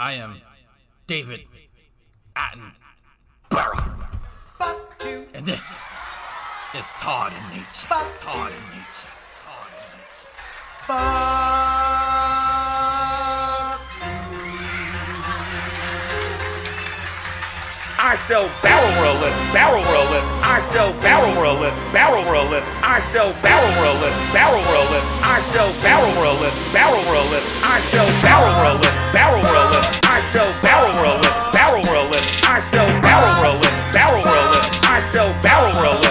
I am David Attenborough. And this is Todd in Nature. Todd in Nature. Todd in Nature. I sell barrel rolling, barrel rolling. I sell barrel rolling, barrel rolling. I sell barrel rolling, barrel rolling. I sell barrel rolling, barrel rolling. I sell barrel rolling, barrel rolling. I sell barrel rolling, barrel rolling. I sell barrel rolling, barrel rolling. I sell barrel rolling,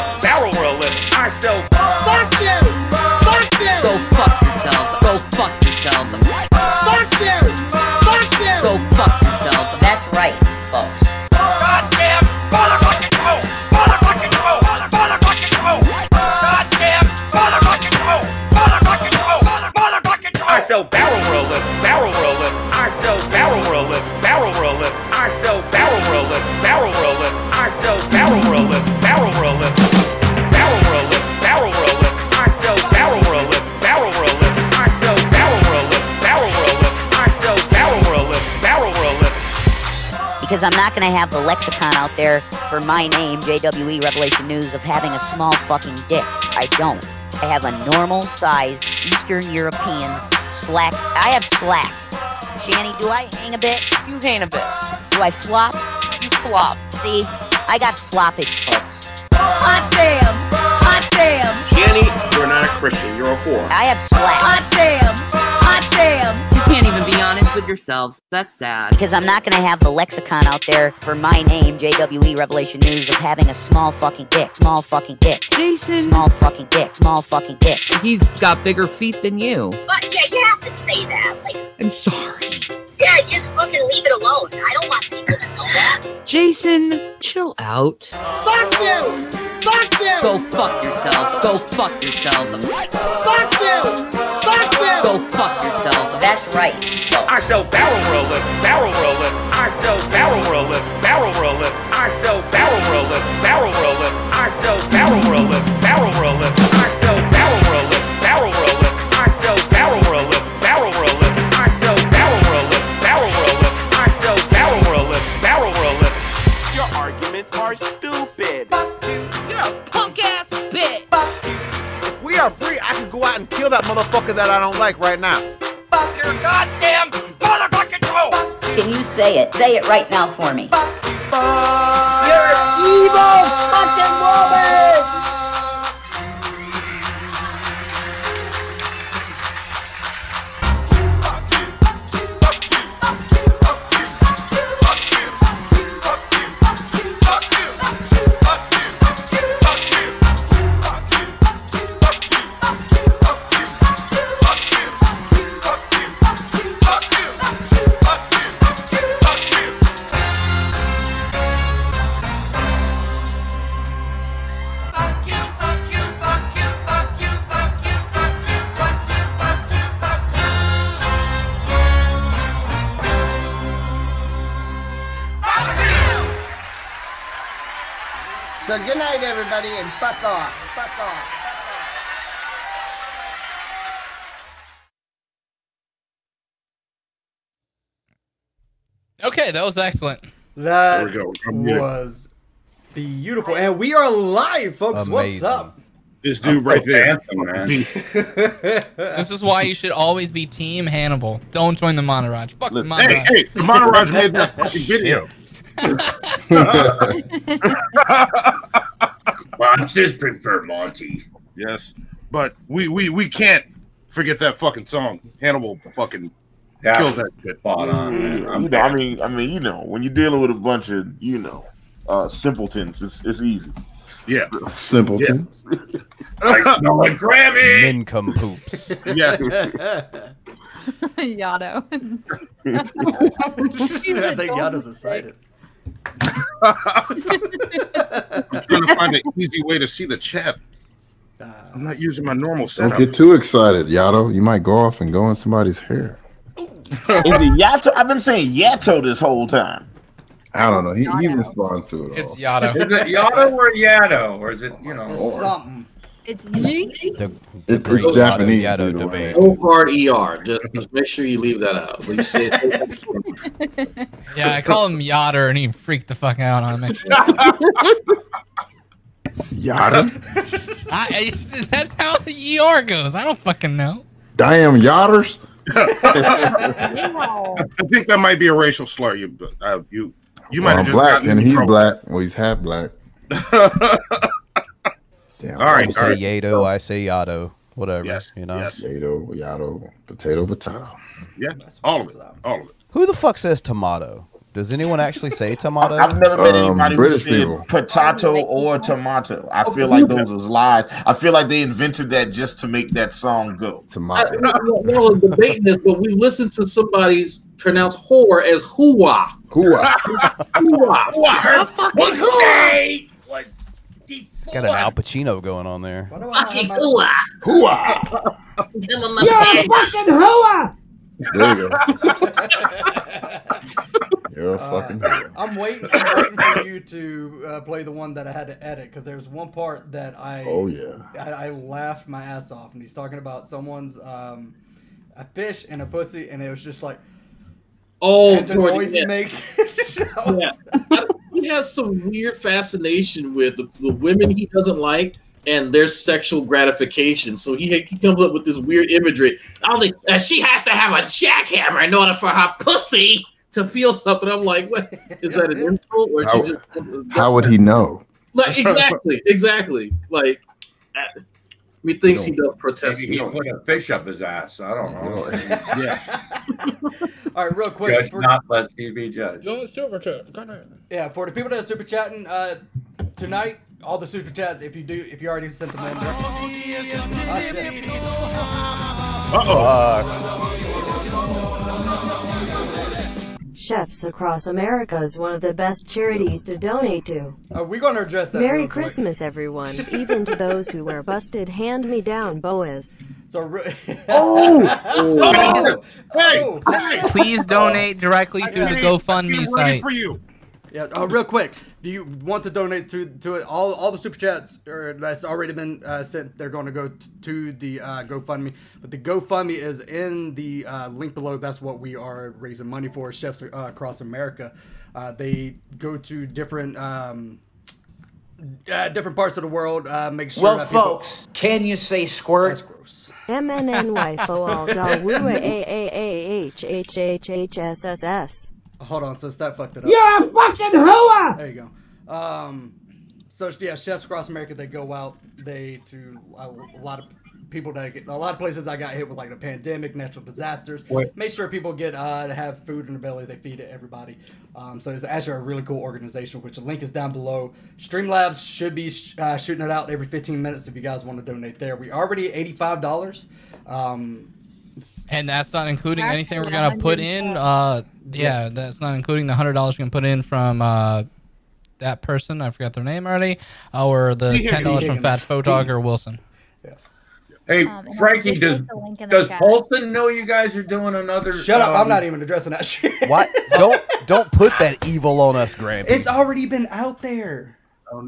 rolling, barrel rolling. I barrel rolling, barrel rolling. I barrel rolling, barrel rolling. I barrel rolling, barrel rolling. Because I'm not gonna have the lexicon out there for my name, JWE Revelation News, of having a small fucking dick. I don't. I have a normal size Eastern European slack. I have slack. Shanny, do I hang a bit? You hang a bit. Do I flop? You flop. See, I got floppage, folks. Hot damn! Hot damn! Jenny, you're not a Christian. You're a whore. I have slack. Hot damn! With yourselves. That's sad. Because I'm not gonna have the lexicon out there for my name, JWE Revelation News, of having a small fucking dick. Small fucking dick. Jason, Small fucking dick. Small fucking dick. he's got bigger feet than you. But yeah, you have to say that. Like, I'm sorry. Yeah, just fucking leave it alone. I don't want people to know that. Jason, chill out. Fuck you! Fuck you! Go fuck yourselves. Go fuck yourselves. Fuck you! Fuck you! Go fuck yourselves. That's right. I sell barrel rolling, barrel rolling. I sell barrel rolling, barrel rolling. I sell barrel rolling, barrel rolling. I sell barrel rolling, barrel rolling. I sell arguments are stupid. Fuck you. You're a punk ass bitch. fuck If we are free, I can go out and kill that motherfucker that I don't like right now. Fuck Your goddamn motherfucking toe! Can you say it? Say it right now for me. Fuck. You're evil fucking woman! So good night, everybody, and fuck off. Fuck off. Okay, that was excellent. That There we go. I'm good. was beautiful, and we are live, folks. What's up? This dude right there. This is why you should always be Team Hannibal. Don't join the Monterage. Fuck the Hey, Monterage. hey, the Monterage made that fucking video. Monsters prefer Monty. Yes, but we we we can't forget that fucking song. Hannibal fucking That killed that shit. spot on. Mm, man. you I'm know, I mean, I mean, you know, when you're dealing with a bunch of, you know, uh, simpletons, it's, it's easy. Yeah, Simpleton. I smell a Grammy. Nincompoofs. yeah. Yado. I think Yada's excited. I'm trying to find an easy way to see the chat. Uh, I'm not using my normal setup. Don't setup. get too excited, Yato. You might go off and go in somebody's hair. Is it Yato? I've been saying Yato this whole time. I don't know. He, he responds to it It's Yato. Yado. Is it Yado or Yado? Or is it, you know, it's something. It's yeet. It- it's Japanese. either way. No part ER. Just, just make sure you leave that out. At say Yeah, I call him Yoder, and he freaked the fuck out on me. Yada? I, it's- that's how the ER goes. I don't fucking know. Damn Yodders. I think that might be a racial slur. You, uh, you, you might Well, have I'm just black and he's trouble. black. Well, he's half black. Damn. All right, You all say right. Yado, I say Yado. Whatever. Yes, You know. yes. Potato, yado, potato, potato. Yeah, all of it, all of it. Who the fuck says tomato? Does anyone actually say tomato? I've never met Um, anybody who British said people. potato or tomato. I feel like those is lies. I feel like they invented that just to make that song go. I, Tomato. no, no, no, I'm debating this, but we listened to somebody pronounce whore as hooah. Hooah. Hooah. Her fucking state was It's got an Al Pacino going on there. Fucking hooah. Hooah. Give him a You're a fucking hooah! There you go. You're a fucking hero. I'm waiting, I'm waiting for you to uh, play the one that I had to edit because there's one part that I Oh, yeah. I, I laughed my ass off and he's talking about someone's um, a fish and a pussy and it was just like Oh, and the Jordan, noise yeah. he makes. Yeah. he has some weird fascination with the, the women he doesn't like and their sexual gratification. So he, he comes up with this weird imagery. Oh, the, uh, she has to have a jackhammer in order for her pussy to feel something. I'm like, what is that an insult or How- she just? How would he know? Like exactly, exactly. Like, uh, methinks he does protest. Maybe he put a fish up his ass. I don't know. Yeah. All right, real quick. Judge for- not, lest he be judged. Yeah, for the people that are super chatting uh, tonight, all the super chats. If you do, if you already sent them in, Ah, shit. Chefs Across America is one of the best charities to donate to. Uh, we're gonna address that. Merry real quick. Christmas, everyone, even to those who wear busted hand-me-down boas. So, re- Oh, hey, hey. Please donate directly through the GoFundMe Be ready site. for you. Yeah, uh, real quick. If you want to donate to to it, all all the super chats are, that's already been uh, sent. They're going to go t- to the uh, GoFundMe, but the GoFundMe is in the uh, link below. That's what we are raising money for. Chefs uh, across America. Uh, they go to different um, uh, different parts of the world. Uh, make sure Well, that people. folks, can you say squirt? That's gross. MNNY all dal woo a a a a h h h h s s s. Hold on, sis, that fucked it up. You're a fucking hooah! There you go. Um, so yeah, chefs across America they go out they to a, a lot of people that get a lot of places I got hit with like the pandemic, natural disasters. Wait. Make sure people get uh to have food in their bellies. They feed it everybody. Um, so it's actually a really cool organization, which the link is down below. Streamlabs should be sh- uh, shooting it out every 15 minutes if you guys want to donate there. We already eighty-five dollars. Um, And that's not including That's anything we're gonna put in. Uh, yeah, that's not including the hundred dollars we can put in from uh, that person. I forgot their name already. Or the ten dollars from Fat Higgins. Fotog or Wilson. Yes. Hey, Um, Frankie, does does Paulson know you guys are doing another? Shut up! I'm um, not even addressing that shit. What? don't don't put that evil on us, Grampy. It's already been out there.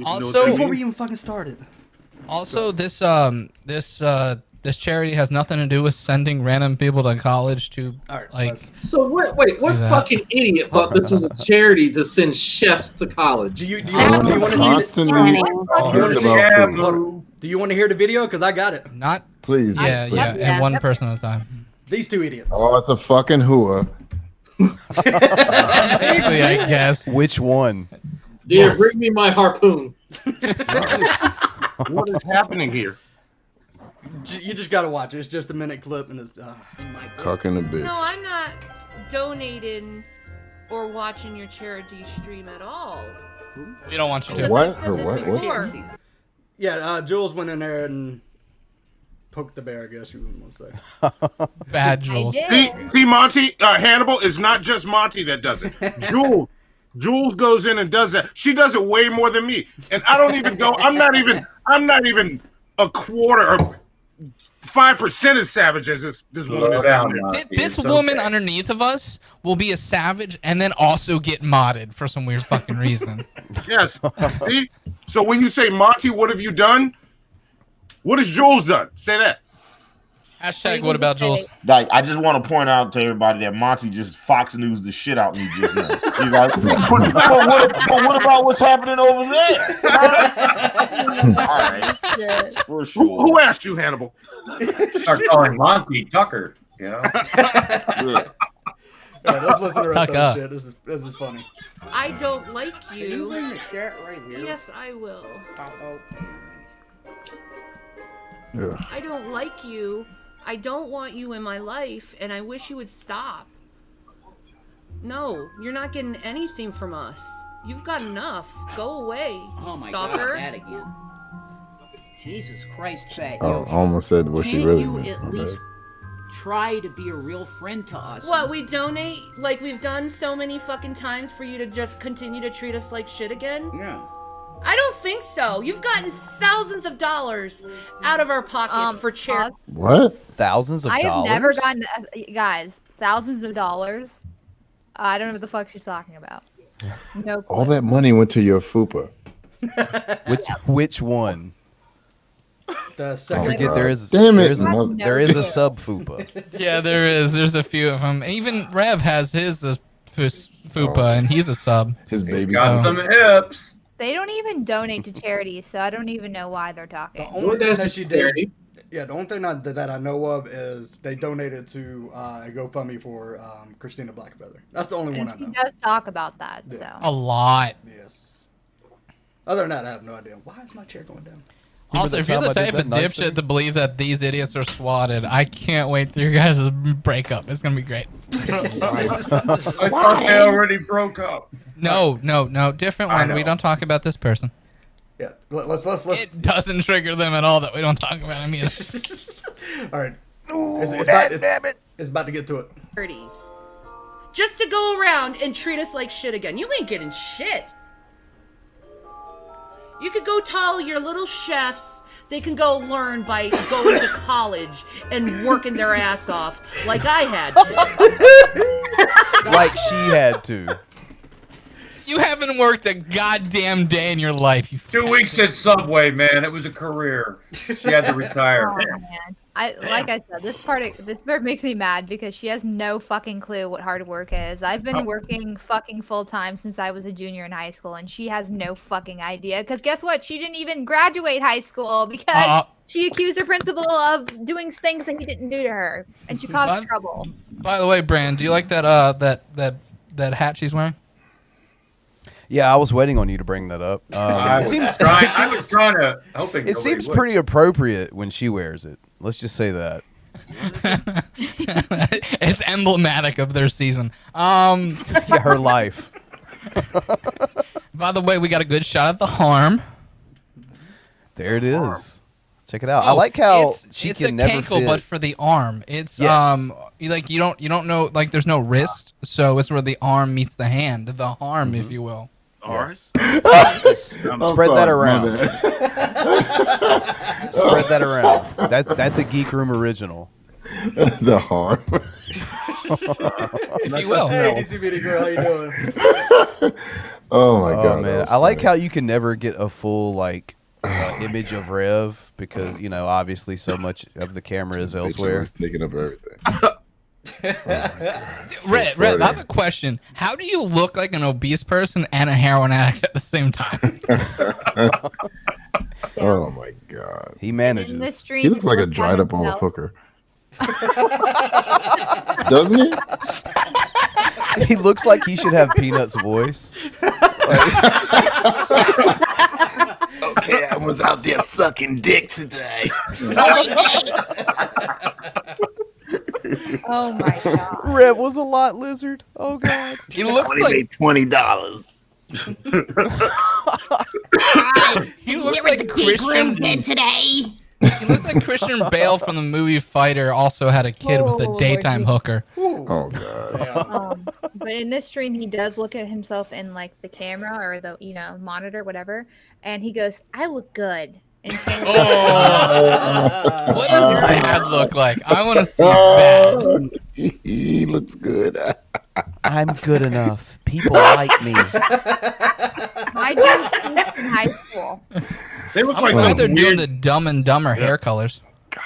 Also- before we even fucking started. Also, this um this uh this charity has nothing to do with sending random people to college to like. So wait, wait, what Do that. fucking idiot thought this was a charity to send chefs to college? Do you do you, do you want to see the, do you wanna heard see- about food. hold on. Do you want to hear the video? Because I got it. Not. Please. Yeah, please. yeah, and one person at a time. These two idiots. Oh, it's a fucking hooah. Technically, I guess. Which one? Yeah, bring me my harpoon. What is happening here? J- You just gotta watch it. It's just a minute clip, and it's. Uh, Cucking a bitch. No, I'm not donating or watching your charity stream at all. We don't want you to. I've said this before. yeah, uh, Jules went in there and poked the bear. I guess you would want to say. Bad Jules. See, see, Monty, uh, Hannibal is not just Monty that does it. Jules, Jules goes in and does that. She does it way more than me, and I don't even go. I'm not even. I'm not even a quarter or five percent as savage as this this woman is. down there. Th- This woman underneath of us will be a savage and then also get modded for some weird fucking reason. Yes. See? So when you say Monty, what have you done? What has Jules done? Say that. Hashtag what about Jules? Like, I just want to point out to everybody that Monty just Fox News the shit out me just now. He's like, but, what, but what about what's happening over there? All right, for sure. Who, who asked you, Hannibal? Start calling Monty Tucker. You know. Yeah, let's listen to the rest Tuck of this shit. This is this is funny. I don't like you. Can you bring the chat right here? Yes, I will. I don't like you. I don't want you in my life, and I wish you would stop. No, you're not getting anything from us. You've got enough. Go away, Oh my stalker. god, that again. Jesus Christ, Fat Oh, I Yoshi. almost said what she Can't really you meant. at My least try to be a real friend to us? What, we donate like we've done so many fucking times for you to just continue to treat us like shit again? Yeah. I don't think so. You've gotten thousands of dollars out of our pockets Um, for charity. What? Thousands of dollars. I have never gotten, uh, guys, thousands of dollars. I don't know what the fuck she's talking about. No. All that money went to your fupa. Which which one? The I second. forget there is Damn it, there's- mother- there is a sub fupa. Yeah, there is. There's a few of them. Even Rev has his uh, fus- fupa, and he's a sub. His baby. Got some hips. They don't even donate to charities, so I don't even know why they're talking. The only thing that she did, yeah, the only thing that, that I know of is they donated to uh, a GoFundMe for um, Christina Blackfeather. That's the only one I And she know. does talk about that, so. A lot. Yes. Other than that, I have no idea. Why is my chair going down? Also, if you're the type of dipshit to believe that these idiots are swatted, I can't wait till your guys' breakup. It's gonna be great. I thought they already broke up. No, no, no, different one. We don't talk about this person. Yeah, let- let's let's let's. It doesn't trigger them at all that we don't talk about him either. All right. It's, it's, about, it's, it's about to get to it. charities. Just to go around and treat us like shit again. You ain't getting shit. You could go tell your little chefs they can go learn by going to college and working their ass off like I had to. like she had to. You haven't worked a goddamn day in your life. You Two weeks at Subway, man. It was a career. She had to retire. Oh, man. I like I said, this part of, this part makes me mad because she has no fucking clue what hard work is. I've been Oh. working fucking full time since I was a junior in high school, and she has no fucking idea. Because guess what? She didn't even graduate high school because Uh, she accused her principal of doing things that he didn't do to her, and she caused What? trouble. By the way, Brand, do you like that uh that that that hat she's wearing? Yeah, I was waiting on you to bring that up. Um, I it was seems trying- it I was trying to- hoping It seems would. pretty appropriate when she wears it. Let's just say that. it's emblematic of their season. Um, Yeah, her life. By the way, we got a good shot at the harm. There it is. Check it out. I like how Oh, it's, she it's can a never cankle, fit. but for the arm. It's Yes. um you- like you don't you don't know like there's no wrist, so it's where the arm meets the hand, the harm, Mm-hmm. if you will. Yes. I'm Spread that sorry, my around. Spread that around. That that's a geek room original. the harm. if you will. Hey, DC Bitty girl, how you doing? Oh my Oh god, that man, was I like how you can never get a full like uh, image of Rev because you know obviously so much of the camera is They elsewhere. was taking up everything. Red, Red, I have a question. How do you look like an obese person and a heroin addict at the same time? Oh my god. He In manages. this stream, He looks like a dried up old hooker. Doesn't he? he looks like he should have Peanuts' voice. Okay, I was out there sucking dick today. Oh my god. Rev was a lot lizard. Oh god. He looks Only like made twenty dollars. he looks like Christian. today. He looks like Christian Bale from the movie Fighter. Also had a kid with Oh, a daytime Lord. hooker. Oh god. um, but in this stream, he does look at himself in like the camera or the you know monitor, whatever, and he goes, "I look good." And Shane Oh, what does bad oh. look like? I want to see bad. Oh, he, he looks good. I'm good enough. People like me. I did this in high school. They look I'm like glad they're doing the Dumb and Dumber hair colors.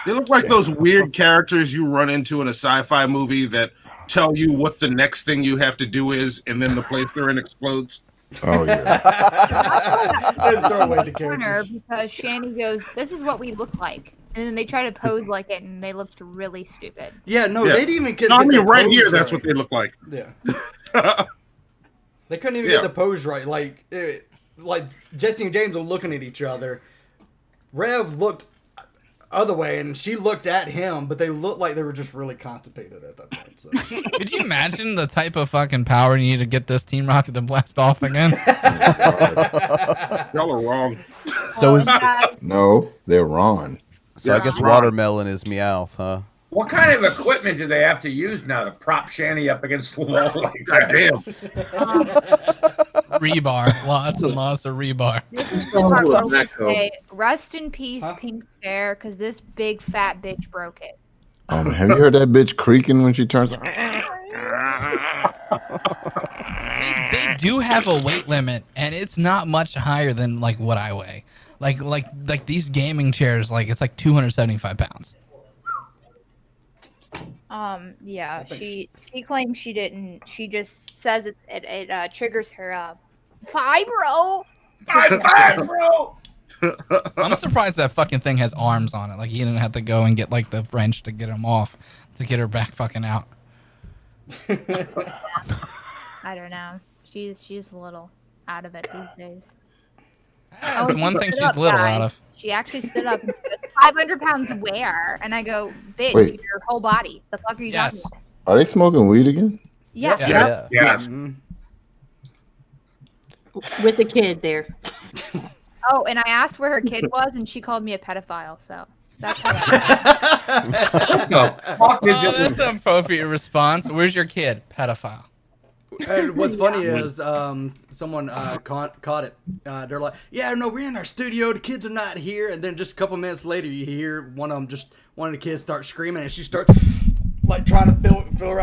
They look like those weird characters you run into in a sci-fi movie that tell you what the next thing you have to do is, and then the place they're in explodes. Oh yeah. And throw away the corner because Shanny goes, "This is what we look like," and then they try to pose like it, and they looked really stupid. Yeah, no, Yeah. they didn't even get. No, I mean right here, that's right. what they look like. Yeah. they couldn't even Yeah. get the pose right. Like, it, like Jesse and James were looking at each other. Rev looked other way, and she looked at him, but they looked like they were just really constipated at that point. So. Could you imagine the type of fucking power you need to get this Team Rocket to blast off again? Y'all are wrong. So oh, is No, they're wrong. so I guess watermelon is Meowth, huh? What kind of equipment do they have to use now to prop Shanny up against the wall like that? Damn. Um, rebar, lots and lots of rebar. This is the going part with where we that code? say, "Rest in peace, pink chair," because this big fat bitch broke it. Um, have you heard that bitch creaking when she turns? They, they do have a weight limit, and it's not much higher than like what I weigh. Like like like these gaming chairs, like it's like 275 pounds. Um, yeah, she she claims she didn't. She just says it it, it uh, triggers her uh, fibro. Fibro. I'm surprised that fucking thing has arms on it. Like you didn't have to go and get like the wrench to get him off to get her back fucking out. I don't know. She's she's a little out of it these days. That's oh, she one thing she's up, little guys. out of. She actually stood up. 500 pounds where? And I go, bitch, Wait. your whole body. The fuck are you Yes. talking about? Are they smoking weed again? Yeah. Yeah. Yes. Mm-hmm. With the kid there. Oh, and I asked where her kid was, and she called me a pedophile. So that's how that. No, fuck is Oh, that's an appropriate response. Where's your kid? Pedophile. And what's funny is um, someone uh, caught, caught it. Uh, they're like, "Yeah, no, we're in our studio. The kids are not here." And then just a couple minutes later, you hear one of them just one of the kids start screaming, and she starts like trying to fill fill her out. with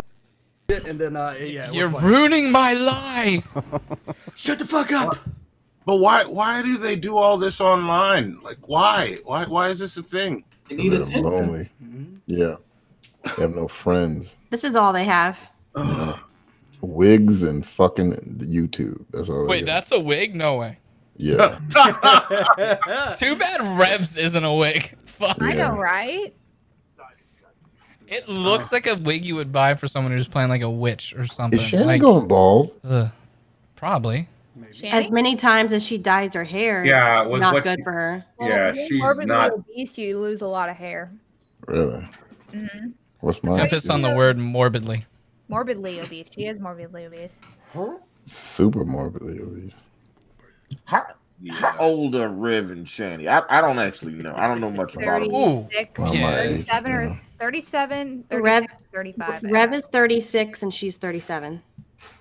it, And then uh, yeah, it You're funny. ruining my life. Shut the fuck up. But why why do they do all this online? Like why? Why why is this a thing? They need They're attention. lonely. Yeah. They have no friends. This is all they have. Wigs and fucking YouTube. That's all. Wait, that's a wig? No way. Yeah. Too bad Rebs isn't a wig. Fuck. I know, right? It looks like a wig you would buy for someone who's playing like a witch or something. Is Shannon like, going bald? ugh, probably. As many times as she dyes her hair, Yeah, it's with not good she- for her. Well, Yeah, if she's morbidly not. obese. You lose a lot of hair. Really? hmm What's mine? Emphasis on the word morbidly. Morbidly obese. She is morbidly obese. Huh? Super morbidly obese. How, how old are Rev and Shanny? I, I don't actually know. I don't know much about them. 36, Well, my age, 37, 37, 36, Rev, 35. Rev is 36 and she's 37.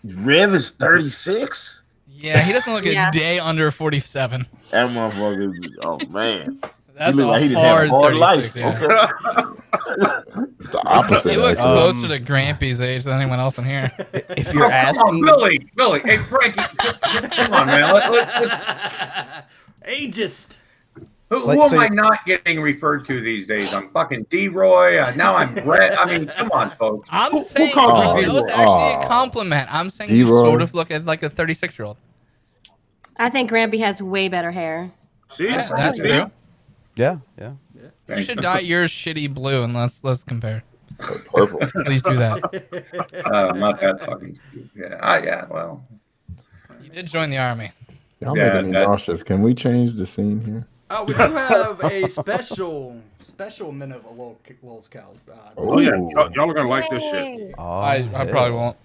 Rev is 36? Yeah, he doesn't look Yeah. a day under 47. That motherfucker, is- oh man. That's he a like he didn't have hard a hard life. yeah. Okay. It's the opposite. He looks actually. closer um, to Grampy's age than anyone else in here. If Oh, you're come on, asking, Billy, Billy, hey Frankie, come on, man. Let, let, let, Ageist. Who Like, who am so- I not getting referred to these days? I'm fucking D Roy. Uh, now I'm Brett. I mean, come on, folks. I'm saying called that was D-Roy? actually a compliment. I'm saying you D-Roy. sort of look at like a 36 year old. I think Grampy has way better hair. See? Yeah, that's true. yeah, yeah. You should dye yours shitty blue and let's let's compare. Purple. Please do that. Uh, not that fucking. Yeah, I, yeah. Well, You did join the army. Y'all Yeah, making me that- nauseous. Can we change the scene here? Oh, we do have a special special minute of little little cows. Uh, Oh yeah, y'all, y'all are gonna like this shit. Oh, I, I probably won't.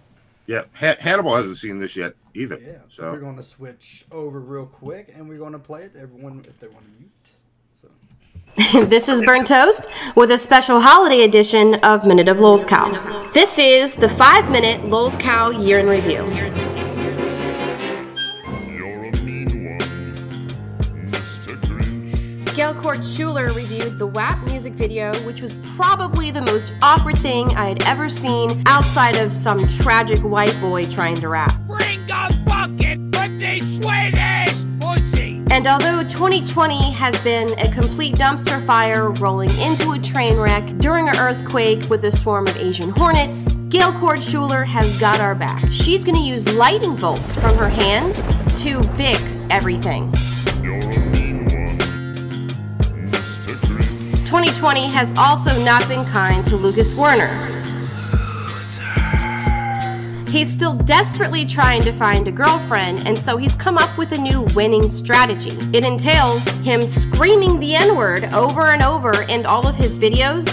Yeah, ha- Hannibal hasn't seen this yet either. Yeah, so we're going to switch over real quick, and we're going to play it. Everyone, if they want to mute. So. this is Burnt Toast with a special holiday edition of Minute of Lolcow. This is the five minute Lulz Cow year in review. Gail Court Schuler reviewed the WAP music video, which was probably the most awkward thing I had ever seen outside of some tragic white boy trying to rap. Bring a bucket with Swedish pussy. And although 2020 has been a complete dumpster fire rolling into a train wreck during an earthquake with a swarm of Asian hornets. Gail Cord Schuler has got our back. She's gonna use lightning bolts from her hands to fix everything. 2020 has also not been kind to Lucas Werner. He's still desperately trying to find a girlfriend, and so he's come up with a new winning strategy. It entails him screaming the N word over and over in all of his videos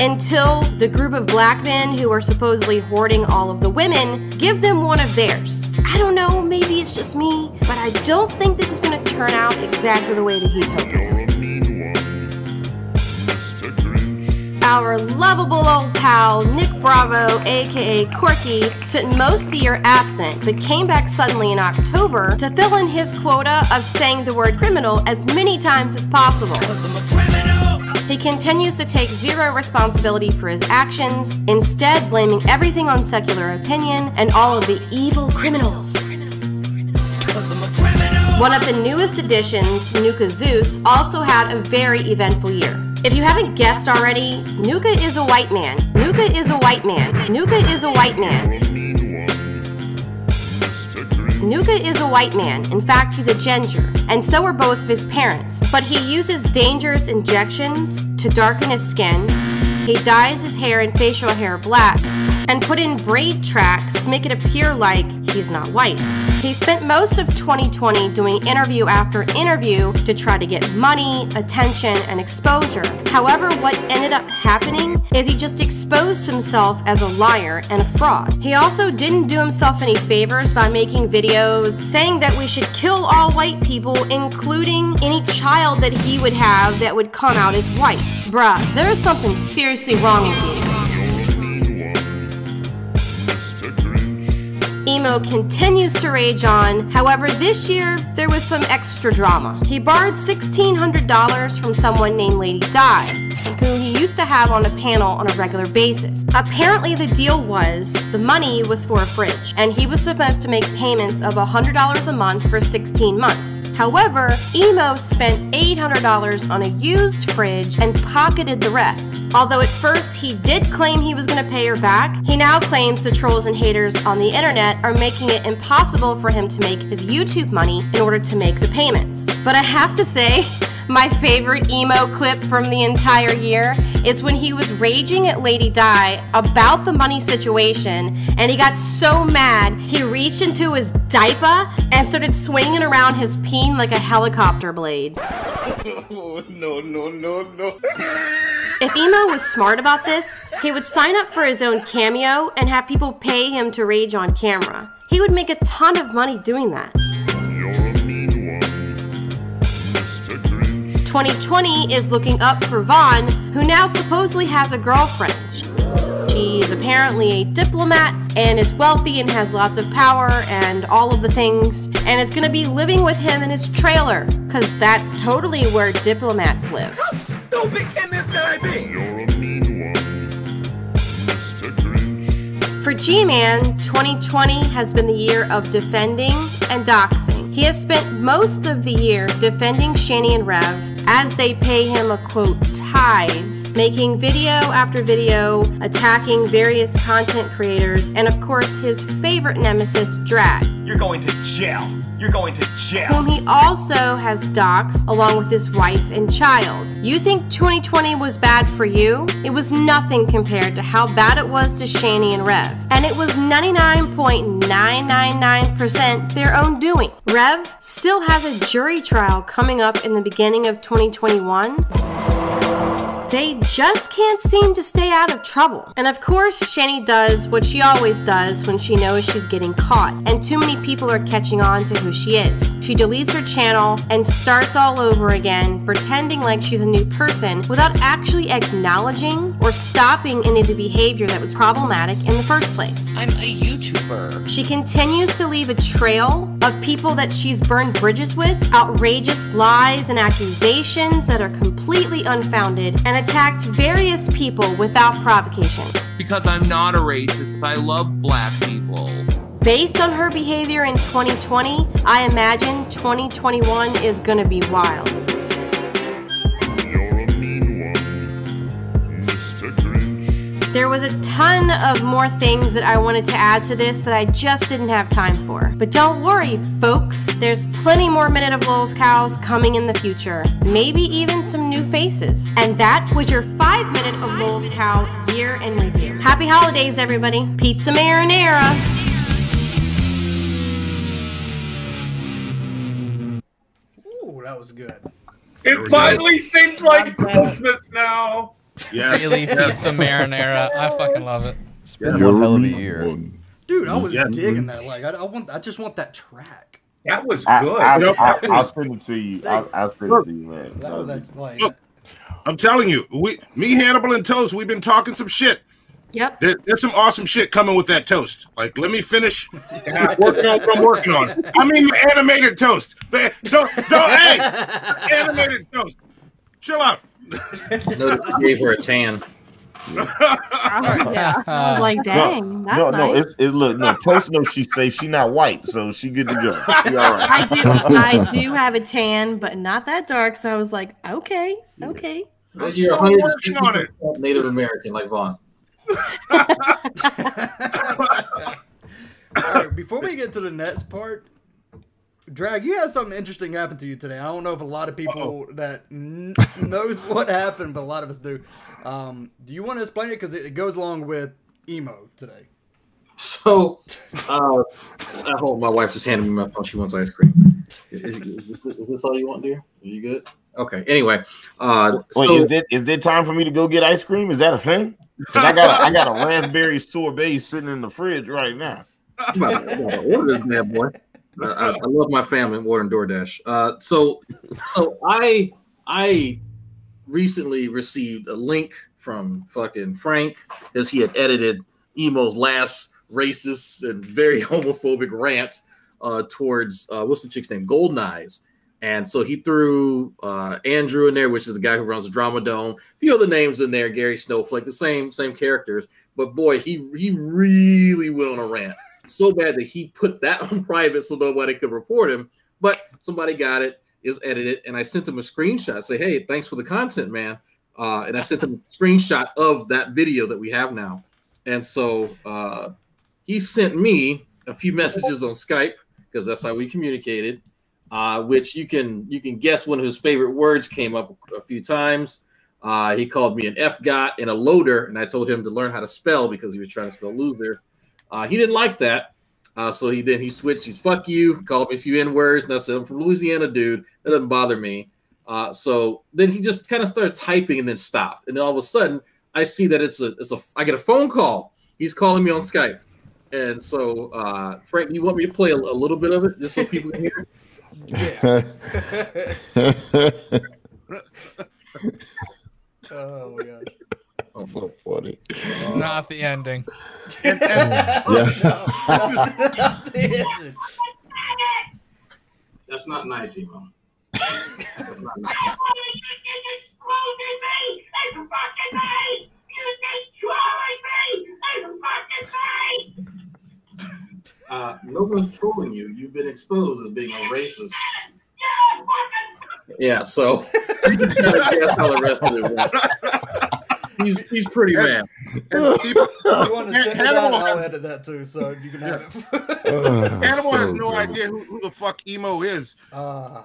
until the group of black men who are supposedly hoarding all of the women give them one of theirs. I don't know, maybe it's just me, but I don't think this is going to turn out exactly the way that he's hoping. Our lovable old pal, Nick Bravo, aka Corky, spent most of the year absent, but came back suddenly in October to fill in his quota of saying the word criminal as many times as possible. He continues to take zero responsibility for his actions, instead, blaming everything on secular opinion and all of the evil criminals. One of the newest additions, Nuka Zeus, also had a very eventful year. If you haven't guessed already, Nuka is a white man. Nuka is a white man. Nuka is a white man. Nuka is a white man. In fact, he's a ginger, and so are both of his parents. But he uses dangerous injections to darken his skin. He dyes his hair and facial hair black and put in braid tracks to make it appear like he's not white. He spent most of 2020 doing interview after interview to try to get money, attention, and exposure. However, what ended up happening is he just exposed himself as a liar and a fraud. He also didn't do himself any favors by making videos saying that we should kill all white people, including any child that he would have that would come out as white. Bruh, there's something seriously wrong with you. Emo continues to rage on. However, this year there was some extra drama. He borrowed $1,600 from someone named Lady Di, who he used to have on a panel on a regular basis. Apparently, the deal was the money was for a fridge, and he was supposed to make payments of $100 a month for 16 months. However, Emo spent $800 on a used fridge and pocketed the rest. Although at first he did claim he was going to pay her back, he now claims the trolls and haters on the internet are making it impossible for him to make his YouTube money in order to make the payments. But I have to say, my favorite emo clip from the entire year is when he was raging at Lady Di about the money situation and he got so mad he reached into his diaper and started swinging around his peen like a helicopter blade. Oh, no, no, no, no. If Emo was smart about this, he would sign up for his own cameo and have people pay him to rage on camera. He would make a ton of money doing that. 2020 is looking up for Vaughn, who now supposedly has a girlfriend. She is apparently a diplomat and is wealthy and has lots of power and all of the things, and is gonna be living with him in his trailer, because that's totally where diplomats live. Stupid can this guy be? For G Man, 2020 has been the year of defending and doxing. He has spent most of the year defending Shani and Rev as they pay him a quote tithe, making video after video, attacking various content creators, and of course his favorite nemesis, Drag. You're going to jail. You're going to jail. whom he also has doxed along with his wife and child. You think 2020 was bad for you? It was nothing compared to how bad it was to Shani and Rev. And it was 99.999% their own doing. Rev still has a jury trial coming up in the beginning of 2021. They just can't seem to stay out of trouble. And of course, Shani does what she always does when she knows she's getting caught, and too many people are catching on to who she is. She deletes her channel and starts all over again, pretending like she's a new person without actually acknowledging or stopping any of the behavior that was problematic in the first place. I'm a YouTuber. She continues to leave a trail of people that she's burned bridges with, outrageous lies and accusations that are completely unfounded, and attacked various people without provocation. Because I'm not a racist. I love black people. Based on her behavior in 2020, I imagine 2021 is gonna be wild. There was a ton of more things that I wanted to add to this that I just didn't have time for. But don't worry, folks. There's plenty more Minute of Lolcows coming in the future. Maybe even some new faces. And that was your five minute of Lolcow year in review. Happy holidays, everybody. Pizza marinara. Ooh, that was good. It finally seems like Christmas now. Yes. Really yes. pizza marinara. I fucking love it. It's been one hell of a year. Dude, I was Yeah. digging that. Like, I, I want, I just want that track. That was I, good. I, You know, I, I'll send it to you. I'll, I'll send it to you, man. That was that, like, Look, I'm telling you, we, me, Hannibal, and Toast, we've been talking some shit. Yep. There, there's some awesome shit coming with that toast. Like, let me finish working on what I'm working on. I mean, the animated toast. The, don't, don't, hey, animated toast. Chill out. Notice you gave her a tan. yeah. I was like, dang, that's no, nice. no, it's it. Look, no, Toast knows she's safe. She's not white, so she good to go. She all right. I do I do have a tan, but not that dark, so I was like, okay, okay. You're still 160 on it. Native American, like Vaughn. all right, before we get to the next part, Drag, you had something interesting happen to you today. I don't know if a lot of people that n- knows what happened, but a lot of us do. Um, do you want to explain it? Because it, it goes along with emo today. So, uh, I hold my wife just handed me my phone. She wants ice cream. Is, is, is this all you want, dear? Are you good? Okay. Anyway, uh, Wait, so is there is there time for me to go get ice cream? Is that a thing? I got a, I got a raspberry sorbet sitting in the fridge right now. I'm I'm about to order this bad boy. I, I, love my family. I'm ordering DoorDash. Uh, so, so I I recently received a link from fucking Frank because he had edited Emo's last racist and very homophobic rant uh, towards uh, what's the chick's name? Golden Eyes. And so he threw uh, Andrew in there, which is the guy who runs the Drama Dome. A few other names in there, Gary Snowflake, the same same characters. But boy, he he really went on a rant so bad that he put that on private so nobody could report him. But somebody got it, is edited, and I sent him a screenshot. Say, hey, thanks for the content, man. Uh, and I sent him a screenshot of that video that we have now. And so uh, he sent me a few messages on Skype because that's how we communicated. Uh, which you can you can guess one of his favorite words came up a few times. Uh, he called me an F got and a loader, and I told him to learn how to spell because he was trying to spell loser. Uh, he didn't like that, uh, so he then he switched. He's fuck you, called me a few n words, and I said I'm from Louisiana, dude. That doesn't bother me. Uh, so then he just kind of started typing and then stopped, and then all of a sudden I see that it's a it's a I get a phone call. He's calling me on Skype, and so uh, Frank, you want me to play a, a little bit of it just so people can hear? Oh my god. Oh, so funny. It's not the ending. That's not nice, Emo. That's not nice. Uh, no one's trolling you. You've been exposed as being a racist. Yeah, so you can kind of guess how the rest of it went. He's he's pretty mad. If you want to Han- send it out, I'll has- edit that too, so you can have it. Animal has no good. idea who, who the fuck emo is. Uh,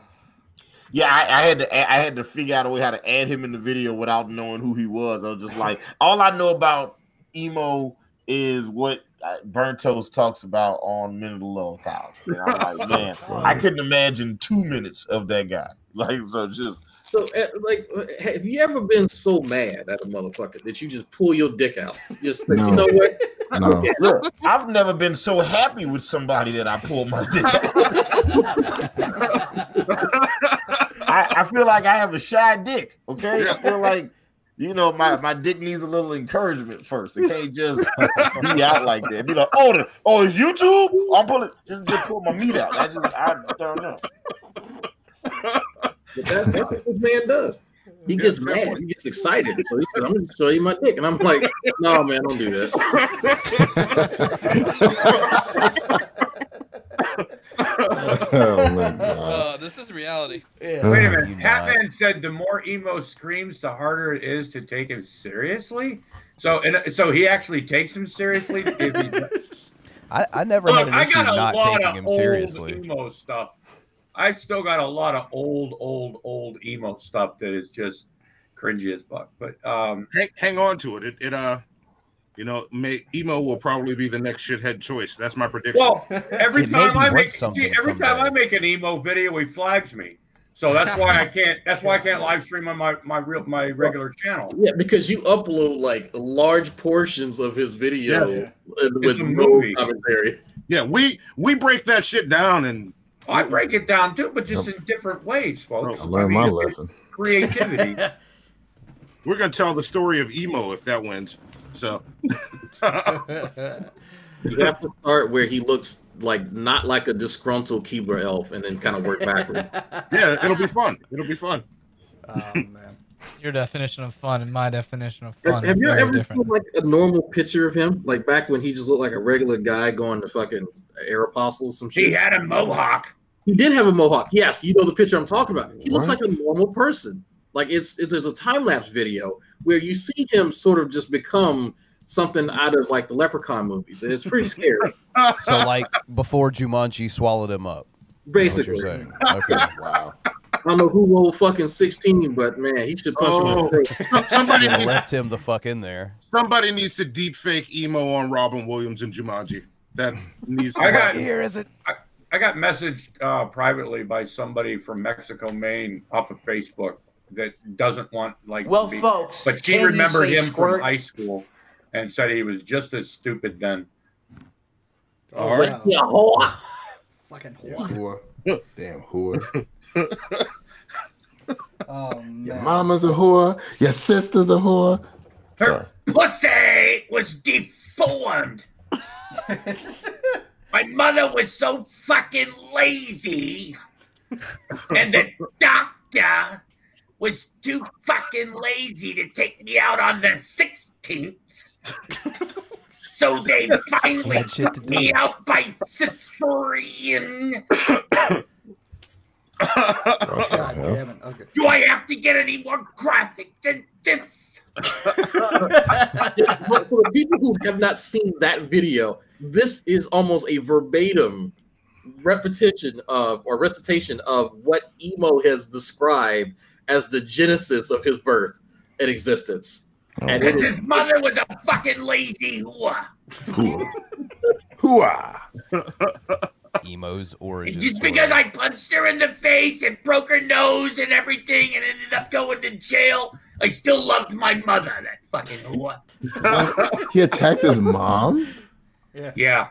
Yeah, I, I had to I had to figure out a way how to add him in the video without knowing who he was. I was just like, all I know about emo is what uh, Burnt Toast talks about on Men of the Low Cows. And I'm like, man, I couldn't imagine two minutes of that guy. Like, so just So, uh, like, have you ever been so mad at a motherfucker that you just pull your dick out? Just like, you know what? No. Okay, look. I've never been so happy with somebody that I pulled my dick. out. I, I feel like I have a shy dick. Okay, I feel like you know my, my dick needs a little encouragement first. It can't just be out like that. Be like, oh, the, oh, it's YouTube. I'm pulling just just pull my meat out. I just I don't know. But that, that's what this man does. He gets mad. He gets excited. So he said, "I'm going to show you my dick," and I'm like, "No, man, don't do that." Oh my god. Uh, this is reality. Wait a minute. Hatman said the more emo screams, the harder it is to take him seriously. So, and, so he actually takes him seriously. If he- I, I never Look, had an I issue got a not lot taking of him old seriously. emo stuff. I've still got a lot of old, old, old emo stuff that is just cringy as fuck. But um, hang, hang on to it. It, it uh, you know, may, emo will probably be the next shithead choice. That's my prediction. well, every time I make something see, every time I make an emo video, he flags me. So that's why I can't. That's why I can't live stream on my my real my regular channel. Yeah, because you upload like large portions of his video Yeah. uh, with It's a no movie. commentary. yeah, we we break that shit down and I break it down too, but just in different ways, folks. I learned my mean, lesson. Creativity. we're gonna tell the story of emo if that wins. So You have to start where he looks like not like a disgruntled Keebler elf, and then kind of work backward. yeah, it'll be fun. It'll be fun. Oh man. Your definition of fun and my definition of fun have are you ever different. seen like a normal picture of him, like back when he just looked like a regular guy going to fucking Aeropostale, some shit? he had a mohawk. He did have a mohawk. Yes, you know the picture I'm talking about. He looks like a normal person. Like it's, it's there's a time lapse video where you see him sort of just become something out of like the Leprechaun movies, and it's pretty scary. So like before Jumanji swallowed him up. Is what Basically, you're saying. Okay. Wow. I don't know who rolled fucking 16, but man, he should punch Oh. the face. somebody needs, left him the fuck in there. somebody needs to deep fake emo on Robin Williams and Jumanji. That needs. To I got. Here is it. I, I got messaged uh, privately by somebody from Mexico, Maine, off of Facebook that doesn't want like. Well, me- folks, but she remembered him squirt? from high school and said he was just as stupid then. Oh, All right. wow. Yeah, whore. Fucking whore. whore. Damn whore. Oh Your mama's a whore. Your sister's a whore. Sorry. Pussy was deformed. My mother was so fucking lazy, and the doctor was too fucking lazy to take me out on the 16th. So they finally Had shit to took me out by cesarean. God damn it. Okay. Do I have to get any more graphic than this? But for the people who have not seen that video, this is almost a verbatim repetition of or recitation of what emo has described as the genesis of his birth and existence. And it his mother was a fucking lazy whore. Whore. Whore. Emo's origin. Just story. because I punched her in the face and broke her nose and everything and ended up going to jail, I still loved my mother, that fucking what? He attacked his mom. Yeah.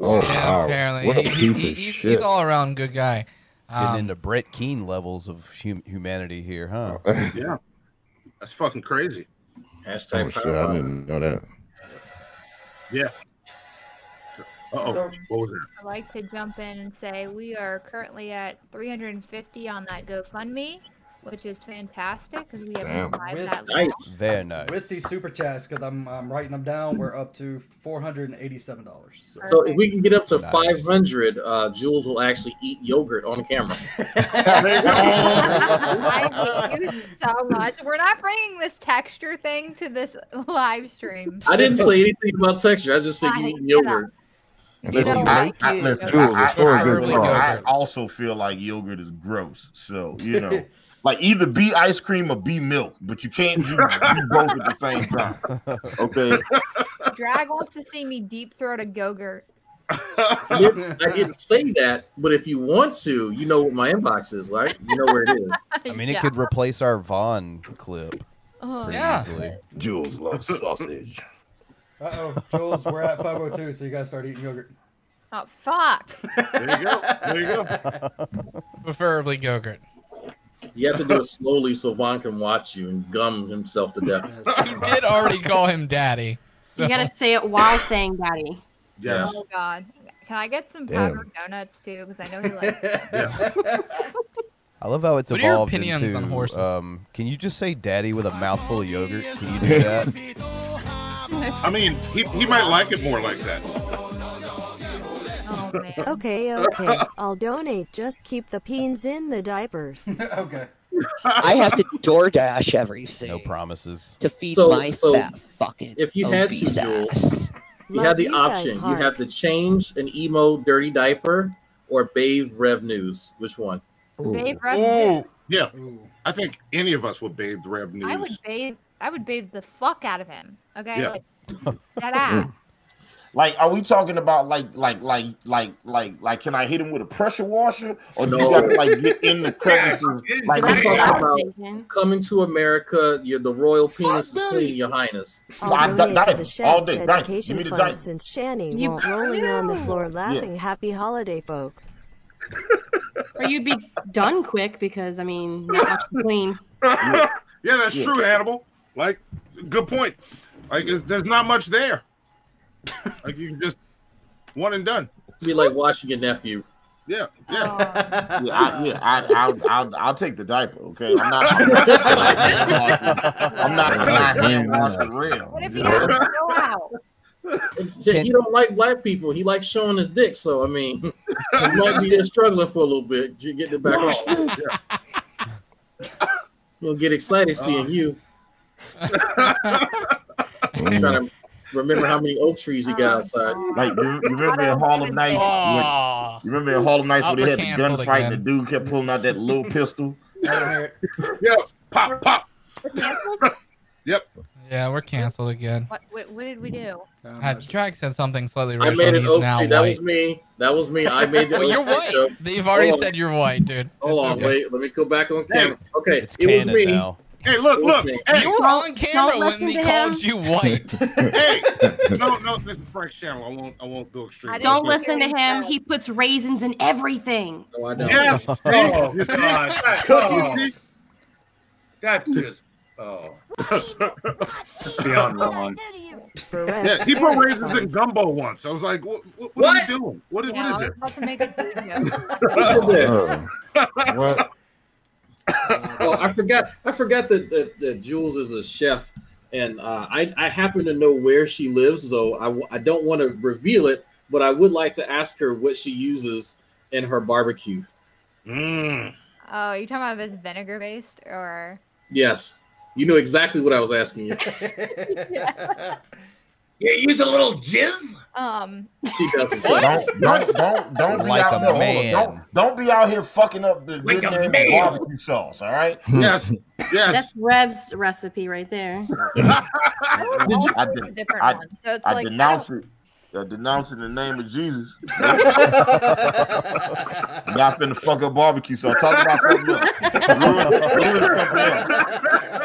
Oh Yeah, wow! apparently. What a He- piece he- of he's, shit. he's all around good guy. Getting Um, into Brett Keane levels of hum- humanity here, huh? Yeah, that's fucking crazy. oh hashtag shit! I didn't know that. Yeah. Uh oh. So- What was that? I'd like to jump in and say we are currently at 350 on that GoFundMe, which is fantastic because we haven't live With- that long. nice. Very nice. With these super chats, because I'm, I'm writing them down, we're up to four hundred and eighty-seven dollars. So. So if we can get up to Nice. 500, uh, Jules will actually eat yogurt on camera. I hate you so much. We're not bringing this texture thing to this live stream. I didn't say anything about texture. I just said you I- eat get up. Yogurt. If you I, I, listen, Jules, it's for a good I also feel like yogurt is gross. So you know, like either be ice cream or be milk, but you can't do, do both at the same time. Okay. Drag wants to see me deep throat a Go-Gurt. I didn't, say that, but if you want to, you know what my inbox is, right? You know where it is. I mean, it Yeah. could replace our Vaughn clip Oh, pretty Yeah. easily. Jules loves sausage. Uh oh, Jules, we're at 502, so you gotta start eating yogurt. Oh, fuck. There you go. There you go. preferably yogurt. You have to do it slowly so Vaughn can watch you and gum himself to death. you did already call him daddy. So. You gotta say it while saying daddy. Yes. Oh, God. Can I get some Damn. powdered donuts, too? Because I know he likes them. I love how it's What are your evolved opinions into. on horses? Um, can you just say "daddy" with a mouthful of yogurt? Can you do that? I mean, he, he might like it more like that. Oh, Okay, okay. I'll donate. Just keep the peens in the diapers. okay. I have to DoorDash everything No promises. to feed So- my so fat fucking If you had obese to. Jules, you Love had the you guys option. You have to change an emo dirty diaper or bathe Rev News. Which one? Bathe Rev Oh, yeah. I think any of us would bathe Rev News. I would bathe. I would bathe the fuck out of him. Okay. Yeah. Like, that mm. ass. Like, are we talking about like, like, like, like, like, like? Can I hit him with a pressure washer, or do No. you got to like get in the crevices? like, I'm talking I- about coming to America. You're the royal penis is clean, Your Highness. I'll I- donate to the all day, diaper. Education Give me the Fund diaper. since Shanny You- won't rolling on the floor laughing. Happy holiday, folks. Or you'd be done quick because I mean, not much to clean. yeah, that's Yeah. true, Hannibal. Like, good point. Like, it's- there's not much there. like, you can just one and done. Be like washing your nephew. Yeah, yeah. yeah, I, yeah, I, I'll, I'll, I'll take the diaper. Okay, I'm not. I'm not. I'm not, I'm not hand washing real. What if he has to go out? Shit, he don't like black people. He likes showing his dick. So I mean, he might be just struggling for a little bit. to Get it back off. He'll get excited seeing uh. you. trying to remember how many oak trees he got outside. Like you, you remember in Harlem Nights? Oh. You remember in Harlem Nights where they had the gunfight and the dude kept pulling out that little pistol? Yeah, pop, pop. Yep. Yeah, we're canceled again. What, what, what did we do? Uh, Drag said something slightly I racial. made and an He's oak now tree. That was me. That was me. I made the Well, oak you're tree white. joke. You've already Hold on. said you're white, dude. Hold It's on, okay. wait. Let me go back on camera. Okay, It's it was me. now. Hey, look, It was look. me. Hey, You were on camera don't when listen he called him. you white. hey. No, no, this is Frank's channel. I won't, I won't go extreme. I Don't Okay. listen to him. He puts raisins in everything. No, I don't. Yes. Oh, See? God. Cookies. Oh, that's just oh beyond wrong. Yeah, he put raisins in gumbo once. I was like, what, what, what, are you doing? What, is- Yeah, what I was it? about to make a joke. Who did that? Uh, what? Oh, I forgot. I forgot that, that, that Jules is a chef, and uh, I I happen to know where she lives, so I don't want to reveal it, but I would like to ask her what she uses in her barbecue. Mm. Oh, you talking about if it's vinegar based or? Yes, you know exactly what I was asking you. You use a little jizz? Um, She doesn't. Don't, don't, don't, don't be Like out a here. man. Don't, don't be out here fucking up the Like good name man. barbecue sauce. All right. Yes. Yes. That's Rev's recipe right there. Did I I a did, different I, one. So I like denounce it. I denounce in the name of Jesus. Y'all finna fuck up barbecue sauce. Talk about something else. Ruin- ruin.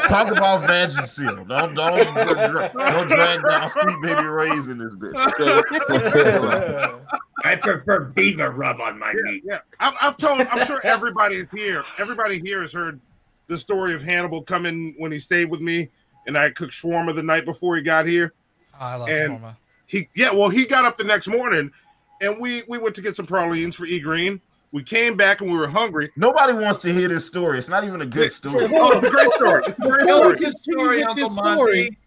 Talk about Vagin Seal. Don't don't don't drag down Sweet Baby Ray's in this bitch. Okay? I prefer beaver rub on my meat. Yeah, I've, I've told. I'm sure everybody is here. Everybody here has heard the story of Hannibal coming when he stayed with me, and I cooked shawarma the night before he got here. Oh, I love And- shawarma. He, yeah, well, he got up the next morning, and we we went to get some pralines for E Green. We came back and we were hungry. Nobody wants to hear this story. It's not even a good story. Oh, it's a great story. It's a great story. me this story, story, Uncle story.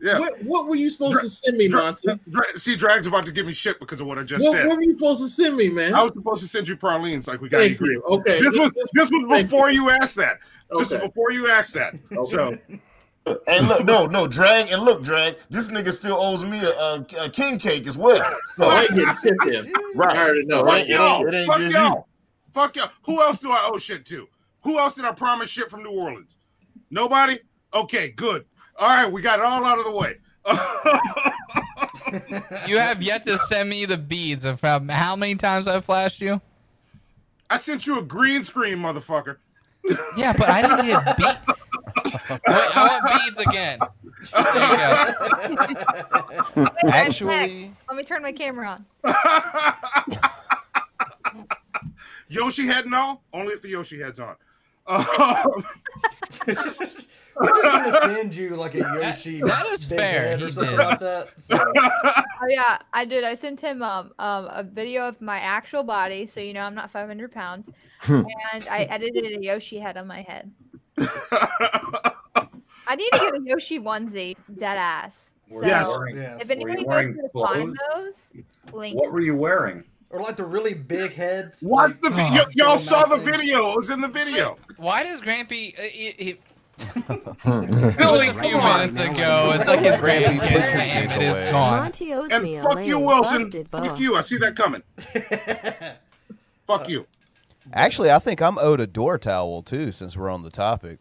Yeah. What, what were you supposed to send me, Monty? Dra- See, Drag's about to give me shit because of what I just What, said. what were you supposed to send me, man? I was supposed to send you pralines like we got Thank E Green. you. Okay. This was this was before you asked that. This Okay. is before you asked that. So And look, no, no, drag and look, drag. This nigga still owes me a, a, a king cake as well. So, I ain't getting shit then. right. I already know. So fuck it, it y'all. ain't, it ain't Fuck y'all. Fuck y'all. Who else do I owe shit to? Who else did I promise shit from New Orleans? Nobody? Okay, good. All right, we got it all out of the way. You have yet to send me the beads of how, how many times I flashed you. I sent you a green screen, motherfucker. Yeah, but I didn't get beat. Wait, I want beads again. There you go. Actually, let me turn my camera on. Yoshi head no. Only if the Yoshi head's on. Um, We're just gonna send you like a Yoshi. that is fair, head he or something did. like that. So, Oh yeah, I did. I sent him um, um a video of my actual body, so you know I'm not 500 pounds, and I edited a Yoshi head on my head. I need to get a Yoshi onesie, dead ass. So Were Yes. wearing- if were anybody you wearing where to find those, link. What were you wearing? Or like the really big heads. Watch like- the Oh. y- y'all saw the video. It was in the video. Why does Grampy? Uh, he, he, it Billy, was a few come on, minutes man. ago. It's like his Grampy Grampy puts the name. dick It is gone. Monty owes And me a fuck you, Wilson. Fuck you. I see that coming. fuck you. Actually, I think I'm owed a door towel too, since we're on the topic.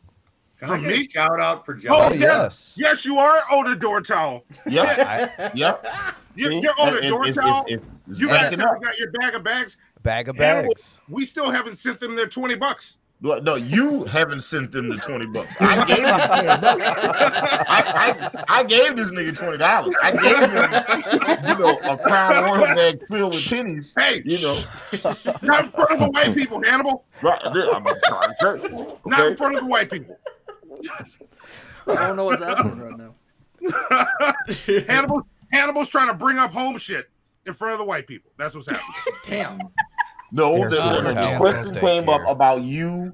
Can From me? shout out for Oh, John? Oh, oh yes. yes. yes. you are owed a door towel. Yep. yep. You're, See? you're owed a door it's- towel. it's- it's you guys haven't got your bag of bags. Bag of Hannibal, bags. we still haven't sent them their 20 bucks. Well, No, you haven't sent them the twenty bucks. I gave him I, I, I gave this nigga twenty dollars. I gave him, you know, a crown royal bag filled with pennies. Hey, You know, not in front of the white people, Hannibal. right? I'm trying to Not in front of the white people. I don't know what's happening right now. Hannibal, Hannibal's trying to bring up home shit in front of the white people. That's what's happening. Damn. No, There's the, no the- the towel. question came up about you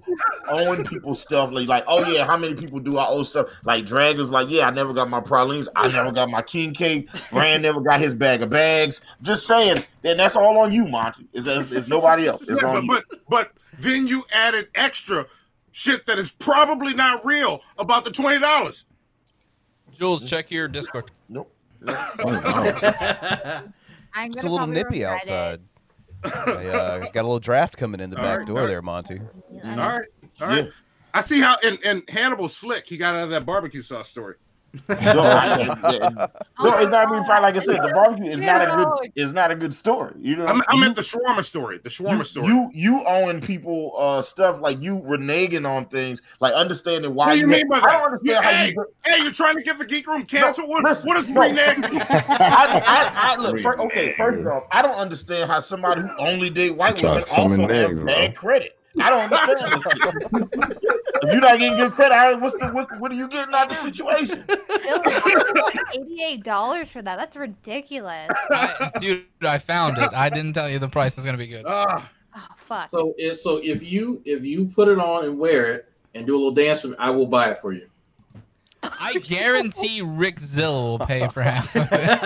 owing people stuff. Like, like, oh yeah, how many people do I owe stuff? Like Dragon's like, yeah, I never got my pralines. I never got my king cake. Rand never got his bag of bags. Just saying, then that's all on you, Monty. Is it's nobody else. It's Yeah, on but, you. but but then you added extra shit that is probably not real about the twenty dollars. Jules, check your Discord. Nope. I'm It's a little nippy regret outside. I, uh, got a little draft coming in the All back right, door all right. there, Monty. All right, all right. I see how and, and Hannibal's slick. He got out of that barbecue sauce story. No, I, no, it's not even fine. Like I said, the barbecue is not a good. Is not a good story. You know, I'm, I'm you, at the shawarma story. The shawarma you, story. you you owing people uh stuff like you reneging on things, like understanding why. what do you mean by I that? don't understand how hey, you. hey, you're trying to get the geek room canceled? what, listen, what is no. renege? I, I, I, look, fir- okay, first off, I don't understand how somebody who only date white women to summon also have bad bro. credit. I don't understand if you're not getting good credit, I- what's the what, what are you getting out of the situation? Eighty-eight dollars for that. That's ridiculous. I, dude, I found it. I didn't tell you the price was gonna be good. Ah, Oh fuck. So if so if you if you put it on and wear it and do a little dance for me, I will buy it for you. I guarantee Rick Zill will pay for half of it.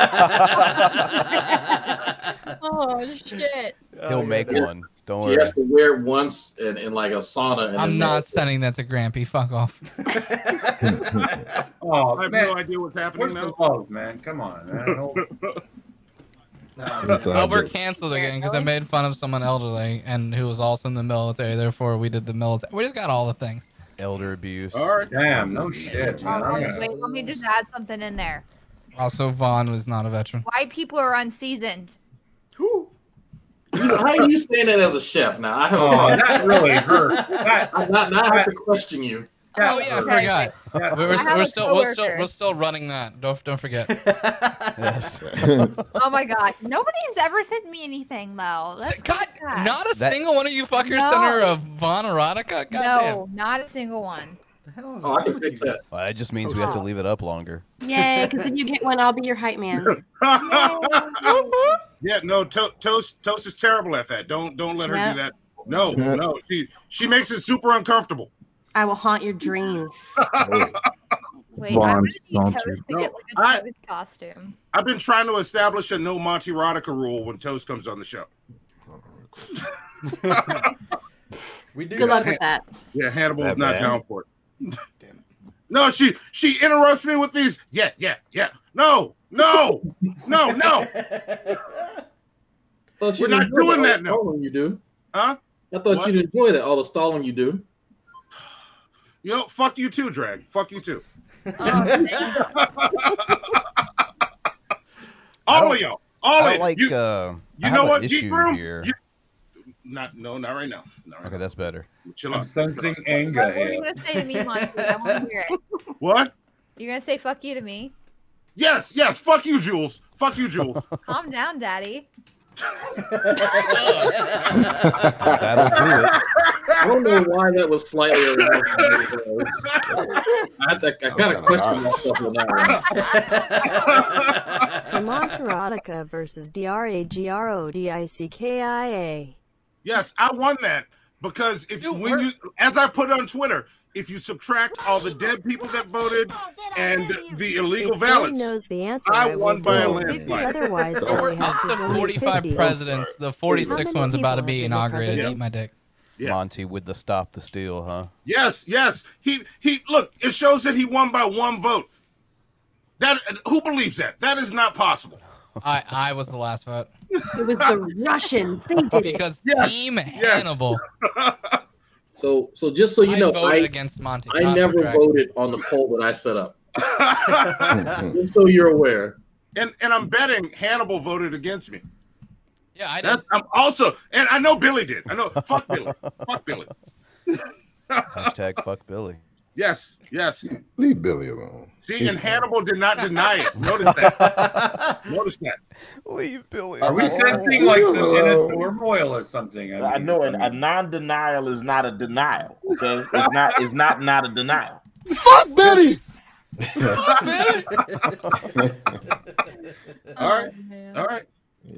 oh shit. He'll make one. Don't She worry. has to wear it once in, in like a sauna. And I'm then not sending that to Grampy. Fuck off. Oh I have man, no idea what's happening where's the now. love, man? Come on, man. That's all Oh, we're canceled again because I made fun of someone elderly and who was also in the military. Therefore, we did the military. We just got all the things. Elder abuse. All right. Damn, no shit. Oh, I'm wait, let me just add something in there. Also, Vaughn was not a veteran. White people are unseasoned. How are you saying that as a chef? Now I have. Oh, that really hurt. That, I'm not. Now I have to question you. Oh yeah, I Okay. forgot. that We're, I we're still we're still we're still running that. Don't don't forget. Yes. Oh my god. Nobody's ever sent me anything though. That's God, bad. not a That- single one of you fuckers No. sent her a Von erotica. God no, not a single one. Oh, I can fix that. Well, that just means we have to oh. leave it up longer. Yay, because if you get one, I'll be your hype man. yeah, no, to- toast toast is terrible at that. Don't don't let her Yep. do that. No, no, she she makes it super uncomfortable. I will haunt your dreams. Wait, Vaughn I'm gonna need Saunter. Toast to No, get like a I- Toast costume. I've been trying to establish a no Monty Rodica rule when Toast comes on the show. We do. Good luck with that. Yeah, Hannibal's That not bad? down for it. Damn it. No, she she interrupts me with these. Yeah, yeah, yeah. No, no, no, no. We're not doing that the now. stalling You do. Huh? I thought What? you'd enjoy that. All the stalling you do. You know, fuck you too, Drag. Fuck you too. Oh. All of y'all. I All of like. you, uh, you I know have what? an Geek issue room. here. You- not no, not right now. Not right Okay, that's better. now. Chill I'm out. sensing anger What were you here. gonna say to me, Monty? I want to hear it. What? You're gonna say "fuck you" to me? Yes, yes. Fuck you, Jules. Fuck you, Jules. Calm down, Daddy. That'll do it. I don't know why that was slightly. irrelevant. I, have to- I oh kind of question myself on that one. Vermont Erotica versus D-R-A-G-R-O-D-I-C-K-I-A. Yes, I won that because if Dude, when you as I put it on Twitter, if you subtract all the dead people that voted and the illegal If Billy ballots, knows the answer, I I won by a donate landslide. 50. Otherwise, Billy has to Of the 45 presidents, the 46th one's about to be inaugurated. Eat my dick. Monty with the stop the steal, huh? Yes, yes. He he. Look, it shows that he won by one vote. That who believes that? That is not possible. I I was the last vote. It was the Russians. They did it. Because Yes, Team yes. Hannibal. So, so just so you I know, voted I against Monty. I never voted on the poll that I set up. just so you're aware. And and I'm betting Hannibal voted against me. Yeah, I That's, I'm also, and I know Billy did. I know. Fuck Billy. Fuck Billy. Hashtag fuck Billy. Yes, yes. Leave Billy alone. See, and Hannibal did not deny it. Notice that. Notice that. Leave Billy. Are we sensing like some inner turmoil or something? I know a, a non-denial is not a denial. Okay, it's not. It's not not a denial. Fuck Billy. All right. Oh, All right.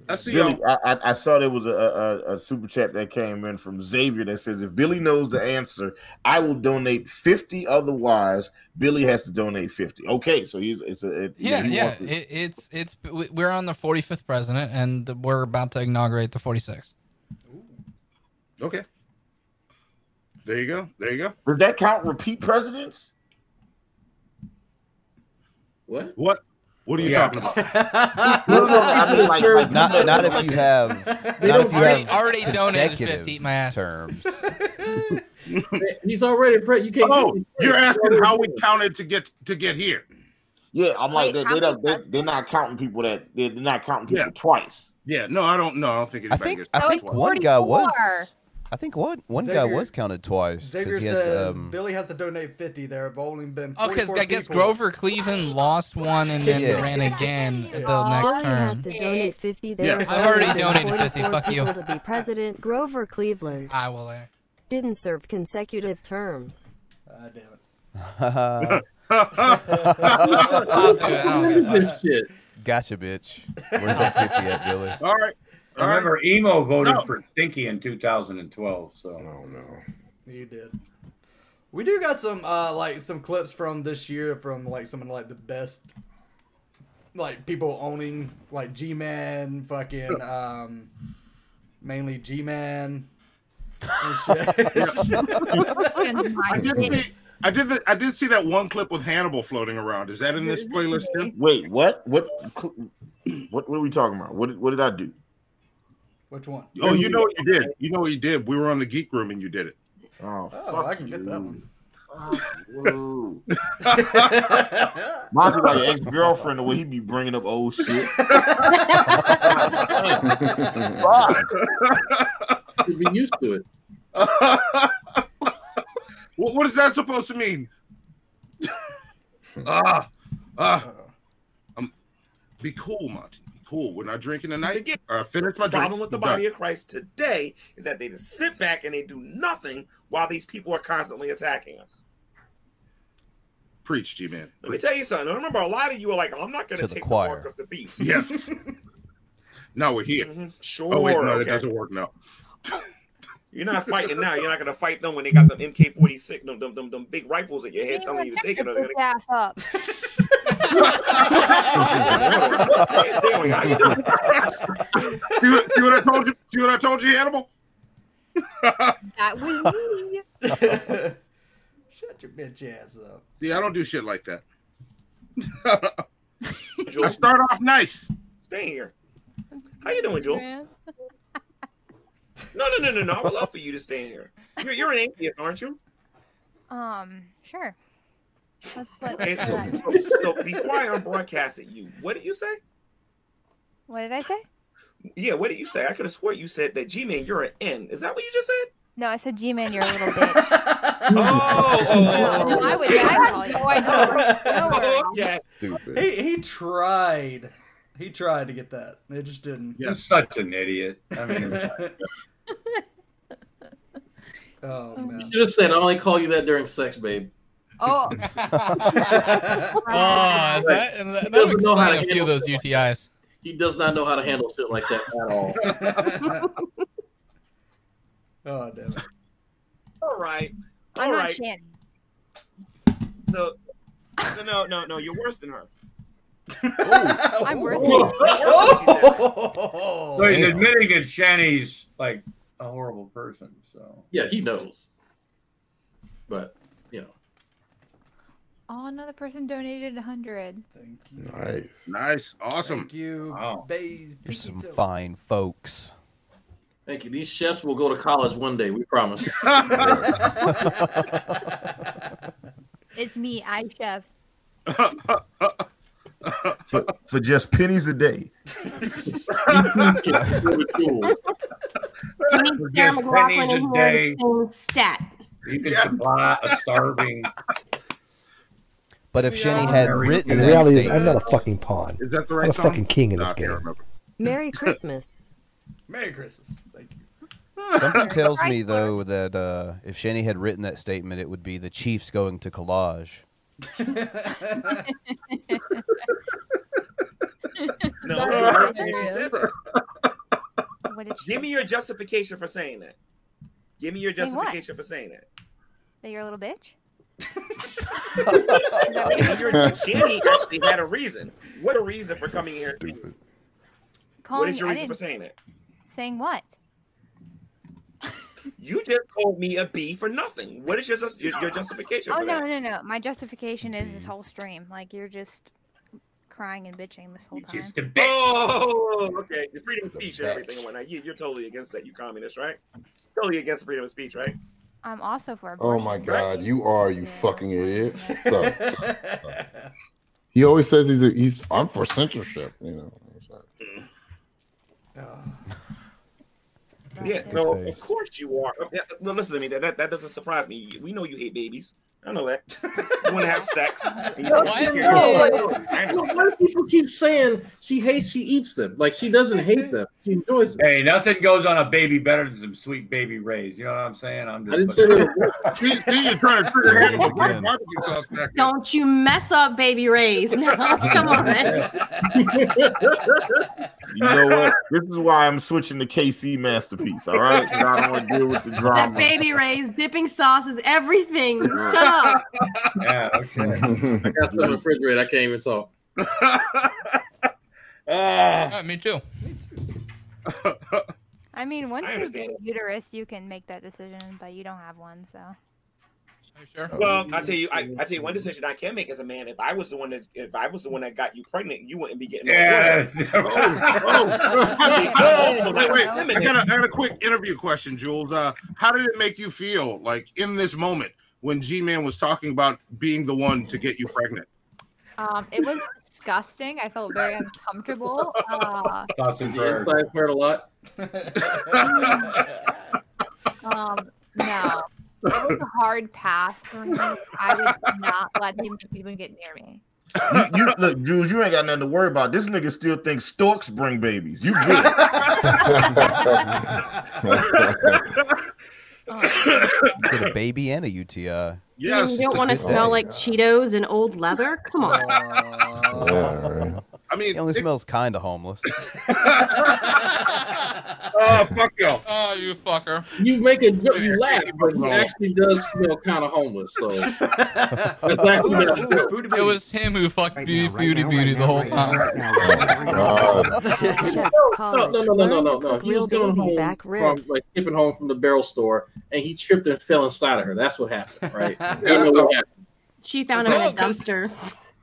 I see Billy. I, I, I saw there was a, a, a super chat that came in from Xavier that says if Billy knows the answer, I will donate fifty. Otherwise, Billy has to donate fifty. Okay, so he's it's a it, Yeah, he yeah. It, it's it's we're on the 45th president, and we're about to inaugurate the 46th. Okay. There you go. There you go. Does that count repeat presidents? What? What? What are you Yeah. talking about? No, no, no, I mean, like- like- Not, not if you have. They Not if you already- have already donated consecutive 50, eat my ass. terms. He's already pre- you can't. Oh, you're asking how we counted to get to get here. Yeah, I'm like Wait, they, they, they, they they're not counting people that they're not counting people Yeah. twice. Yeah. No, I don't. know. I don't think I anybody think gets I think it's one guy was. 44. I think one one guy was counted twice Xavier because he had says um, Billy has to donate 50. There have only been Oh, because I guess people. Grover Cleveland lost one and then Yeah. ran again at the Billy next has to donate 50. There Yeah. I've already donated 50, fuck you. to be president. Grover Cleveland I will later. didn't serve consecutive terms. Ah, damn it. I'll do it. I don't give a fuck. this shit. gotcha, bitch. Where's that fifty at, Billy? All right. I remember emo voted No. for Stinky in 2012. So Oh no. You did. We do got some uh like some clips from this year from like some of like the best like people owning like G Man, fucking um mainly G Man and shit. I did see. I did. The, I did see that one clip with Hannibal floating around. Is that in this playlist too? Wait, what? What? What? What are we talking about? What? What did I do? Which one? Oh, you know what you did. You know what you did. We were on the geek room and you did it. Oh, Oh, fuck I can you. get that one. Whoa. Monty like ex girlfriend the way he be bringing up old shit. Fuck. You've been used to it. What, what is that supposed to mean? Ah, ah. Um, be cool, Monty. Be cool. We're not drinking tonight. Again, Or finish my The drink. problem with the body of Christ today is that they just sit back and they do nothing while these people are constantly attacking us. Preach, G man. Let me tell you something. Remember, a lot of you are like, I'm not going To to the take the choir. mark of the beast. Yes. now we're here. Mhm. Sure. Oh wait, no, okay. it doesn't work now. You're not fighting now. You're not going to fight them when they got them MK46, them, them, them, them big rifles at your head telling you to take it. Shut They're gonna- ass up. Hey, Stanley, how you doing? See what, see what I told you? See what I told you, Hannibal? That was me. Shut your bitch ass up. See, I don't do shit like that. I Joel, start off nice. stay here. How you doing, Joel? No, no, no, no, no. I would love for you to stay here. You're, you're an atheist, aren't you? Um, sure. Let's let Okay, so, so, so before I unbroadcasted you, what did you say? What did I say? Yeah, what did you say? I could have swore you said that G Man, you're an N. Is that what you just said? No, I said G-Man, you're a little bitch. Oh, oh, oh No, oh, oh. I would I call you. No, I don't. No oh, worries. okay. Stupid. He he tried. He tried to get that. It just didn't. you're such an idiot. I mean, oh man. You should have said, I only call you that during sex, babe. Oh, Oh, is that, is that, He that doesn't know how to a few of those UTIs. He does not know how to handle shit like that at all. Oh damn it. All right. I'm All not right. So no, no, no, no. You're worse than her. I'm worth So he's admitting that Shani's like a horrible person. So Yeah, he knows. But you know, Oh, another person donated a hundred. Thank you. Nice. Nice. Awesome. Thank you, Wow. Baze. You're some fine folks. thank you. These chefs will go to college one day. We promise. It's me, I chef. for, for just pennies a day. We Sarah just McLachlan pennies in a day. stat. you can supply a starving. But if Shenny had written And the that reality is, I'm not a fucking pawn. Is that the I'm right a song? fucking king in this I can't game. Merry Christmas. Merry Christmas. Thank you. something tells me though that uh, if Shenny had written that statement, it would be the Chiefs going to collage. No, That you is understand she said that. What did she Give me your justification for saying that. Give me your justification for saying that. say you're a little bitch? And your Jenny actually had a reason. What a reason for coming here. Call What me- is your I reason for saying it? Saying what? You just called me a B for nothing. What is your your, your justification Oh for no, that? no, no. My justification is this whole stream. Like you're just crying and bitching this whole time. Just a bitch. Oh, okay. The freedom of speech and everything and whatnot. You, you're totally against that, you communist, right? Totally against freedom of speech, right? I'm also for Oh my God, you are you fucking idiot. So he always says he's a, he's I'm for censorship. You know. Yeah, Good no, of course you are. Yeah, no, listen to me. That, that that doesn't surprise me. We know you hate babies. I know that. You want to have sex. and you wanna take care of No, like, children. I no, understand. why do people keep saying she hates, she eats them? Like she doesn't hate them. She enjoys them. Hey, nothing goes on a baby better than some sweet baby rays. You know what I'm saying? I'm just I didn't say that. See, see, you're trying to trigger him with barbecue sauce back. Don't you mess up Baby Ray's. No, come on. You know what? This is why I'm switching to KC masterpiece. All right, 'Cause I don't want to deal with the drama. That. Baby Ray's dipping sauce is everything. Shut up. Yeah, okay. I got some refrigerator. I can't even talk. Yeah, me too. I mean, once I you get understand. a uterus, you can make that decision, but you don't have one, so. Are you sure? Well, I tell you, I, I tell you one decision I can make as a man. If I was the one that, if I was the one that got you pregnant, you wouldn't be getting. no Yeah. abortion. Oh, wait, wait. I got, a, I got a quick interview question, Jules. Uh, how did it make you feel, like in this moment when G-Man was talking about being the one to get you pregnant? Um, it was disgusting. I felt very uncomfortable. Uh, Thoughts and The prayers. inside hurt a lot. um, no. It was a hard pass for me. I would not let him even get near me. You, you look, Jules, you ain't got nothing to worry about. This nigga still thinks storks bring babies. You good? Get a baby and a UTI. Yes. You don't want to smell like Cheetos and old leather? Come on. I mean, he only smells kind of homeless. Oh, fuck you. Oh, you fucker. You make a joke, you laugh, but he actually does smell kind of homeless. So that's actually not a. It was him who fucked Beauty Beauty Beauty the whole time. No, no, no, no, no, no, no. He was going home back from like skipping home from the barrel store, and he tripped and fell inside of her. That's what happened, right? I don't know what happened. She found him in a dumpster.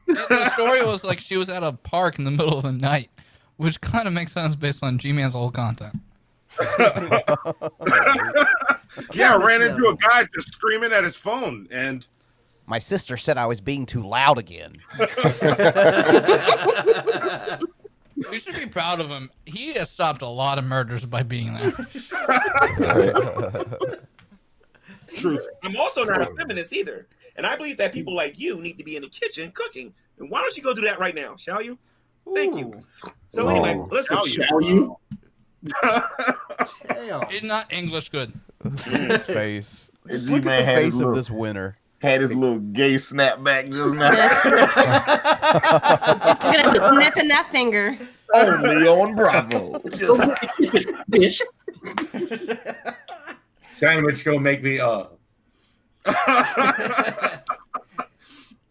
The story was like she was at a park in the middle of the night, which kind of makes sense based on G-Man's old content. Yeah, I ran into a guy just screaming at his phone, and My sister said I was being too loud again. we should be proud of him. He has stopped a lot of murders by being there. Truth. I'm also not a feminist either, and I believe that people like you need to be in the kitchen cooking. And why don't you go do that right now? Shall you? Thank you. So anyway, Oh, listen. Shall you? It's not English good. His face. Just look at the had his face of this winner. Had his little gay snapback just now. Look at him sniffing that finger. Oh, Only on Bravo. Bitch. Sandwich gonna make me uh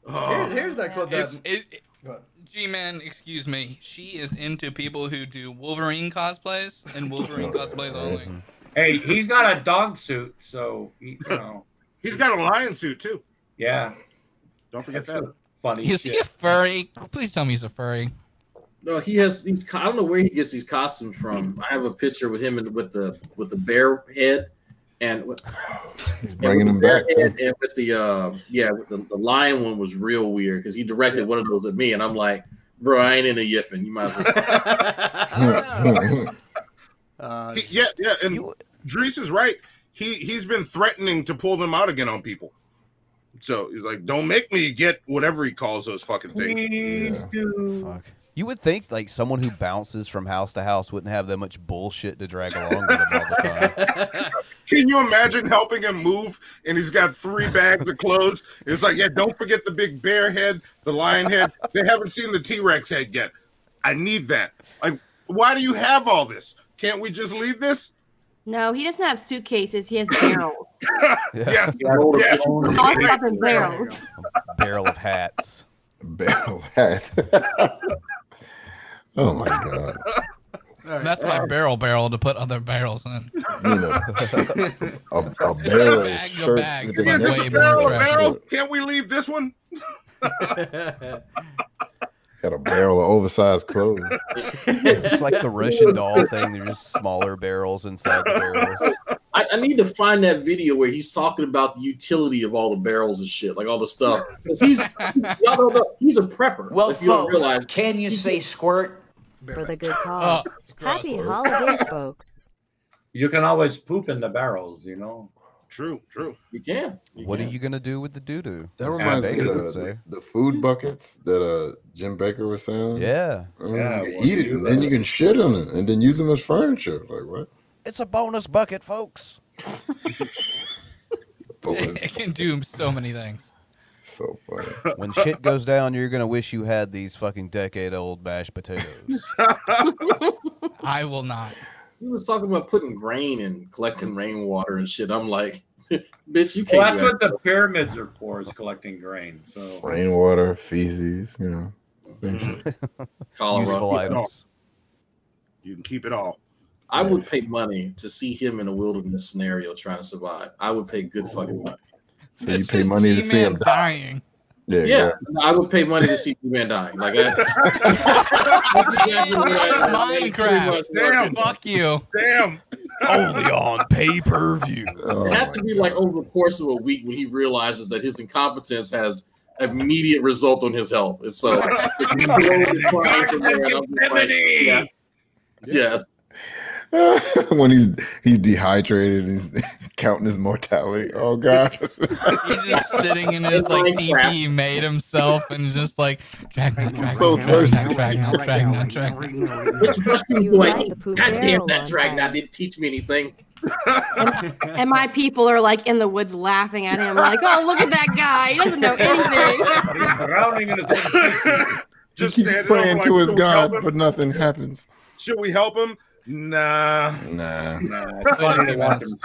Here- here's that clip. That, it- it- G-Man, excuse me. She is into people who do Wolverine cosplays and Wolverine cosplays only. Hey, he's got a dog suit, so he, you know. He's got a lion suit too. Yeah. Don't forget That's that. Funny. Is he a furry? Please tell me he's a furry. No, he has these. I don't know where he gets these costumes from. I have a picture with him and with the with the bear head, and with, He's bringing and them with the back. head and with the uh yeah, with the, the lion one was real weird because he directed one of those at me, and I'm like, bro, I ain't in a yiffin. You might as well. Uh, He- yeah, yeah, and Driss is right. He he's been threatening to pull them out again on people. So he's like, "Don't make me get whatever he calls those fucking things." Fuck. You would think like someone who bounces from house to house wouldn't have that much bullshit to drag along with him all the time. Can you imagine helping him move and he's got three bags of clothes? It's like, yeah, don't forget the big bear head, the lion head. They haven't seen the T Rex head yet. I need that. Like, why do you have all this? Can't we just leave this? No, he doesn't have suitcases. He has barrels. Yes, yes. All up in barrels. Barrel of hats. Barrel hat. Oh my god. That's my barrel barrel to put other barrels in. You know, a, a barrel of Bag of shirts bags with is a way neck- more Barrel, attractive. barrel. Can't we leave this one? Got a barrel of oversized clothes. It's like the Russian doll thing. There's just smaller barrels inside the barrels. I, I need to find that video where he's talking about the utility of all the barrels and shit, like all the stuff. he's y'all know, he's a prepper. Well, if you don't folks, realize, can you say squirt? For the good cause. Happy holidays, folks. You can always poop in the barrels, you know. True, true. You can. What are you gonna do with the doo doo? That reminds me of the, the food buckets that uh Jim Bakker was saying. Yeah. Um, Yeah, you eat it and then you can shit on it and then use them as furniture. Like what? It's a bonus bucket, folks. It can do so many things. So funny. When shit goes down, you're gonna wish you had these fucking decade old mashed potatoes. I will not. he was talking about putting grain and collecting rainwater and shit. I'm like, bitch, you can't that's what the pyramids are for, is collecting grain. So Rainwater, feces, you know. Mm-hmm. Colorado. Useful items. You can keep it all. I would pay money to see him in a wilderness scenario trying to survive. I would pay good fucking money. So you pay money to see him dying. Yeah, Yeah, yeah. I would pay money to see man die. Like I, that's exactly I- Minecraft. Damn. Fuck you. Damn. Only on pay per view. Oh It had to be like over the course of a week when he realizes that his incompetence has immediate result on his health. And so he's slowly crying from there, and I'm just like, yeah. Yes. when he's he's dehydrated, he's counting his mortality. Oh god. He's just sitting in his like Minecraft. TP he made himself and just like dragnet, dragnet, so dragnet, dragnet, dragnet, dragnet. Which must be You like, like the poop God damn, that on dragnet didn't teach me anything. And my people are like in the woods laughing at him, like, "Oh, look at that guy! He doesn't know anything." drowning in his Just He's standing praying over like, to his "Should we help God, but nothing happens. Should we help him? Nah. Nah. Nah, it's funny to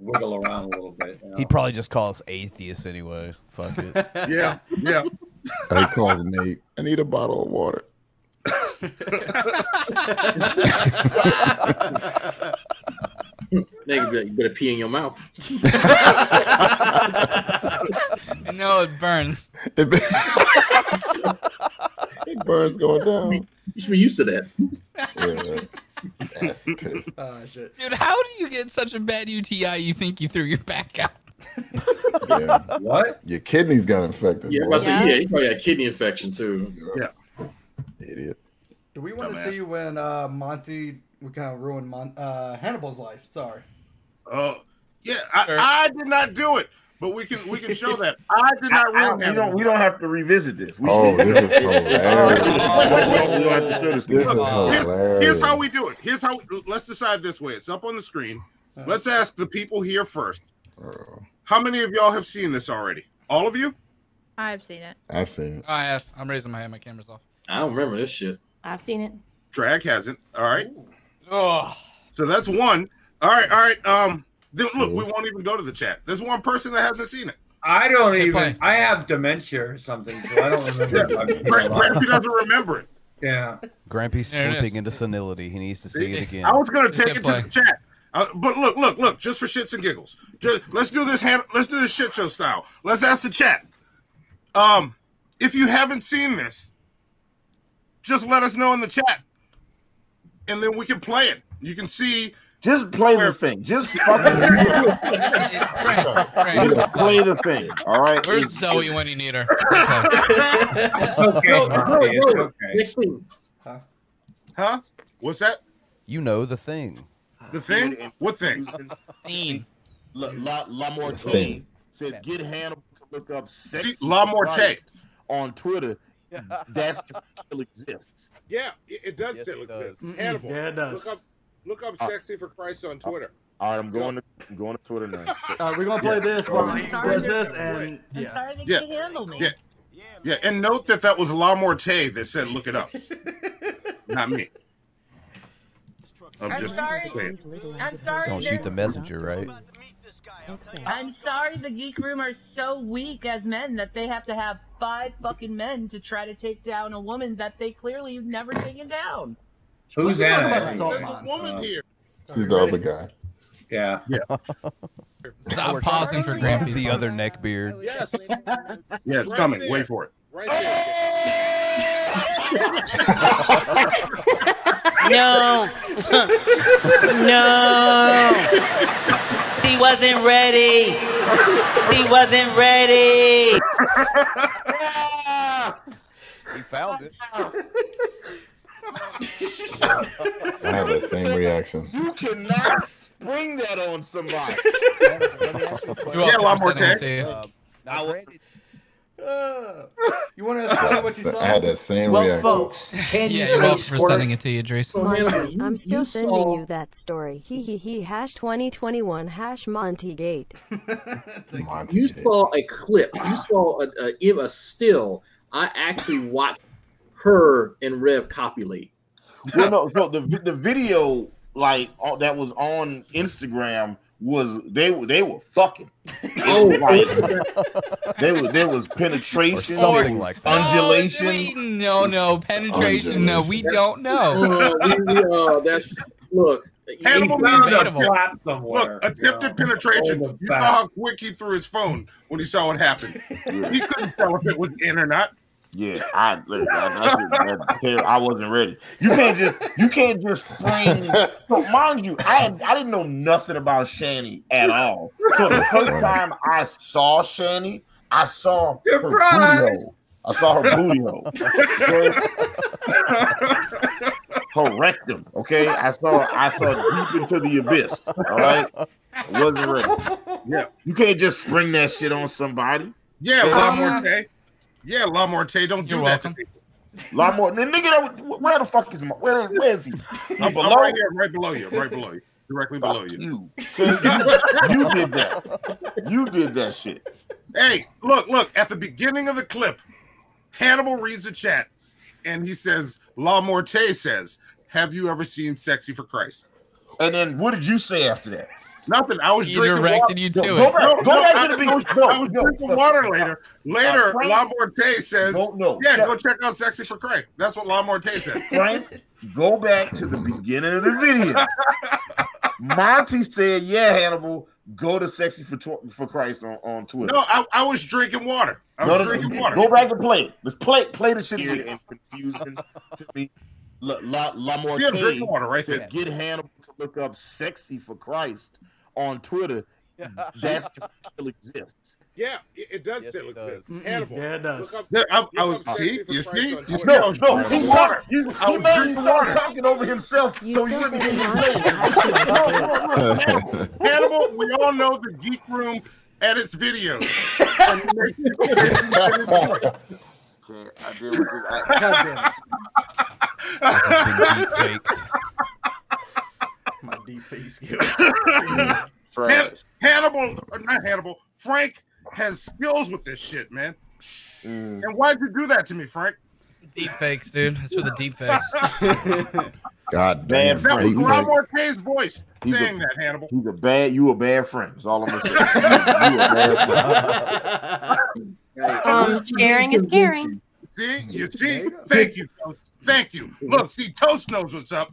wiggle around a little bit. you know. He'd probably just call us atheists anyway. Fuck it. Yeah, yeah. He calls Nate. I need a bottle of water. Nigga, you better pee in your mouth. I know it burns. It, it burns going down. You should be used to that. Yeah. That's piss. Oh shit. Dude, how do you get such a bad UTI you think you threw your back out? Yeah. What? Your kidneys got infected. Yeah, boy. I say, yeah, he probably got kidney infection too. Yeah. Idiot. Do we want to see when uh, Monty we kind of ruined Mon- uh, Hannibal's life? Sorry. Oh, yeah. I, Sure. I did not do it, but we can we can show that I did not I- I- we don't. We don't have to revisit this. We Oh, this is hilarious. We don't have to show this. This is Look, here's, hilarious. here's how we do it. Here's how. Let's decide this way. It's up on the screen. Let's ask the people here first. How many of y'all have seen this already? All of you? I've seen it. I've seen it. I have. I'm raising my hand. My camera's off. I don't remember this shit. I've seen it. Drag hasn't. All right. Oh, So that's one. All right. All right. Um. Then look, we won't even go to the chat. There's one person that hasn't seen it. I don't Hey, even. play. I have dementia or something, so I don't remember. talking Gra- Grampy doesn't remember it. Yeah. Grampy's There it slipping into senility. He needs to see it again. I was gonna take it to play. the chat, uh, but look, look, look, just for shits and giggles, just let's do this. Hand, let's do this shit show style. Let's ask the chat. Um, if you haven't seen this, just let us know in the chat, and then we can play it. You can see. Just play the thing. Just fucking Frank, Frank, just play the thing. All right. Where's It's- Zoe when you need her? Okay. Okay, No, no, no. okay. Next thing. Huh? What's that? You know the thing. The thing? What thing? Dean. La, La, La Morte Thing. says get Hannibal to look up sex See, La Morte. On Twitter. That still exists. Yeah, it, it does Yes, still it does. exist. Hannibal. Yeah, it does. Look up, Uh, "sexy for Christ" on Twitter. All right, I'm going to I'm going to Twitter now. Uh, we're gonna play this while he Sorry. does this, and I'm yeah. sorry they Yeah. can't handle me. Yeah. Yeah, and note that that was La Morte that said, "Look it up," not me. I'm I'm just sorry. saying. I'm sorry. Don't shoot the messenger, right? I'm sorry the geek room are so weak as men that they have to have five fucking men to try to take down a woman that they clearly have never taken down. Who's Talking about that? assault There's a mine. woman uh, here. She's the other guy. Yeah. Yeah. Stop pausing for Grampy. The other neckbeard. Yes. Yeah, it's coming. Wait for it. Right there. No. no. He wasn't ready. He wasn't ready. He found it. I have the same reaction. You cannot spring that on somebody. You're Yeah, La welcome for sending Morte. it to you. Uh, now, Randy, Uh, you want to explain what you So saw? I had that same reaction. Well, reaction. folks, can you Yeah, you're welcome for sending it to you, Idris. So, Hannibal, I'm still you sending saw, you that story. He he he. Hash 2021. Hash Monty Gate. Monty you Day. saw a clip. You saw a, a, a still. I actually watched her and Rev copulate. well, no, so the the video like uh, that was on Instagram was they were they were fucking. Oh, Like, they was there was penetration, Or something there like was undulation. Oh, no, no. Penetration. No, we don't know. Oh, we, we, uh, that's look. Hannibal he- Found a plot somewhere. Look, attempted Yeah. penetration. You saw how quick he threw his phone when he saw what happened. He couldn't tell if it was in or not. Yeah, I, look, I, that's it, that- tell- I wasn't ready. You can't just you can't just spring. So mind you, I had, I didn't know nothing about Shani at all. So the first time I saw Shani, I saw her booty hole. I saw her booty hole. Okay? her rectum. Okay, I saw I saw deep into the abyss. All right, I wasn't ready. Yeah. You can't just spring that shit on somebody. Yeah, Yeah. La Morte. Yeah, La Morte. Don't do You're that welcome. to people. lot more. Nigga, that, where the fuck is my, where, where is he? I'm, I'm below. I'm right here, right below you, right below you, directly below Fuck you. you. you. You did that. You did that shit. Hey, look, look. At the beginning of the clip, Hannibal reads the chat, and he says, "La Morte says, have you ever seen Sexy for Christ?" And then what did you say after that? Nothing. I was He drinking directed water. you Go- to go it. back- No, go no, back I, to the I was, beach. No, I was no, drinking no. water later. Later, Frank- La Morte says, Go- no, "Yeah, Frank- go check out Sexy for Christ." That's what La Morte said. Frank, go back to the beginning of the video. Monty said, "Yeah, Hannibal, go to Sexy for Tw- for Christ on, on Twitter." No, I, I was drinking water. I No, was no, no, drinking water. Go back and play it. Let's play play the shit Weird again. and confusing to me. La, La, La Morte Yeah, drinking water right says there. get Hannibal to look up "sexy for Christ" on Twitter. That still exists. Yeah, it, it does Yes, still it does. exist. Hannibal. Yeah, it does. Look up- Yeah, I, I was see, you see, you see, Twitter. Was No, he, water. he, he was made drinking start talking over himself, You so he still wouldn't get his Hash Hannibal, we all know the geek room edits videos. Okay, I did what this- I- God damn This has been deep faked. it. My deep face. Han- Hannibal, not Hannibal, Frank has skills with this shit, man. Mm. And why'd you do that to me, Frank? Deep fakes, dude. That's for the deep fakes. God damn. That was Frank, La Morte's voice. Stop He's saying a- that, Hannibal. He's a bad. You a bad friend. That's all I'm gonna say. you, you a bad friend. Um, sharing is caring. See, you see. Thank you, Toast. Thank you. Look, see, Toast knows what's up,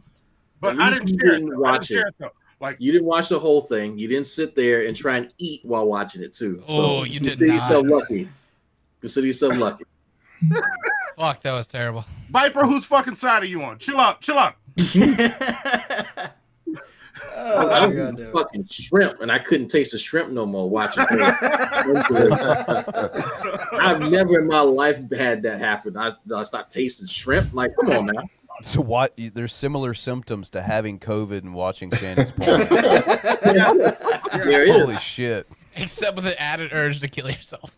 but I didn't share didn't though. I didn't watch share it. it. Like You didn't watch the whole thing. You didn't sit there and try and eat while watching it too. So Oh, you did consider not. yourself lucky. Consider yourself lucky. Fuck, that was terrible. Viper, whose fucking side are you on? Chill out, chill out. I was eating fucking shrimp, and I couldn't taste the shrimp no more watching. it. I've never in my life had that happen. I, I stopped tasting shrimp. Like, come on now. So what? There's similar symptoms to having COVID and watching Shannon's porn. Holy shit! Except with the added urge to kill yourself.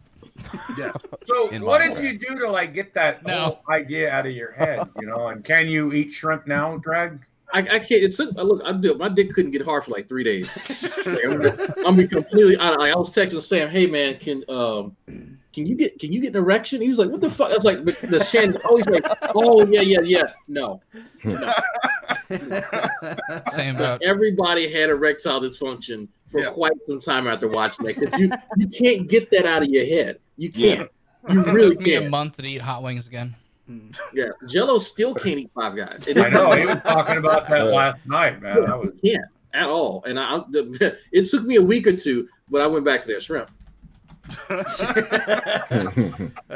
Yes. So In what did way. you do to like get that whole idea out of your head? You know, and can you eat shrimp now, Drag? I, I can't. It's look. I do. My dick couldn't get hard for like three days. I'm, I'm be completely. I, I was texting Sam, "Hey man, can um, can you get can you get an erection?" He was like, "What the fuck?" I was like, but "The Shannon's oh, always like, oh yeah, yeah, yeah." No, no. Same boat. Everybody had erectile dysfunction for quite some time after watching that because you you can't get that out of your head. You can't. You It really took me a can't. month to eat hot wings again. Yeah, Jello still can't eat Five Guys. I know he was talking about that last night, man. Yeah, That was you can't at all. And I, I- it took me a week or two, but I went back to that shrimp. At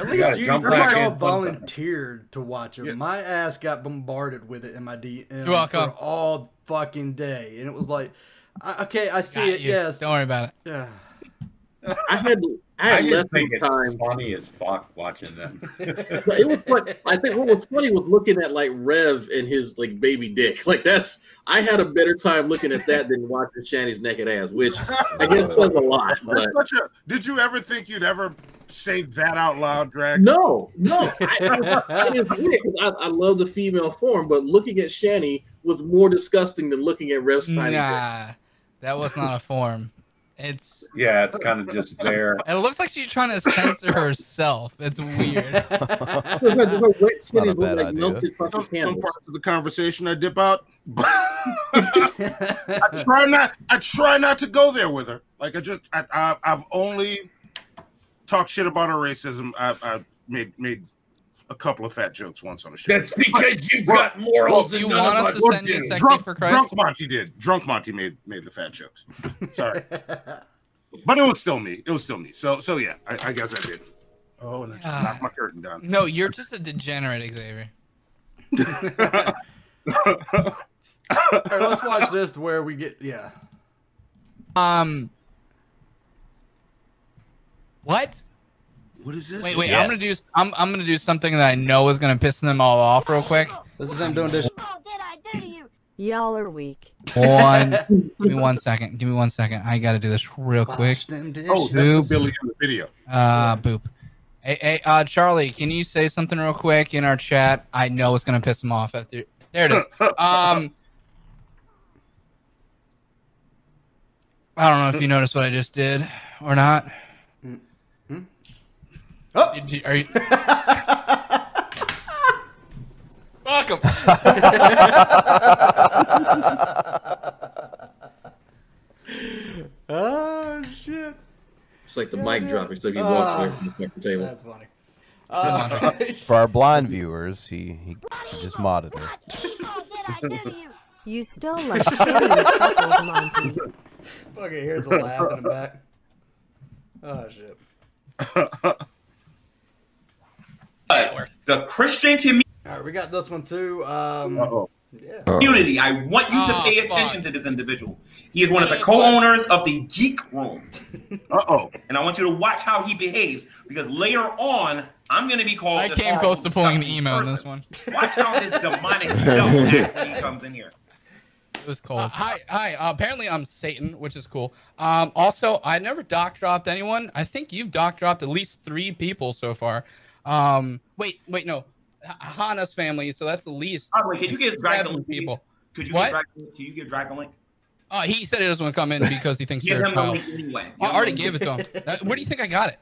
least gotta you, jump you all volunteered to watch it. My ass got bombarded with it in my DM You're welcome. for all fucking day, and it was like, I, okay, I see Got it. you. Yes, Don't worry about it. Yeah. I had I I had just think it's time. funny as fuck watching them. It was fun. I think what was funny was looking at like Rev and his like baby dick. Like that's I had a better time looking at that than watching Shanny's naked ass, which I guess says a lot. But Such a- did you ever think you'd ever say that out loud, Drag? no, no, I, I, it is weird 'cause I, I love the female form, but looking at Shanny was more disgusting than looking at Rev's tiny dick. Nah, that was not a form. It's yeah, it's kind of just there. it looks like she's trying to censor herself. It's weird. Her- her wet titties Not a bad like idea. melted fucking Some parts of the conversation I dip out. I try not. I try not to go there with her. Like I just. I, I, I've only talked shit about her racism. I, I made made a couple of fat jokes once on a show. That's because you've got morals and You want us us to send you do. sexy drunk, for Christ? drunk Monty did. Drunk Monty made made the fat jokes. Sorry, but it was still me. It was still me. So so yeah, I, I guess I did. Oh, and I just Ah. knocked my curtain down. No, you're just a degenerate, Xavier. All right, let's watch this to where we get yeah. Um. What? What is this? Wait, wait. I'm gonna do. I'm. I'm gonna do something that I know is gonna piss them all off real quick. This is him doing this. you? Y'all are weak. One. give me one second. Give me one second. I gotta do this real quick. Oh, that's Boop. the Billy in the video. Uh, boop. Hey, hey, uh, Charlie, can you say something real quick in our chat? I know it's gonna piss him off. After there it is. Um, I don't know if you noticed what I just did or not. Oh, Did you- are you? Fuck 'em. oh shit. It's like the mic drop, except he walks away from the fucking table. That's funny. Uh, For our blind viewers, he, he just modded her. You stole my Chinese couples, Monty. fucking hear the laugh in the back. Oh shit. The Christian community. All right, we got this one too. Um, yeah. community. I want you to Oh, pay fuck. attention to this individual. He is one of the co-owners of the Geek Room. Uh oh. And I want you to watch how he behaves because later on, I'm going to be called. I came close to pulling an email emo in this one. Watch how this demonic devil he comes in here. It was cold. Uh, hi, hi. Uh, apparently, I'm Satan, which is cool. Um, also, I never doc dropped anyone. I think you've doc dropped at least three people so far. Um, wait, wait, no, H- Hana's family. So that's the least. By the way, could you get Dragon Link, people? Could you What? get Dragon, can you get Dragon Link? Uh, he said he doesn't want to come in because he thinks Give you're a him the child. anyway. I already gave it to him. That- where do you think I got it?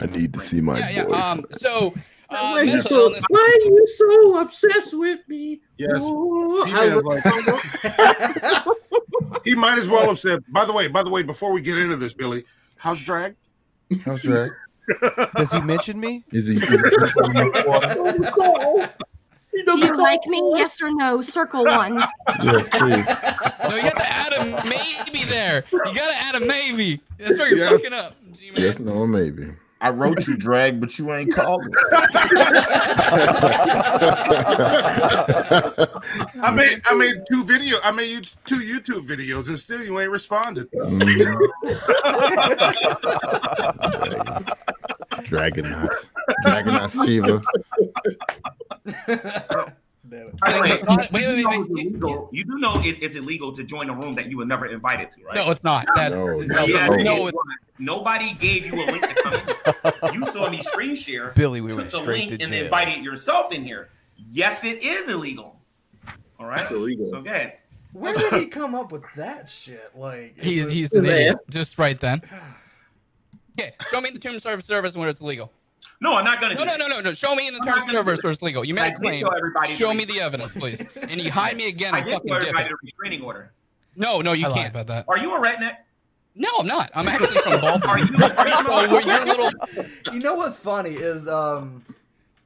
I need to see my Yeah, yeah. boy. Um, so uh, Why are, you so, illness- why are you so obsessed with me? Yes. Oh, He I he might as well have said. By the way, by the way, before we get into this, Billy, how's drag? How's drag? Does he mention me? Is he? Is he Do you like me? Yes or no? Circle one. yes, please. No, you have to add a maybe there. You gotta add a maybe. That's where you're Yeah. fucking up. Yes, no, maybe. I wrote you drag, but you ain't called me. I made I made two video. I made you two YouTube videos, and still you ain't responded. Dragonaut. Dragonaut Shiva. By Wait, wait, wait, wait. You, you do know it, it's illegal to join a room that you were never invited to, right? No, it's not. That's No, no, Yeah, no, no, it's Nobody gave you a link to come in. You saw me screen share. Billy, we took went the straight link to and jail. invited yourself in here. Yes, it is illegal. All right, It's illegal. So go ahead. Where did he come up with that shit? Like he's it- he's an Man. idiot. Just right then. Okay, show me the terms of service where it's legal. No, I'm not gonna. No, do no, no, no, no. Show me in the I'm terms not of service do where it's legal. You made a claim. show everybody Show the- me the evidence, please. And you hide me again. I I'm did fucking show everybody dipping. the restraining order. No, no, you I can't. about that. Are you a redneck? No, I'm not. I'm actually from Baltimore. Are you? Are you? So you're a little. You know what's funny is um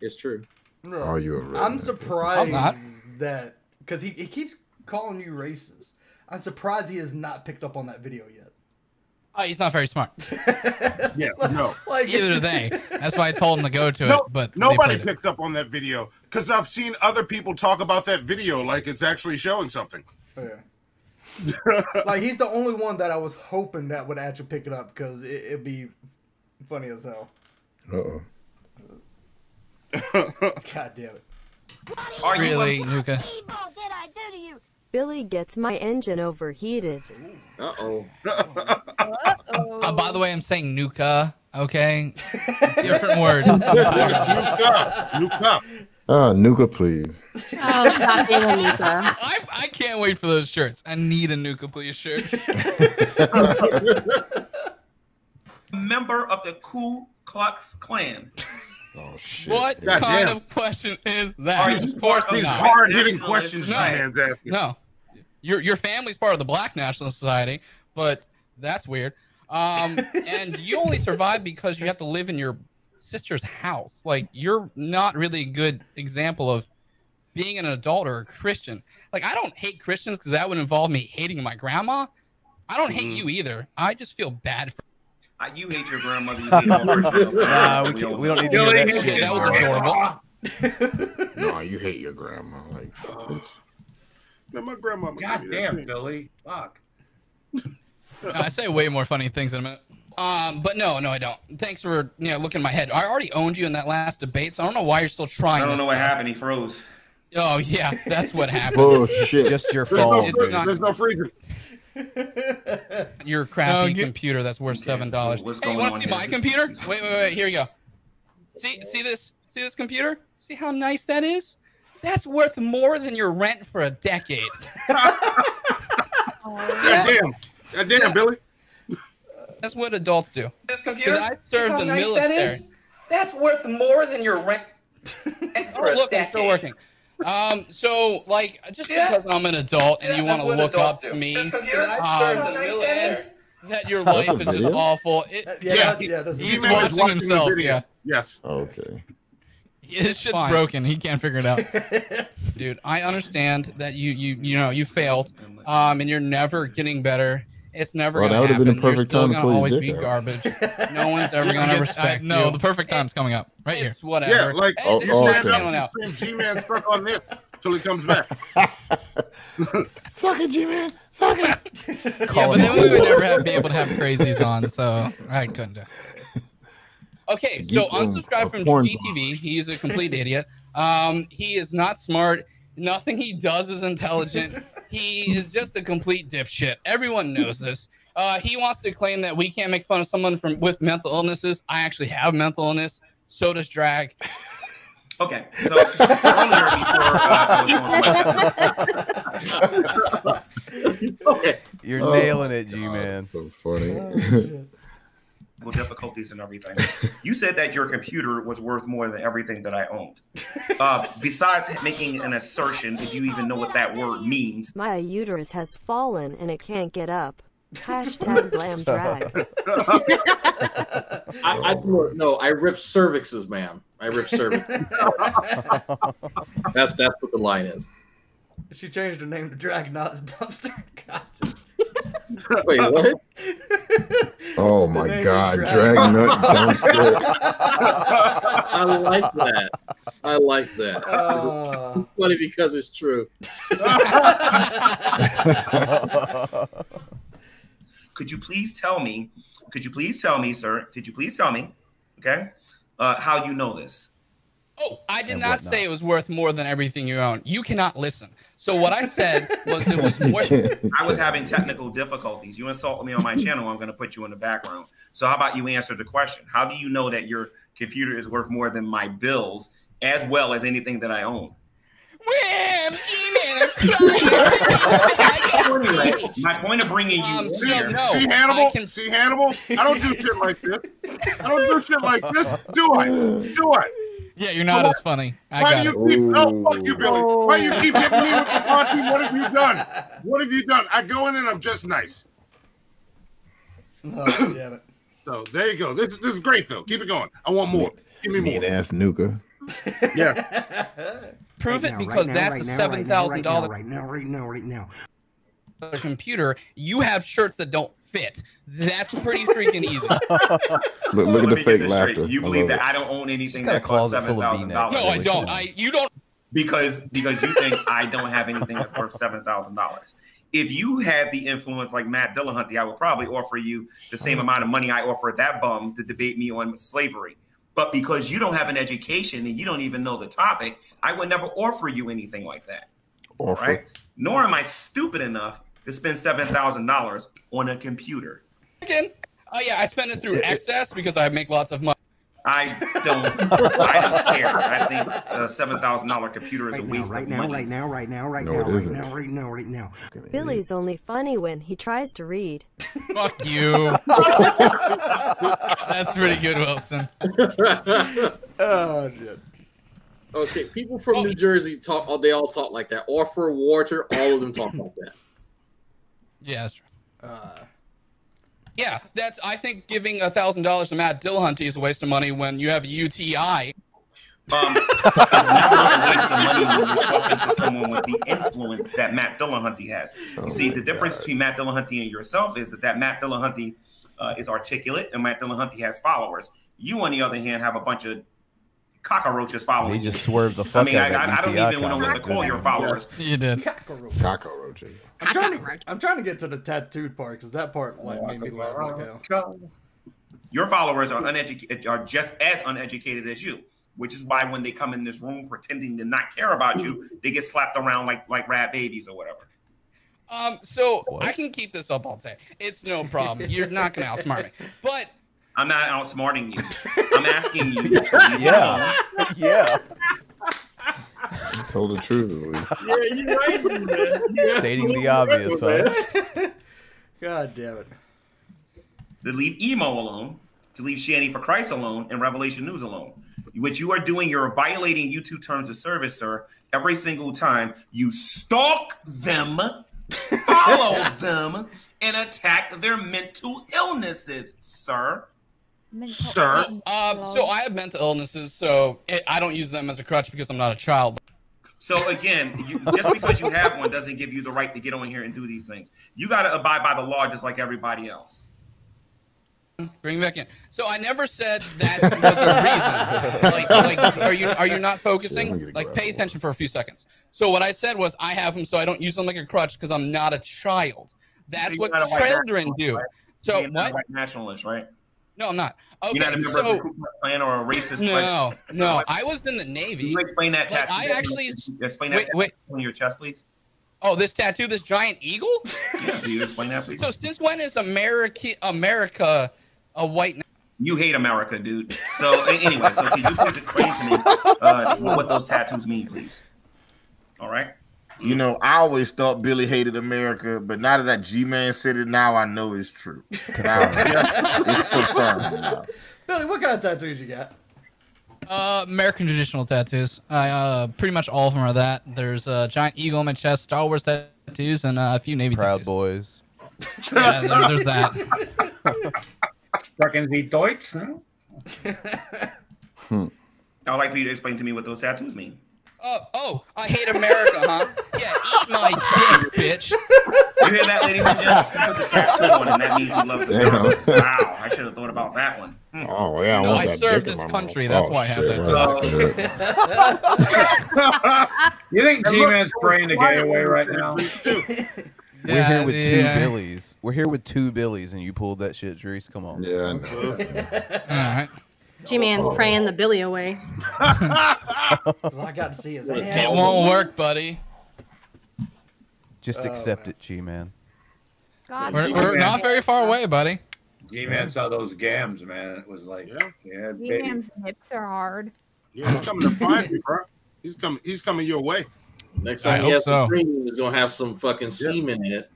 It's true. Are you a I'm redneck? I'm surprised not. that because he, he keeps calling you racist. I'm surprised he has not picked up on that video yet. Oh, he's not very smart. Yeah, no. Like Either they. That's why I told him to go to No, it. But Nobody played it. picked up on that video because I've seen other people talk about that video like it's actually showing something. Yeah. like he's the only one that I was hoping that would actually pick it up because it, it'd be funny as hell. Uh-oh. God damn it. Are you? Really, Nuka? Billy gets my engine overheated. Uh oh. Uh, by the way, I'm saying Nuka. Okay, different word. Nuka, Nuka. Ah, Nuka, please. Oh, stop being a Nuka. I, I can't wait for those shirts. I need a Nuka Please shirt. member of the Ku Klux Klan? Oh shit. What God kind damn. of question is Are that? you Of part of These hard hitting questions this Society? man's asking. No, your your family's part of the Black National Society, but that's weird. Um, and you only survive because you have to live in your sister's house. Like you're not really a good example of being an adult or a Christian. Like I don't hate Christians because that would involve me hating my grandma. I don't hate you either. I just feel bad for. Uh, you hate your grandmother. You hate all her Nah, we, can't, we don't need to hear that shit. that was anymore. adorable. No, you hate your grandma. Like, it's- Man, my grandma. God damn, Billy. Fuck. I say way more funny things in a minute. Um, but no, no, I don't. Thanks for you know looking in my head. I already owned you in that last debate, so I don't know why you're still trying. I don't know what stuff. happened. He froze. Oh yeah, that's what happened. bullshit. Just your There's no, fault. It's not- There's no freezing. Your crappy No, you- computer that's worth seven dollars. what's hey, you want to see here? my computer? Wait, wait, wait. Here you go. See, see this? See this computer? See how nice that is? That's worth more than your rent for a decade. God damn. God damn, Billy. That's what adults do. This computer? I served the nice military. that is? That's worth more than your rent. for Oh, look, it's still working. Um, so like, just See that? because I'm an adult and Yeah, you want to look adults up to me, This computer? um, How nice that is? that your That's life a is just video? awful. It, Yeah, Yeah, that- yeah, that's he's He-Man is watching watching the himself. video. Yeah, Yes. okay. his shit's broken. He can't figure it out. Dude, I understand that you you you know you failed, um, and you're never getting better. It's never Well, gonna that would've happen. been the perfect you're still time to gonna pull your always dick be out. garbage. No one's ever gonna respect you. No, the perfect time's coming up. Right here. It's whatever. Yeah, like Hey, Oh, this oh, is my okay. channel now. G-Man stuck on this till he comes back. Suck it, G-Man. Suck it. Yeah, but then we would never have, be able to have crazies on, so I couldn't do. it. Okay, so unsubscribe a from porn GTV. He's a complete idiot. Um, he is not smart. Nothing he does is intelligent. He is just a complete dipshit. Everyone knows this. Uh, he wants to claim that we can't make fun of someone from with mental illnesses. I actually have mental illness. So does drag. Okay, so earlier before uh, I was going okay. You're Oh, nailing it, G man. So funny. Technical difficulties and everything. You said that your computer was worth more than everything that I owned. Uh, besides making an assertion, if you even know what that word means, My uterus has fallen and it can't get up. Hashtag blam drag. I, I no, I rip cervixes, ma'am. I rip cervixes. that's that's what the line is. She changed her name to Drag Not Dumpster. God. Wait, what? Oh my God, Drag- Dragnut dumpster. I like that. I like that. Uh. it's funny because it's true. could you please tell me? Could you please tell me, sir? Could you please tell me? Okay, uh, how you know this? Oh, I did not whatnot. say it was worth more than everything you own. You cannot listen. So what I said was it was worth. I was having technical difficulties. You insult me on my channel, I'm going to put you in the background. So how about you answer the question? How do you know that your computer is worth more than my bills, as well as anything that I own? My point of bringing you Um, so here. no, See Hannibal? can- See Hannibal? I don't do shit like this. I don't do shit like this. Do it. Do I? Yeah, you're not as funny. I Why got do it. you keep? Oh, fuck you, Billy. Why do you oh. keep hitting me with the party? What have you done? What have you done? I go in and I'm just nice. Oh, damn it. So there you go. This, this is great though. Keep it going. I want more. Give me more. Mean ass Nuka. Yeah. Prove Right it now, because right now, that's right a seven thousand dollar Right now, right now, right now. Computer. You have shirts that don't fit. That's pretty freaking easy. Look, look let at the fake laughter. straight. You I believe that it. I don't own anything got a that costs closet seven full of thousand V-necks. dollars? No, I don't. I you don't. because because you think I don't have anything that's worth seven thousand dollars. If you had the influence like Matt Dillahunty, I would probably offer you the same amount of money I offered that bum to debate me on slavery. But because you don't have an education and you don't even know the topic, I would never offer you anything like that. Offer. Right? Nor am I stupid enough to spend seven thousand dollars on a computer. Again. Oh yeah, I spend it through excess because I make lots of money. I don't. I don't care. I think a seven thousand dollar computer is a Right now, waste right of now, money. right now, right now, right No, now, right isn't. now, right now, right now. Billy's only funny when he tries to read. Fuck you. That's pretty good, Wilson. Oh, shit. Okay, people from oh. New Jersey talk. oh, They all talk like that. Or for water. All of them talk like that. Yeah, that's true. Uh, Yeah, that's. I think giving a thousand dollars to Matt Dillahunty is a waste of money when you have a UTI. Um, it's never a waste of money when you're talking to someone with the influence that Matt Dillahunty has. You see, the difference between Matt Dillahunty and yourself is that Matt Dillahunty uh, is articulate and Matt Dillahunty has followers. You, on the other hand, have a bunch of cockroaches following He you. just swerved the I fuck mean, out I, of I, I don't even UTI know what to call your followers. You did. Cockroaches. I'm trying, to, I'm trying to get to the tattooed part because that part like made me laugh like hell. Your followers are uneducated, are just as uneducated as you, which is why when they come in this room pretending to not care about you, they get slapped around like like rat babies or whatever. Um, so I can keep this up all day. It's no problem. You're not gonna outsmart me. But I'm not outsmarting you. I'm asking you. To Yeah. alone. yeah. Told the truth at least. Yeah, you're right, man. Yeah. Stating the obvious, huh? God damn it. To leave emo alone, to leave Shanny for Christ alone, and Revelation News alone. What you are doing, you're violating YouTube terms of service, sir. Every single time you stalk them, follow them, and attack their mental illnesses, sir. Sir. um, so I have mental illnesses, so it, I don't use them as a crutch because I'm not a child. So again, you, just because you have one doesn't give you the right to get on here and do these things. You got to abide by the law just like everybody else. Bring it back in. So I never said that was a reason. Like, like, are you are you not focusing? Like, pay attention for a few seconds. So what I said was, I have them, so I don't use them like a crutch because I'm not a child. That's You're what not a white children do. right? So You're not what? white nationalist, right? No, I'm not. Okay, You're not a member of the Ku Klux Klan or a racist. no, Klan? no, I was in the Navy. Can you explain that Like, tattoo? I actually explain that wait, tattoo wait. on your chest, please. Oh, this tattoo, this giant eagle. Yeah, can you explain that, please? So since when is America America a white? You hate America, dude. So anyway, so can you please explain to me uh, what those tattoos mean, please? All right. You know, I always thought Billy hated America, but now that that G Man said it, now I know it's true. Now, it's confirmed now. Billy, what kind of tattoos you got? Uh, American traditional tattoos. I uh, pretty much all of them are that. There's a giant eagle on my chest, Star Wars tattoos, and uh, a few Navy Proud tattoos. Boys. Yeah, there- there's that. Sprechen Sie Deutsch? Huh? I'd like for you to explain to me what those tattoos mean. Oh, oh, I hate America, huh? Yeah, eat my dick, bitch. You hear that, ladies and gents? He puts a tattoo on him. That means he loves America. Damn. Wow, I should have thought about that one. Hmm. Oh yeah, I No, want I that served dick this country, mouth. that's why I have shit, that right, You think G Man's praying to gay away right now? We're Yeah, here with two. Billies. We're here with two Billies, and you pulled that shit, Driss. Come on. Yeah, I know. All right. G-Man's oh. praying the Billy away. All I got to see his is It ass. won't work, buddy. Just Oh, accept it, G Man. God, We're, we're not very far away, buddy. G Man saw those gams, man. It was like, yeah, baby. G-Man's nips are hard. Yeah, he's coming to find you, bro. He's coming. He's coming your way. Next I time he has so. a dream, he's gonna have some fucking semen in it.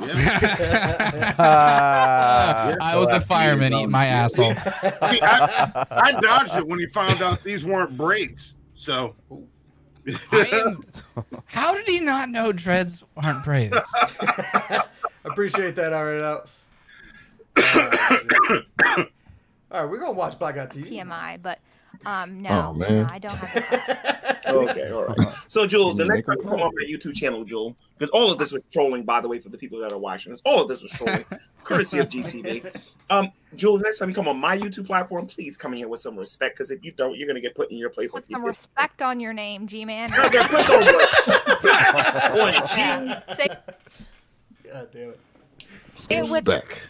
I was a fireman eating my asshole. See, I, I dodged it when he found out these weren't braids. So am. How did he not know dreads aren't braids? Appreciate that, all right. Out. all right, we're gonna watch Black Guy TV. TMI, but um, no, Oh, man. no, I don't have. Okay, all right. So, Jewel, the next make time you come on my YouTube channel, Jewel, because all of this was trolling, by the way, for the people that are watching this. All of this was trolling, courtesy of GTV. Um, Jewel, the next time you come on my YouTube platform, please come in here with some respect, because if you don't, you're gonna get put in your place Put you some did. respect on your name, G-Man. No, put some respect on G. God damn it. it with Back.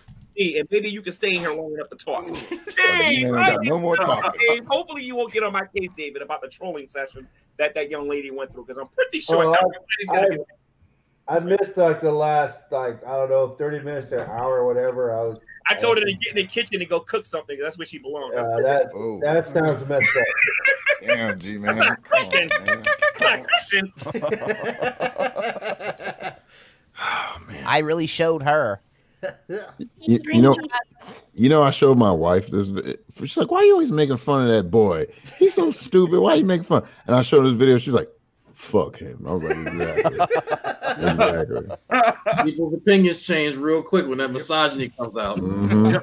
And maybe you can stay in here long enough to talk. you Dave, right? no more talking. Dave, hopefully you won't get on my case, David, about the trolling session that that young lady went through, because I'm pretty sure Well, everybody's gonna I- get I missed like the last like I don't know thirty minutes to an hour or whatever. I was I told her to get in the kitchen and go cook something. That's where she belongs. uh, that Oh, that sounds messed up. damn, G man. Come Christian. on, man. Come on, Christian. I really showed her. You, you know, you know, I showed my wife this. She's like, "Why are you always making fun of that boy? He's so stupid. Why are you making fun?" And I showed her this video. She's like, "Fuck him." I was like, "Exactly, exactly." People's opinions change real quick when that misogyny comes out. Mhm.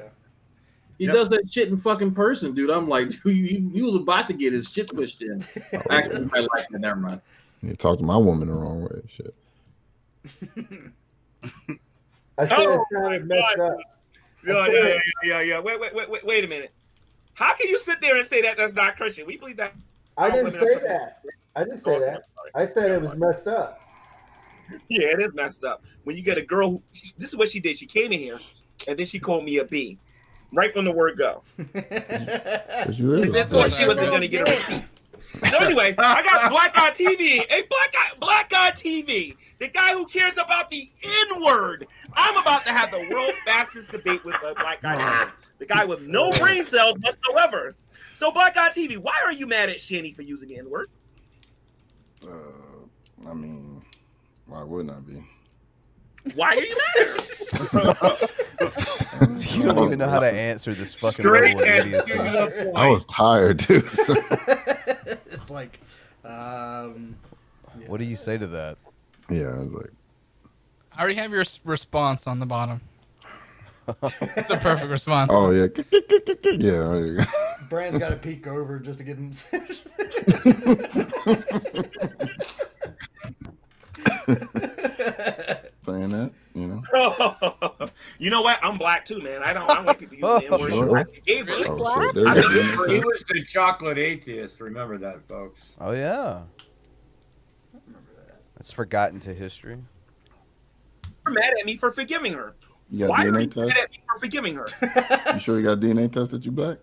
He does that shit in fucking person, dude. I'm like, dude, he, he was about to get his shit pushed in. Actually, I like it. Never mind. You talked to my woman the wrong way. Shit. I said Oh, it sounded messed up. Yeah, yeah, yeah, yeah, yeah. Wait, wait, wait, wait, wait a minute. How can you sit there and say that that's not Christian? We believe that. I didn't say that. I didn't say oh, that. I said it was messed up. Yeah, it is messed up. When you get a girl who, this is what she did. She came in here and then she called me a B. Right from the word go. 'Cause you is. Thought she wasn't going to get a receipt. So anyway, I got Black Guy TV. Hey, Black Guy, Black Guy TV, the guy who cares about the N word. I'm about to have the world fastest debate with a Black TV, the guy with no brain cells whatsoever. So, Black Guy TV, why are you mad at Shanny for using the N word? Uh, I mean, why wouldn't I be? Why are you mad at her? You don't even know how to answer this fucking Straight level of idiocy. to the point. I was tired, dude. So, it's like, um, What do you say to that? yeah, I was like, I already have your response on the bottom. It's a perfect response. oh yeah, yeah. Go. Brand's got to peek over just to get him. Saying that, you know. you know what? I'm black too, man. I don't, I don't like people using the N word. Sure. I gave her. Oh, shit, there you think go. it's for He was the chocolate atheist. Remember that, folks. Oh yeah. That's forgotten to history. You're mad at me for forgiving her. You got Why a are you DNA mad test? at me for forgiving her? You sure you got a DNA test that you black?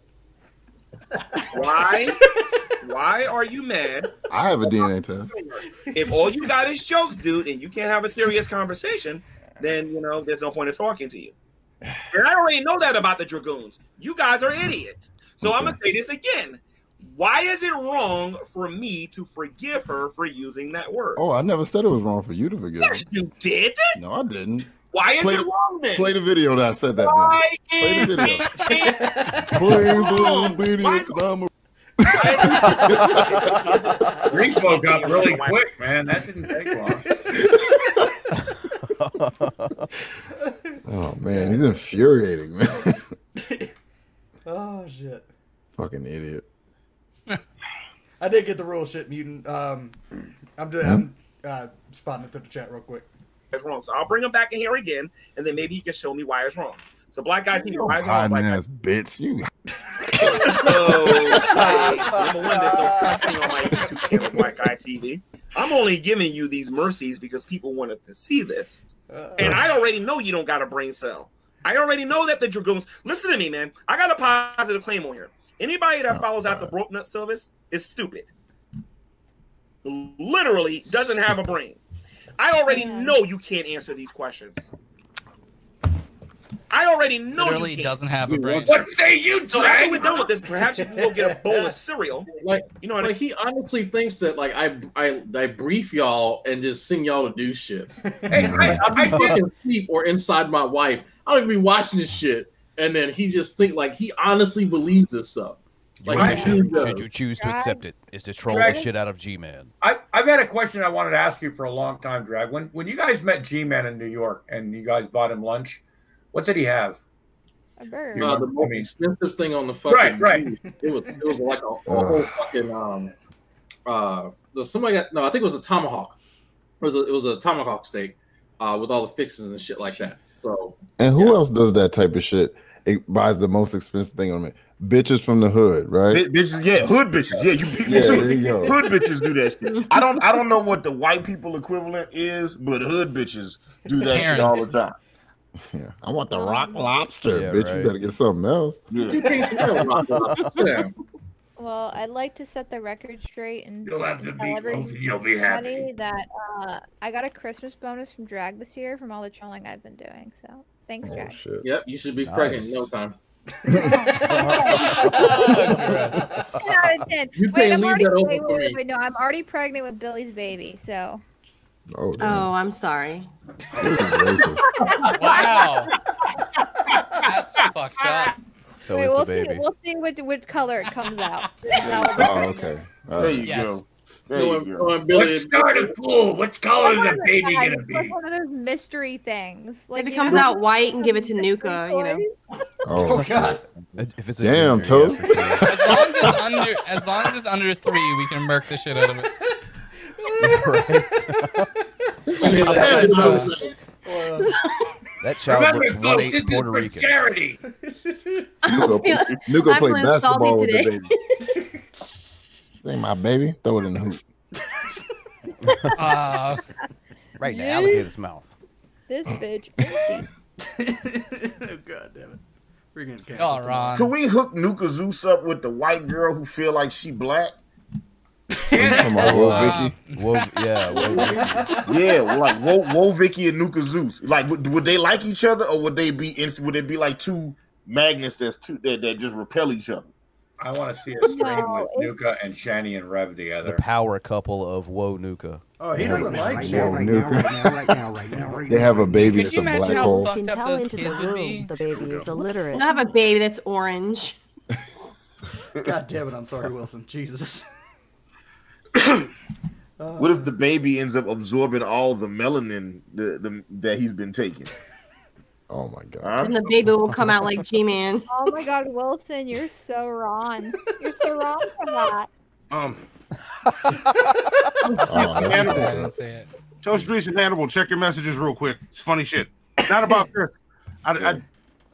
Why? Why are you mad? I have a DNA test. If all you got is jokes, dude, and you can't have a serious conversation, then you know there's no point of talking to you. And I already know that about the dragoons. You guys are idiots. So I'm gonna say this again. Why is it wrong for me to forgive her for using that word? Oh, I never said it was wrong for you to forgive Yes, him. you did. No, I didn't. Why is Play it wrong then? Play the video that I said that. Why Then. Play is the video. it Play wrong? the video. 'cause I'm a- Repo got really quick, man. That didn't take long. Oh man, he's infuriating, man. Oh shit. Fucking idiot. I did get the rule shit mutant. Um, I'm doing. I'm uh, spotting it to the chat real quick. It's wrong. So I'll bring him back in here again, and then maybe he can show me why it's wrong. So black guy TV, why is it wrong? Hiding Black guy ass bitch. You. So, number one, there's no cussing on my YouTube channel, Black Guy TV. I'm only giving you these mercies because people wanted to see this. And I already know you don't got a brain cell. I already know that the Dragoons. Listen to me, man. I got a positive claim on here. Anybody that oh, follows out the broke nut service is stupid. Literally doesn't have a brain. I already know you can't answer these questions. I already know Literally you can't. doesn't have a brain. What say you, So after we're done with this, perhaps you can go get a bowl of cereal. Like, you know what I like he honestly thinks that like I I I brief y'all and just sing y'all to do shit. hey, I, I fucking sleep or inside my wife. I don't even be watching this shit, and then he just think like he honestly believes this stuff. Your Like mission, should you choose to accept it, is to troll Drag- the shit out of G-Man. I, I've had a question I wanted to ask you for a long time, Drag. When when you guys met G Man in New York and you guys bought him lunch, what did he have? A bird. You Uh, the most I mean- expensive thing on the fucking Right, right. menu. It was it was like a, a whole fucking um uh somebody got no I think it was a tomahawk. It was a, it was a tomahawk steak uh with all the fixings and shit like that. So And who else does that type of shit? It buys the most expensive thing on it. Bitches from the hood, right? Bi- bitches, yeah, hood bitches, yeah, you beat me Yeah, to you. Hood bitches do that shit. I don't, I don't know what the white people equivalent is, but hood bitches do that shit all the time. Yeah, I want the rock lobster, Yeah, bitch. right. You better get something else. you can't smell rock lobster. Sit down. Well, I'd like to set the record straight and You'll have to be every- both and you'll be happy. that uh, I got a Christmas bonus from Drag this year from all the trolling I've been doing. So thanks, Oh, Drag. Yep, you should be pregnant in no time. Not a 10. You wait, I'm already, wait, wait, wait, no, I'm already pregnant with Billy's baby. So Oh, Oh, I'm sorry. Wow. That's fucked up. So wait, is we'll the baby. see. We'll see which which color it comes out. Oh, okay. All There you Yes. go. There Going, you go. going Billy Let's start a pool. What color is the baby gonna it's like be? one of those mystery things. Like If it you comes know- out white and give it to Nuka, you know. Oh, oh, God. If it's a Damn, ginger, Toast. yeah, sure. As long as it's under, as long as it's under three, we can murk the shit out of it. That child Remember, looks folks, one eight Puerto Rican. charity. Nuka, feeling- Nuka I'm play feeling basketball with the baby. This ain't my baby. Throw it in the hoop. Uh, Right in the alligator's mouth. This bitch. empty. oh, God damn it. We're getting canceled. y'all tomorrow. wrong. Can we hook Nuka Zeus up with the white girl who feel like she black? Come on, Will Uh, Vicky. Whoa, yeah, whoa, Yeah, like Wo, Wo Vicky and Nuka Zeus. Like, would, would they like each other, or would they be? ins- Would it be like two magnets that's two that, that just repel each other? I want to see a stream No, with Nuka and Shani and Rev together. the power couple of Whoa Nuka. Oh, he doesn't like Right shit. right now, right now, right now, now, They have a baby Could that's you a imagine black how hole. fucked Can up tell those into the kids would be? the baby is illiterate. I have a baby that's orange. God damn it. I'm sorry, Wilson. Jesus. What if the baby ends up absorbing all the melanin the, the, that he's been taking? Oh my god. And the baby will come out like G-Man. Oh my God, Wilson, you're so wrong. You're so wrong for that. Um, Oh, that's I good. didn't say it. Toast Reese and Hannibal, check your messages real quick. It's funny shit. Not about this. I,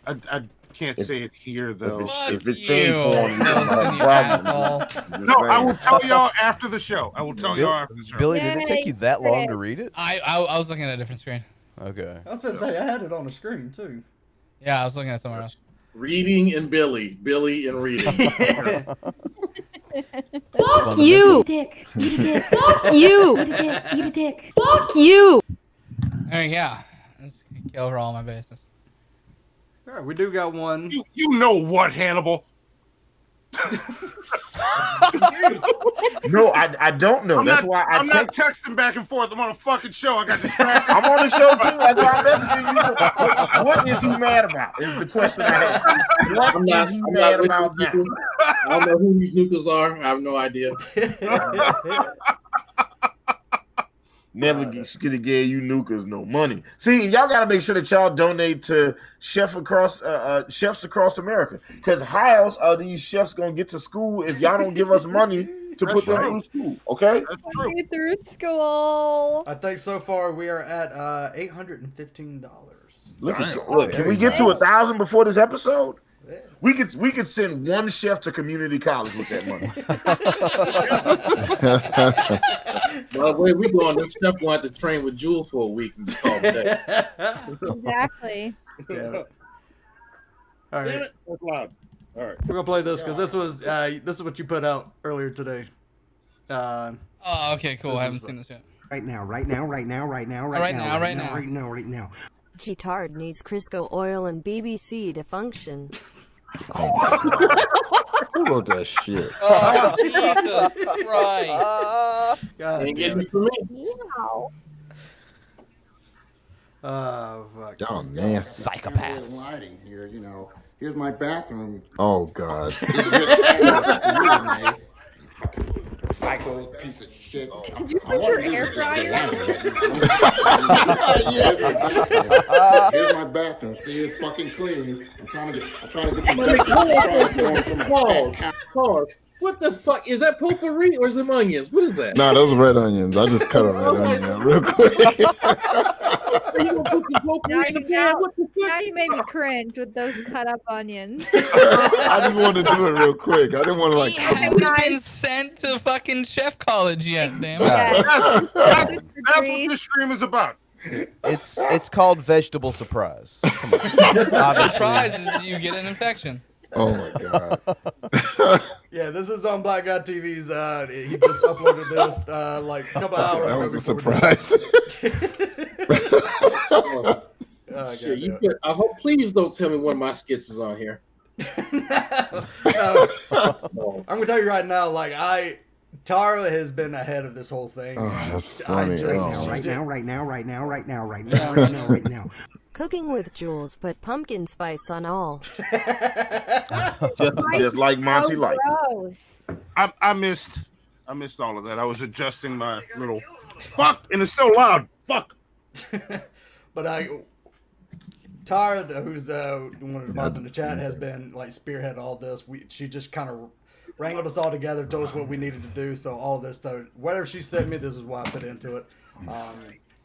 I, I, I can't say it here though. If it's, Fuck if it's you, porn, you don't have a you problem. No, I will tell y'all after the show. I will tell Bill- y'all after the show. Billy, did it take you that long to read it? I, I I was looking at a different screen. Okay. I was going to say, I had it on the screen, too. Yeah, I was looking at somewhere else. Reading and Billy. Billy and reading. Fuck you! Dick. Eat a dick. Fuck you! Eat a dick. Eat a dick. Fuck you! There, yeah. Let's go over all my bases. All right, we do got one. You, you know what, Hannibal? No, I, I don't know. I'm That's not, why I I'm not texting back and forth. I'm on a fucking show. I got distracted. I'm on the show too. That's why I'm messaging you. What is he mad about? Is the question I have. What I'm not, is he I'm mad not about now? I don't know who these nukas are. I have no idea. Never get- gonna give you nukas no money. See, y'all gotta make sure that y'all donate to chef across uh, uh, chefs across America. Because how else are these chefs gonna get to school if y'all don't give us money to put them through school? Okay, that's Get through school. I think so far we are at uh, eight hundred and fifteen dollars. Look, at, look can we get to a thousand before this episode? We could we could send one chef to community college with that money. By the way, we going. This chef going to train with Jules for a week and just call it a. Exactly. Damn it. Damn All right, that's loud. All right. we're gonna play this because this was uh, this is what you put out earlier today. Uh, Oh, okay, cool. I haven't seen this yet. Right now, right now, right now, right now, right, Right now, now, right now. right now, right now. Gitard needs Crisco oil and BBC to function. Who wrote that shit? Oh, Jesus Christ. God Ain't damn getting it. it for me. Wow. Oh fuck. Y'all nasty. Psychopaths. Lighting here, you know. Here's my bathroom. Oh God. Psycho piece of shit. Oh, Did you put your air fryer? Here's my bathroom. See, it's fucking clean. I'm trying to get. I'm trying to get some. Let going for my Pause. Pause. What the fuck is that potpourri or is it onions? What is that? Nah, those red onions. I just cut a red oh onion real quick. You gonna put some potpourri Now in the you, pan? What the fuck? now you made me cringe with those cut up onions. I just wanted to do it real quick. I didn't want to like. He hasn't been sent to fucking chef college yet, damn it. Yes. That's, that's, that's what this stream is about. It's it's called vegetable surprise. Come on. Obviously. Surprise is you get an infection. Oh my God. Yeah, this is on Black Guy TV's. Uh, he just uploaded this uh, like a couple hours. That was a surprise. Oh, Shit, you could, I hope. Please don't tell me one of my skits is on here. No. I'm gonna tell you right now, like I, Tara has been ahead of this whole thing. Oh, that's funny. just- Oh. Right now, right now, right now, right now, right now, right now, right now. Cooking with Jules put pumpkin spice on all. just, just like Monty so like. gross. I, I missed. I missed all of that. I was adjusting my little fuck, and it's still loud. Fuck. But I, Tara, who's uh, one of the mods in the chat, has been like spearhead all this. We she just kind of wrangled us all together, told us what we needed to do. So all this, so whatever she sent me, this is what I put into it. Um,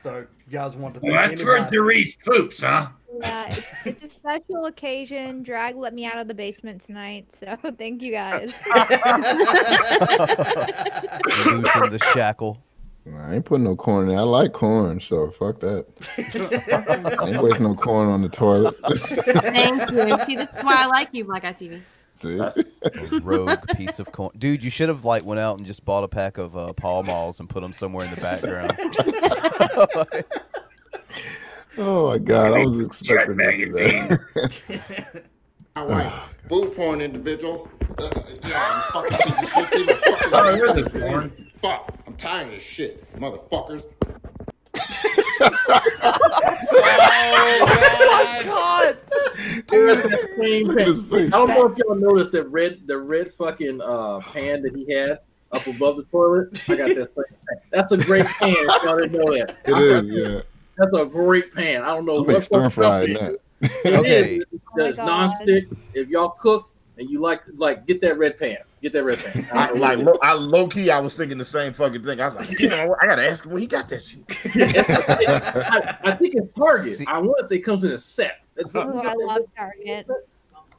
so if you guys want to, Well, thank that's where anybody- Doris poops, huh? Yeah, it's, it's a special occasion. Drag let me out of the basement tonight, so thank you guys. Loosen the shackle. I ain't putting no corn in. I like corn, so fuck that. I ain't wasting no corn on the toilet. Thank you. See, this is why I like you, Black Guy TV. See? Rogue piece of corn, dude. You should have like went out and just bought a pack of uh, Pall Malls and put them somewhere in the background. Oh my god, I was expecting that. I like food porn individuals. Uh, yeah, you fucking piece of shit. See my fucking I don't this porn. Fuck, I'm tired of this shit, motherfuckers. Oh, God, dude, that same Look at his pan. I don't know if y'all noticed the red, the red fucking uh, pan that he had up above the toilet. I got this thing. That's a great pan. if Y'all didn't know that. It I is, yeah. That's a great pan. I don't know I what stir fry in that. it is. Okay. That's Oh my God. nonstick. If y'all cook and you like, like, get that red pan. Get that red pan. I, like low, I low key, I was thinking the same fucking thing. I was like, you know, I gotta ask him where he got that shit. I, I think it's Target. See- I want to say it comes in a set. Ooh, I love Target.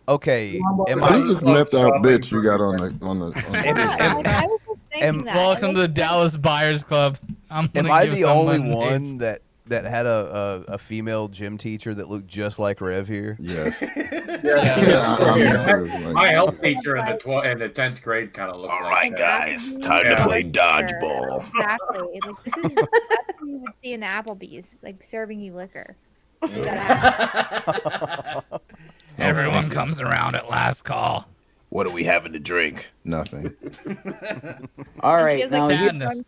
Okay, am Who's I? this methed out bitch you got on the on the? On the Yeah, am- I, I was just am- that. Welcome to the Dallas Buyers Club. I'm am I give the only one that that had a, a a female gym teacher that looked just like Rev here? Yes. Yeah. I'm Yeah. like- My health teacher in the twelve in the tenth grade kind of looked All like right, that. guys, time to play dodgeball. Exactly. Like this is that's what you would see in the Applebee's, like serving you liquor. You gotta have- Everyone comes around at last call. What are we having to drink? Nothing. All She right, has, now like, you- six kids.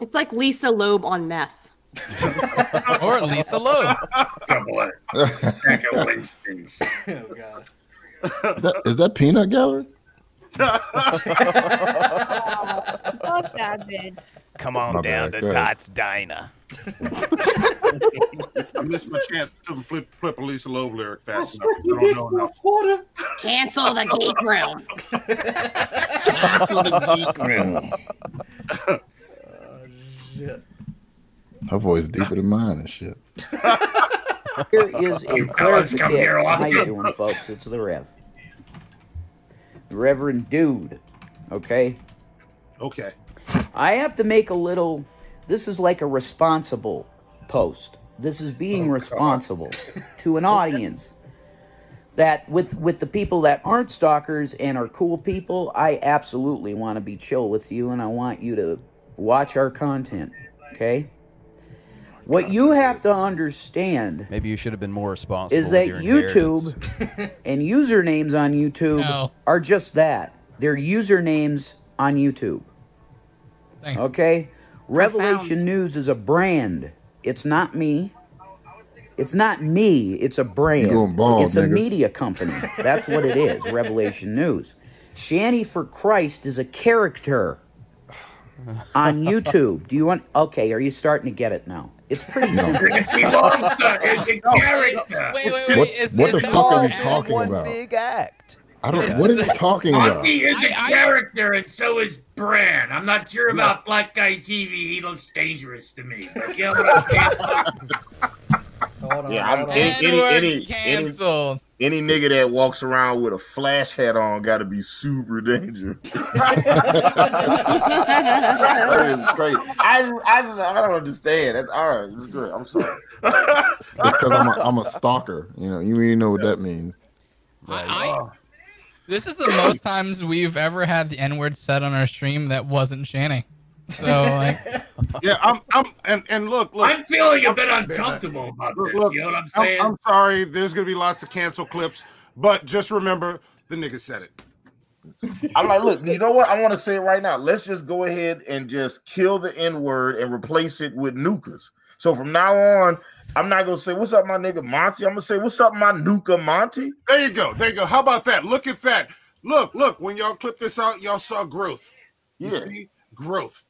It's like Lisa Loeb on meth. or Lisa Loeb. Couple of Winstons. Oh god. Is that, is that peanut gallery? Fuck that bitch. Come on My down bad, to go ahead. Dot's Diner. I missed my chance to flip, flip a Lisa Loeb lyric fast enough. 'cause I don't know enough. Cancel the geek room. Cancel the geek room. Her voice deeper than mine and shit. Here is a You come here clarification. How you doing, folks? It's the Rev. The Reverend Dude. Okay? Okay. I have to make a little. This is like a responsible post. This is being Oh, responsible to an audience. That with with the people that aren't stalkers and are cool people, I absolutely want to be chill with you, and I want you to watch our content. Okay. What you have to understand Maybe you should have been more responsible. is with that your inheritance. YouTube and usernames on YouTube No. are just that. They're usernames on YouTube. Thanks. Okay? Revelation Profound. News is a brand. It's not me. It's not me. It's a brand. going bald, it's a nigga. media company. That's what it is. Revelation News. Shanny for Christ is a character on YouTube. Do you want? Okay, are you starting to get it now? It's pretty simple. Ricky Monster is a character. Wait, wait, wait. What, is, what the is fuck that- are you talking One about? big act. I don't. What are you talking about? Monty is a I- I- character, and so is Bran. I'm not sure about Black Guy TV. He looks dangerous to me. But yeah, what I'm Hold on, Yeah, I'm on. any, any, Edward any, any, canceled. Any nigga that walks around with a flash hat on got to be super dangerous. that is crazy. I, I, just, I don't understand. That's all right. It's good. I'm sorry. That's because I'm a, I'm a stalker. You know, you even know what that means. I, I, this is the most times we've ever had the N word said on our stream that wasn't Shanny. So like, Yeah, I'm, I'm, and, and look, look. I'm feeling a bit uncomfortable about Look, this. look, You know what I'm I'm, saying? I'm sorry. There's gonna be lots of cancel clips, but just remember the nigga said it. I'm like, look, you know what? I want to say it right now. Let's just go ahead and just kill the N word and replace it with nukas. So from now on, I'm not gonna say what's up, my nigga Monty. I'm gonna say what's up, my nuka Monty. There you go. There you go. How about that? Look at that. Look, look. When y'all clip this out, y'all saw growth. You Yeah. see growth.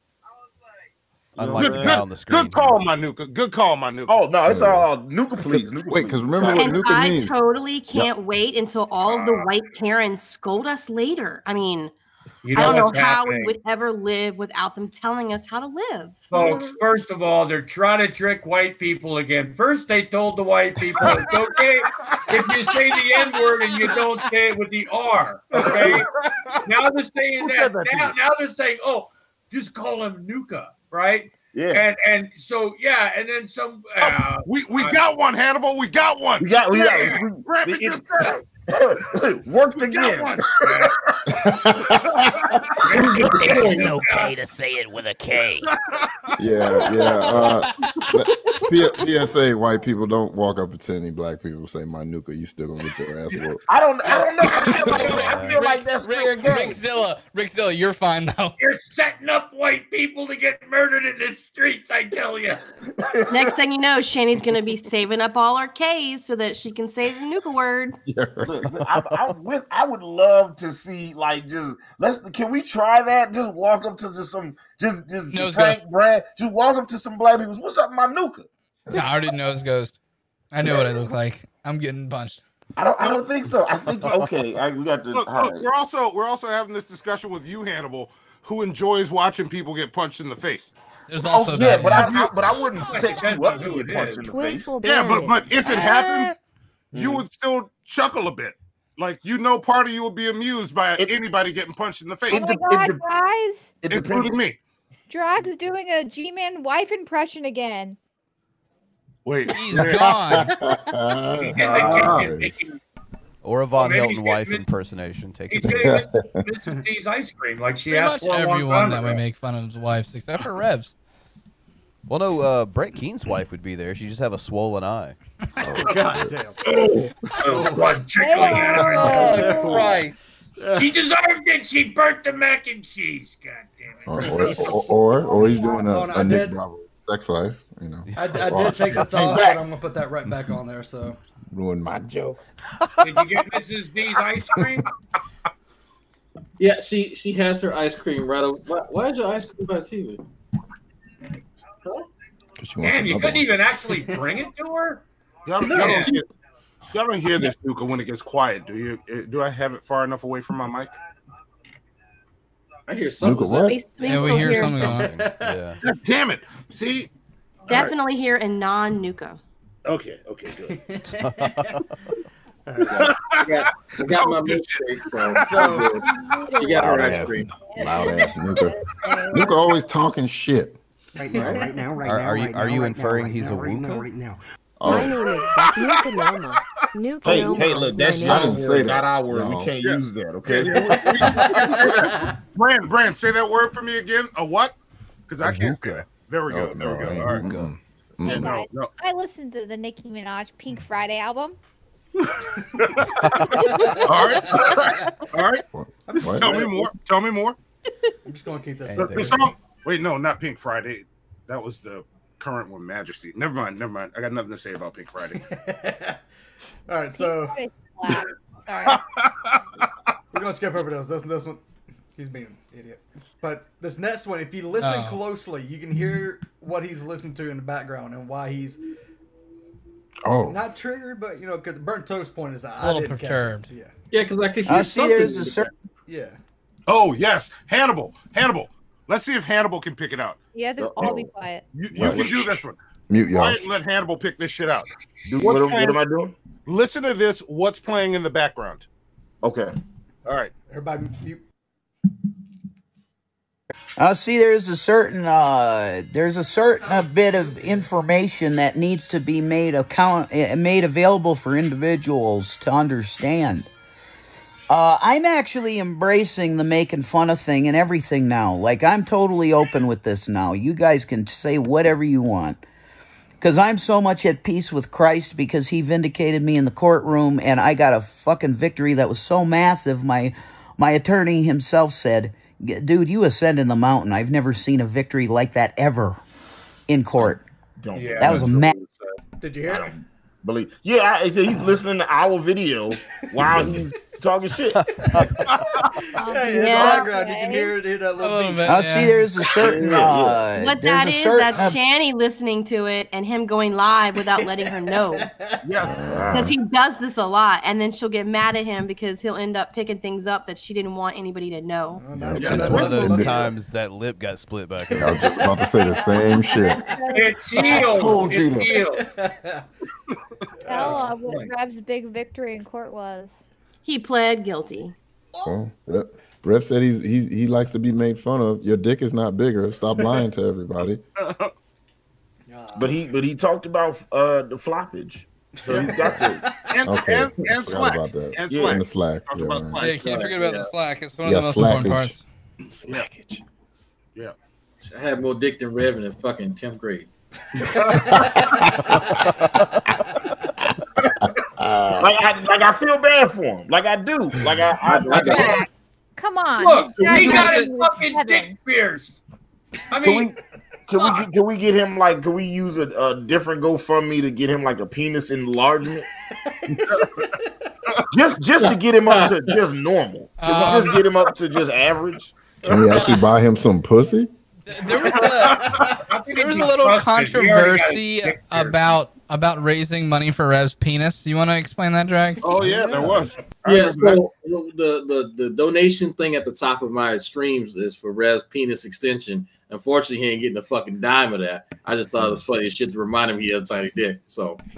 Unlike good, the good, guy on the screen. good call, my nuka. Good call, my nuka. Oh no, it's all uh, nuka, please. Nuka, Wait, because remember what And nuka I means. totally can't wait until all of the uh. white Karens scold us later. I mean, You I don't know what's how we would ever live without them telling us how to live. Folks, first of all, they're trying to trick white people again. First, they told the white people it's okay if you say the N word and you don't say it with the R. Okay. Now they're saying that. Now, now they're saying, oh, just call him Nuka, right? Yeah. And and so yeah, and then some. Uh, We we got one, Hannibal. We got one. We got, we got. Yeah. we- Rabbit it- just said it. Worked We got again. It's okay to say it with a K. Yeah, yeah. Uh, PSA: White people don't walk up to any black people and say my nuka. You still gonna get your ass whooped. I don't. I don't know. I feel like, I feel like that's fair Rick, game. Rickzilla, Rickzilla, you're fine though. You're setting up white people to get murdered in the streets. I tell you. Next thing you know, Shani's gonna be saving up all our K's so that she can say the nuka word. Look, look, I, I, with, I would love to see like just let's can we try that? Just walk up to just some just just Nose Frank Brad. Just walk up to some black people. What's up, my nuka? Yeah, I already knows Ghost. I know what I look like. I'm getting punched. I don't. I don't think so. I think okay. I, we got to. Look, all look, right. we're also we're also having this discussion with you, Hannibal, who enjoys watching people get punched in the face. There's Oh also yeah, that. but yeah. I, I but I wouldn't set you up to get punched in the face. Yeah, but but if it happened, you Mm. would still chuckle a bit. Like you know, part of you will be amused by anybody getting punched in the face, Oh my god, guys! It including me. Drag's doing a G-Man wife impression again. Wait, he's gone. Or a Von maybe Helton he's wife getting- impersonation. Take He's it. getting Mrs. D's ice cream like she Pretty asked much for a long everyone that we make fun of his wives, except for Revs. Well, no, uh, Brett Keane's wife would be there. She just have a swollen eye. Oh, God damn. Oh, one chickling Oh, Christ. She deserved it. She burnt the mac and cheese. God damn it. Or, or, or, or, or he's doing a, Oh, no, a I Nick did- Bravo sex life. You know, I, I Oh, did take this shit. off, but I'm gonna put that right back on there. So Ruined my joke. Did you get Mrs. D's ice cream? Yeah, she she has her ice cream right over. Why, why is your ice cream by the TV? Damn, you couldn't even actually bring it to her? Y'all, y'all, don't hear, y'all don't hear this, Duca, when it gets quiet, do you? Uh, Do I have it far enough away from my mic? I hear Luca, what? We, we Yeah, we hear hear something some- Yeah. God damn it! See, Definitely hear in non-Nuka. Okay, okay, good. I got, I got my milkshake, so, So- she got her ice cream. loud ass Nuka. Nuka always talking shit. Right now, right now, right Are- now. are you- right are now, you right inferring now, he's right a now, right now, Wooka? right now. Oh. My name is Beth Nuka Noma. Nuka Hey, Noma hey, look, that's your word, not our word. No. We can't Yeah. use that, okay? Brand, Brand, say that word for me again. A what? Because I can't say There we go. Oh, there no, we go. All right. mm-mm. Yeah, Mm-mm. no, no. I listened to the Nicki Minaj Pink Friday album. All right. All right. All right. What? Tell me more. Tell me more. I'm just gonna keep this. The, up the song. Wait, no, not Pink Friday. That was the current one, Majesty. Never mind. Never mind. I got nothing to say about Pink Friday. All right, so Pink Friday slaps. Sorry. we're gonna skip over those. This this one, he's being an idiot. But this next one, if you listen Oh. closely, you can hear what he's listening to in the background and why he's Oh, not triggered, but you know, because the burnt toast point is A little perturbed. Yeah, Yeah, because I could hear I something. there's a certain. yeah. Oh yes, Hannibal. Hannibal. Let's see if Hannibal can pick it out. You have to all be quiet. You, you Right. can do this one. mute y'all. Quiet and let Hannibal pick this shit out. Dude, what, am- what am I doing? Listen to this. What's playing in the background? Okay. All right. Everybody, mute. Uh, see, there's a certain uh, there's a certain uh, bit of information that needs to be made account uh, made available for individuals to understand. Uh, I'm actually embracing the making fun of thing and everything now. Like I'm totally open with this now. You guys can say whatever you want. Cause I'm so much at peace with Christ because he vindicated me in the courtroom and I got a fucking victory that was so massive. My, my attorney himself said, dude, you ascend in the mountain. I've never seen a victory like that ever in court. Don't Yeah, That was a that's ma- what Did you hear him? believe. Yeah, I, I he's listening to our video while he's talking shit. Yeah, in the Yeah. background, you can hear, hear that little little beat. bit. Uh, yeah. see, there's a certain, Yeah, yeah. uh, What there's that a is, certain, that's uh, Shanny listening to it and him going live without letting her know. Yeah. Because he does this a lot, and then she'll get mad at him because he'll end up picking things up that she didn't want anybody to know. Yeah, Yeah, It's one of that's- those times that lip got split back I was just about to say the same shit. It's healed. told you It's that. Tell uh, what Rev's big victory in court was. He pled guilty. Oh, Rev, Rev said he's, he he likes to be made fun of. Your dick is not bigger. Stop lying to everybody. But he but he talked about uh the floppage. So he's got to. And, Okay, and, and Slack. about that. And Yeah, Slack. In the Slack. Talked Yeah, about man. Slack. Yeah, you can't forget about the slack. It's one of Yeah, the most important parts. Slackage. Yeah. I had more dick than Rev in the fucking 10th grade. like I like I feel bad for him. Like I do. Like I I, I, Jack, come on. Look, he are got his fucking seven. dick pierced. I Can mean, we can we get, can we get him like can we use a, a different GoFundMe to get him like a penis enlargement? just just to get him up to just normal. Can we Um, just get him up to just average? Can we actually buy him some pussy? There was a there was a little controversy about about raising money for Rev's penis. Do you want to explain that, Drag? Oh yeah, there was. I Yeah, remember that. so the, the the donation thing at the top of my streams is for Rev's penis extension. Unfortunately, he ain't getting a fucking dime of that. I just thought it was funny as shit to remind him he had a tiny dick. So.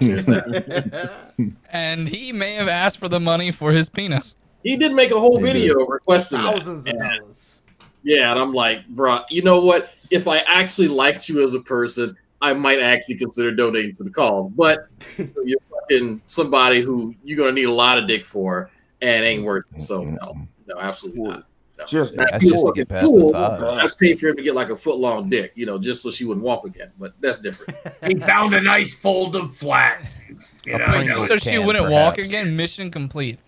And he may have asked for the money for his penis. he did make a whole video requesting that. Thousands of dollars. Yeah, and I'm like, bro, you know what? If I actually liked you as a person, I might actually consider donating to the cause. But you're fucking somebody who you're gonna need a lot of dick for, and ain't worth it. So mm-hmm. no, no, absolutely not. Just Now, That's just to get past the cool, thighs. I'd pay for him to get like a foot long dick, you know, just so she wouldn't walk again. But that's different. He found a nice folded flat. You know, you know. so she wouldn't walk again. Mission complete.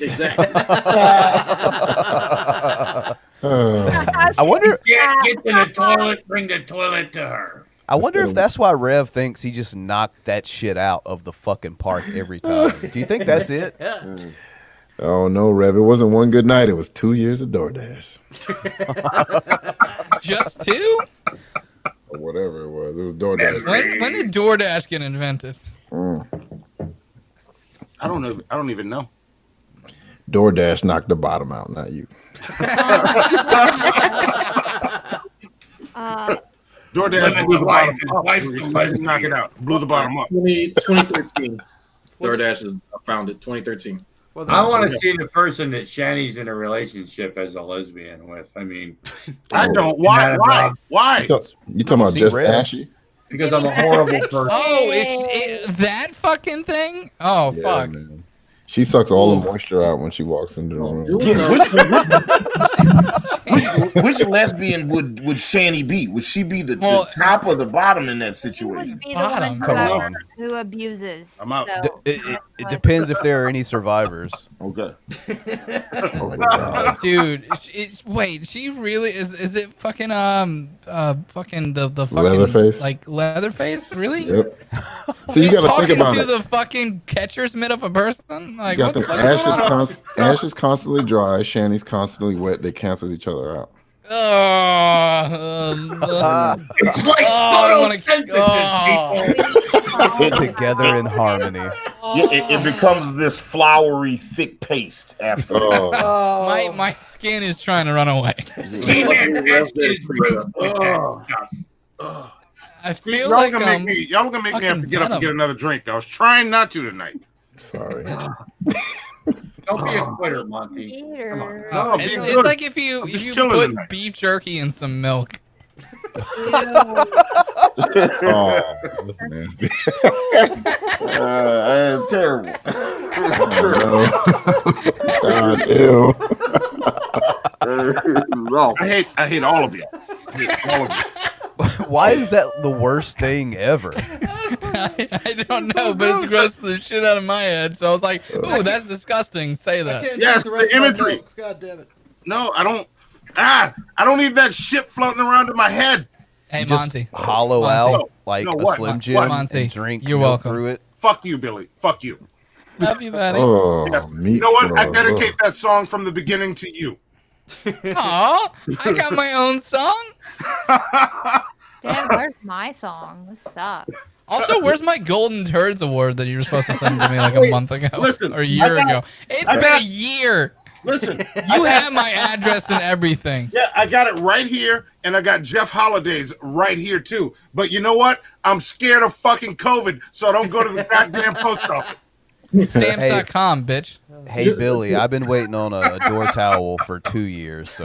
Exactly. I wonder. Can't get to the toilet. Bring the toilet to her. I wonder if that's why Rev thinks he just knocked that shit out of the fucking park every time. Do you think that's it? Oh no, Rev! It wasn't one good night. It was two years of DoorDash Just two? or whatever it was. It was DoorDash. When, when did DoorDash get invented? Mm. I don't know. I don't even know. DoorDash knocked the bottom out, not you. Uh, DoorDash Women blew the wife bottom up. wife So and you wife. Knock it out. Blew the bottom up. 20, 2013. DoorDash is founded 2013. I want to see the person that Shani's in a relationship as a lesbian with. I mean, I don't. Why? Why? Why? You, talk- you talking about just Rev? Ashy? Because I'm a horrible person. Oh, is it, eh, that fucking thing? Oh, Yeah, fuck. man. She sucks all the moisture out when she walks into the room. which, which lesbian would would Shani be? Would she be the, Well- the top or the bottom in that situation? be the Bottom, one come on. who abuses. I'm out. So, D- it, it, it depends if there are any survivors. Okay. Oh my God. Dude, it's, it's, wait, she really is? Is it fucking um uh fucking the the fucking Leatherface? like Leatherface? Really? Yep. So you She's got to talking think about to it. the fucking catcher's mitt of a person. Like You what got the them. fuck? Ash is is, going on? const- Ash is constantly dry. Shanny's constantly wet. They cancel each other out. Oh, um, uh, It's like Oh, I wanna- photosynthesis, oh. people. Together in harmony. Yeah, it, it becomes this floury, thick paste after. Oh, my my skin is trying to run away. G-Man patched his roof with that stuff. I See, feel y'all like gonna um, make me. Y'all gonna make me have to get up and get another drink. I was trying not to tonight. Sorry. Don't be a quitter, Monty. Peter. No, it's, it's good. like if you if you put tonight. beef jerky in some milk. Oh, that's nasty. Uh, terrible. God, ew. I hate. I hate all of you. I hate all of you. Why is that the worst thing ever? I, I don't know, but it's grossed the shit out of my head. So I was like, "Ooh, that's disgusting." Say that. Yes, the imagery. God damn it. No, I don't. Ah, I don't need that shit floating around in my head. Hey, Just Monty. hollow Monty. out No, like no, a what? Slim What? Jim Monty, and drink you're milk welcome. through it. Fuck you, Billy. Fuck you. Love you, buddy. Oh, Yes. meat You know what? I swirl. dedicate that song from the beginning to you. Aw, I got my own song. Damn, where's my song? This sucks. Also, where's my Golden Turds award that you were supposed to send to me like a month ago Listen, or a year got- ago? It's I been got- a year. Listen, You have my address and everything. Yeah, I got it right here, and I got Jeff Holiday's right here too. But you know what? I'm scared of fucking COVID, so I don't go to the goddamn post office. Stamps.com, bitch. Hey Billy, I've been waiting on a, a door towel for two years, so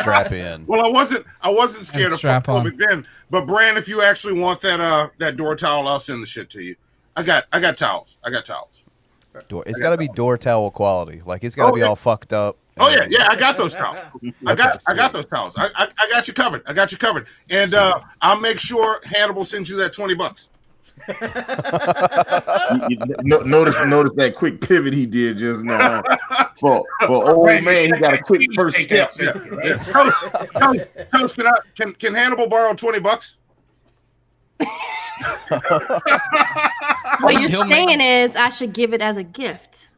strap in. Well, I wasn't. I wasn't scared of strap on. COVID then. But Brand, if you actually want that uh that door towel, I'll send the shit to you. I got I got towels. I got towels. Door, it's got to be door towel quality. Like it's got to Oh, be yeah. all fucked up. Oh yeah, yeah, I got those towels. I got I got those towels. I, I I got you covered. I got you covered. And uh I'll make sure Hannibal sends you that twenty bucks. You- you no- notice, notice that quick pivot he did just now. For for old man, he got a quick first step. Yeah, can, I, can can Hannibal borrow twenty bucks? What you're He'll make- saying is I should give it as a gift.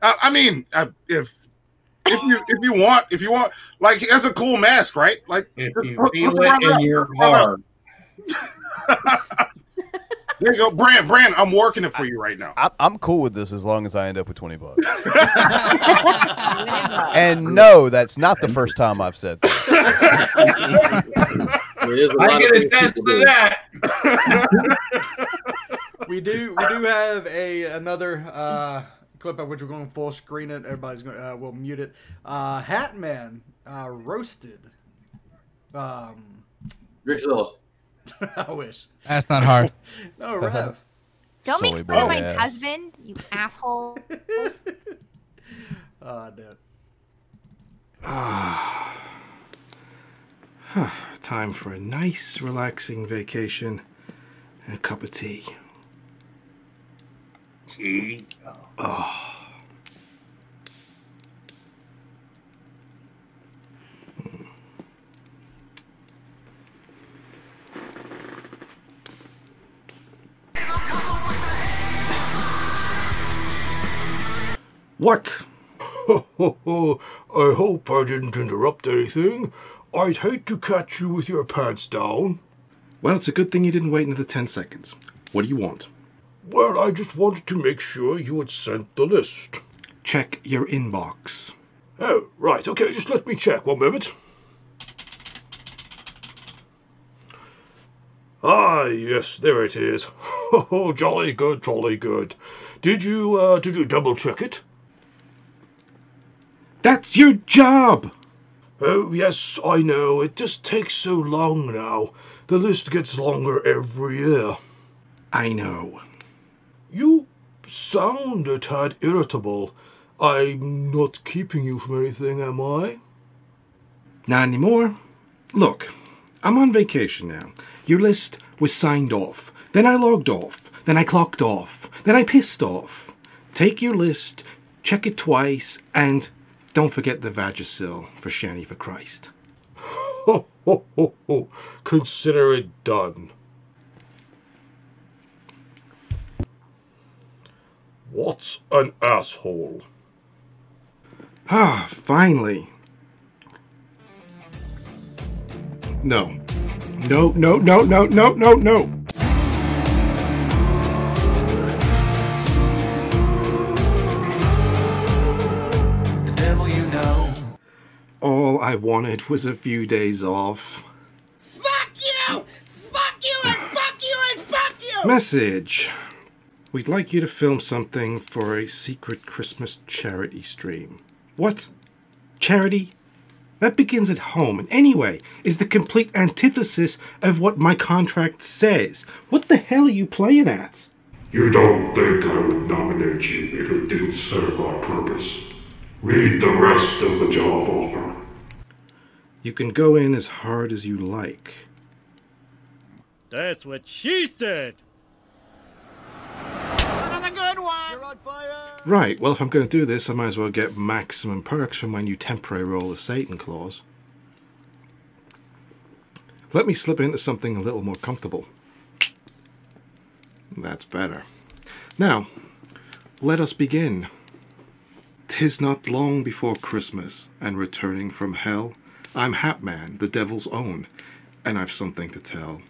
Uh, I mean, uh, if if you if you want if you want like it's a cool mask, right? Like If you hook- feel hook it in your heart. There you go, Brand. Brand, I'm working it for you right now. I, I'm cool with this as long as I end up with twenty bucks. and no, that's not the first time I've said that. There's a I lot can of things attest people to do. that. We do we do have a another uh, clip at which we're going to full screen it. Everybody's going to uh, we'll mute it. Uh, Hatman uh, roasted. Um, Rick Zilla. I wish. That's not hard. No, Rev. Don't Soy make boy fun of my ass. husband, you asshole. Oh, dude. Ah. Huh. Time for a nice, relaxing vacation and a cup of tea. Tea? Oh. What? I hope I didn't interrupt anything. I'd hate to catch you with your pants down. Well, it's a good thing you didn't wait another 10 seconds. What do you want? Well, I just wanted to make sure you had sent the list. Check your inbox. Oh, right, okay, just let me check one moment. Ah, yes, there it is. Oh, jolly good, jolly good. Did you, uh, did you double check it? That's your job! Oh, yes, I know. It just takes so long now. The list gets longer every year. I know. You sound a tad irritable. I'm not keeping you from anything, am I? Not anymore. Look, I'm on vacation now. Your list was signed off. Then I logged off. Then I clocked off. Then I pissed off. Take your list, check it twice, and don't forget the Vagisil for Shani for Christ. Ho, ho, ho, ho. Consider it done. What's an asshole? Ah, finally. No. No, no, no, no, no, no, no. I wanted was a few days off. Fuck you! Fuck you and fuck you and fuck you! Message. We'd like you to film something for a secret Christmas charity stream. What? Charity? That begins at home, and anyway, is the complete antithesis of what my contract says. What the hell are you playing at? You don't think I would nominate you if it didn't serve our purpose. Read the rest of the job offer. You can go in as hard as you like. That's what she said. Another good one! You're on fire! Right, well, if I'm going to do this, I might as well get maximum perks from my new temporary role as Satan Claus. Let me slip into something a little more comfortable. That's better. Now, let us begin. Tis not long before Christmas, and returning from hell, I'm Hatman, the devil's own, and I've something to tell.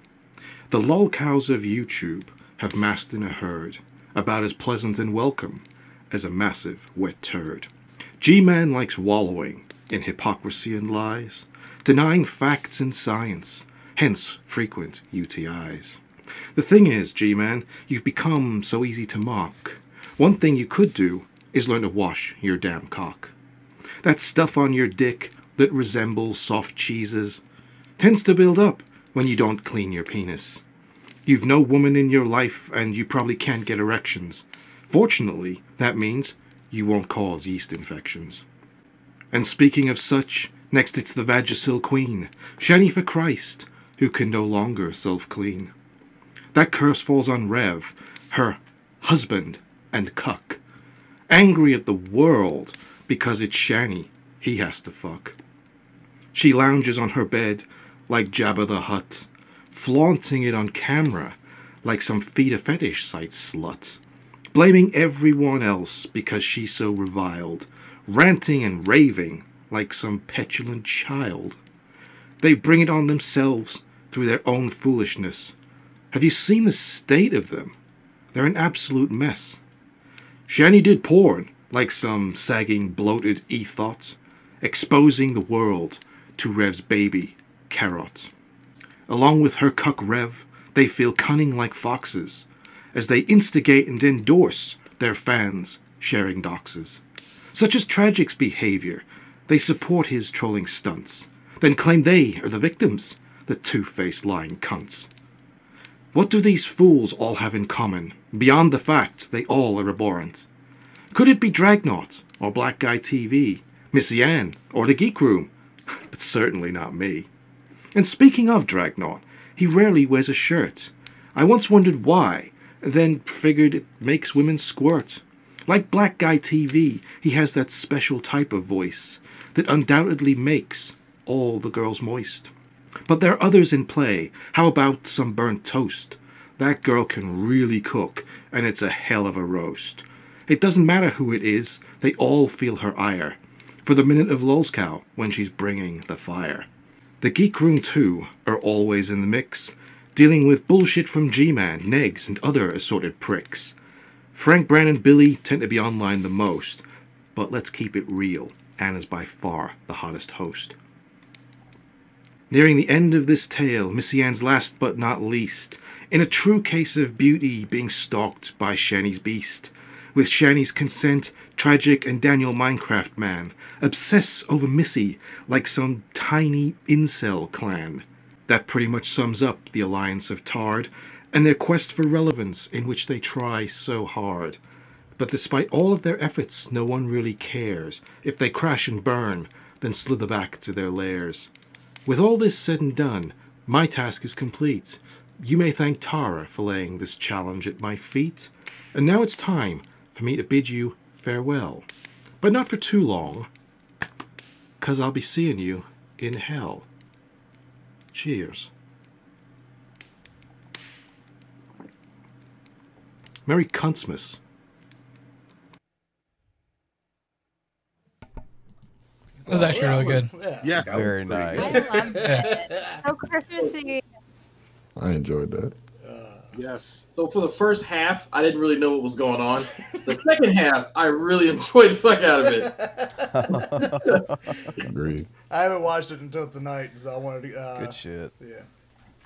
The lol cows of YouTube have massed in a herd, about as pleasant and welcome as a massive wet turd. G-Man likes wallowing in hypocrisy and lies, denying facts and science, hence frequent UTIs. The thing is, G-Man, you've become so easy to mock. One thing you could do is learn to wash your damn cock. That stuff on your dick that resembles soft cheeses tends to build up when you don't clean your penis. You've no woman in your life and you probably can't get erections. Fortunately, that means you won't cause yeast infections. And speaking of such, next it's the Vagisil Queen, Shani for Christ, who can no longer self-clean. That curse falls on Rev, her husband and cuck, angry at the world because it's Shani he has to fuck. She lounges on her bed like Jabba the Hutt, flaunting it on camera like some feed fetish site slut, blaming everyone else because she's so reviled, ranting and raving like some petulant child. They bring it on themselves through their own foolishness. Have you seen the state of them? They're an absolute mess. Shani did porn, like some sagging, bloated e-thought, exposing the world to Rev's baby, Carrot. Along with her cuck Rev, they feel cunning like foxes, as they instigate and endorse their fans sharing doxes. Such as Tragic's behavior, they support his trolling stunts, then claim they are the victims, the two-faced lying cunts. What do these fools all have in common, beyond the fact they all are abhorrent? Could it be Dragnaut or Black Guy TV, Missy Ann, or the Geek Room, but certainly not me. And speaking of Dragnaut, he rarely wears a shirt. I once wondered why, then figured it makes women squirt. Like Black Guy TV, he has that special type of voice that undoubtedly makes all the girls moist. But there are others in play. How about some burnt toast? That girl can really cook, and it's a hell of a roast. It doesn't matter who it is, they all feel her ire. For the minute of Lolcow when she's bringing the fire. The Geek Room 2 are always in the mix, dealing with bullshit from G-Man, Negs, and other assorted pricks. Frank, Brand, and Billy tend to be online the most, but let's keep it real. Anna's by far the hottest host. Nearing the end of this tale, Missy Ann's last but not least, in a true case of beauty being stalked by Shani's beast. With Shani's consent, Tragic and Daniel Minecraft Man obsess over Missy like some tiny incel clan. That pretty much sums up the alliance of Tard and their quest for relevance in which they try so hard. But despite all of their efforts, no one really cares. If they crash and burn, then slither back to their lairs. With all this said and done, my task is complete. You may thank Tara for laying this challenge at my feet. And now it's time for me to bid you farewell. But not for too long, cause I'll be seeing you in hell. Cheers. Merry Kunstmas. That was actually really good. Yeah. Very nice. I love it. So Christmassy. I enjoyed that. Yes. So for the first half, I didn't really know what was going on. The second half, I really enjoyed the fuck out of it. Agreed. I haven't watched it until tonight, so I wanted to. Uh, Good shit. Yeah.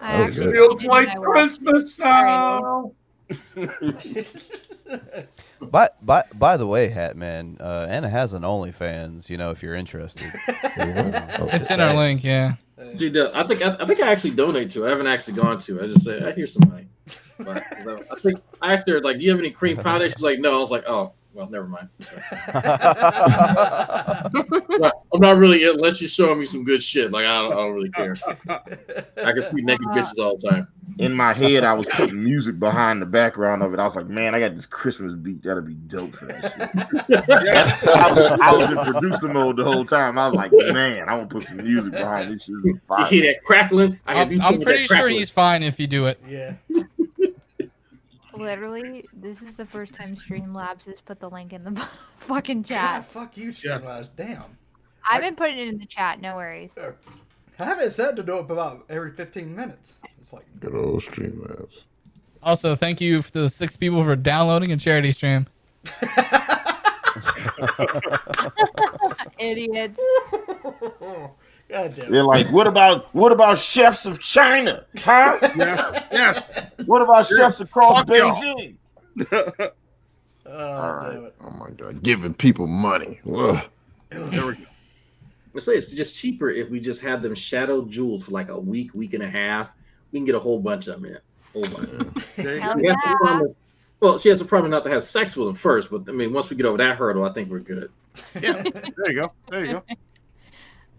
I Oh, actually good. Feels like Christmas now. But by by the way, Hatman, uh, Anna has an OnlyFans. You know, if you're interested. It's in our link, yeah. She does. I think I, I think I actually donate to it. I haven't actually gone to. it. I just say I hear some money. But, I think I asked her like, "Do you have any cream pie?" there?" She's like, "No." I was like, "Oh, well, never mind." I'm not really unless you're showing me some good shit. Like I don't, I don't really care. I can see naked bitches all the time. In my head, I was putting music behind the background of it. I was like, man, I got this Christmas beat. That'll be dope for that shit. I, was, I was in producer mode the whole time. I was like, man, I want to put some music behind this shit. You hear that crackling? I can I'm, do I'm pretty sure crackling. he's fine if you do it. Yeah. Literally, this is the first time Streamlabs has put the link in the fucking God, chat. fuck you, Streamlabs. Damn. I've been putting it in the chat. No worries. I have it set to do it about every 15 minutes. It's like, Good old Streamlabs. Also, thank you for the six people for downloading a charity stream. Idiots. God damn. They're like, what about what about chefs of China? Huh? Yes. Yes. What about chefs across Fuck y'all. Beijing? Oh, All damn right. it. Oh my god. Giving people money. Ugh. There we go. Let's say it's just cheaper if we just have them shadow Jules for like a week, week and a half. We can get a whole bunch of them in. Whole bunch. There you Hell go. We have to yeah. promise- well, she has to promise not to have sex with him first, but I mean, once we get over that hurdle, I think we're good. Yeah. There you go. There you go.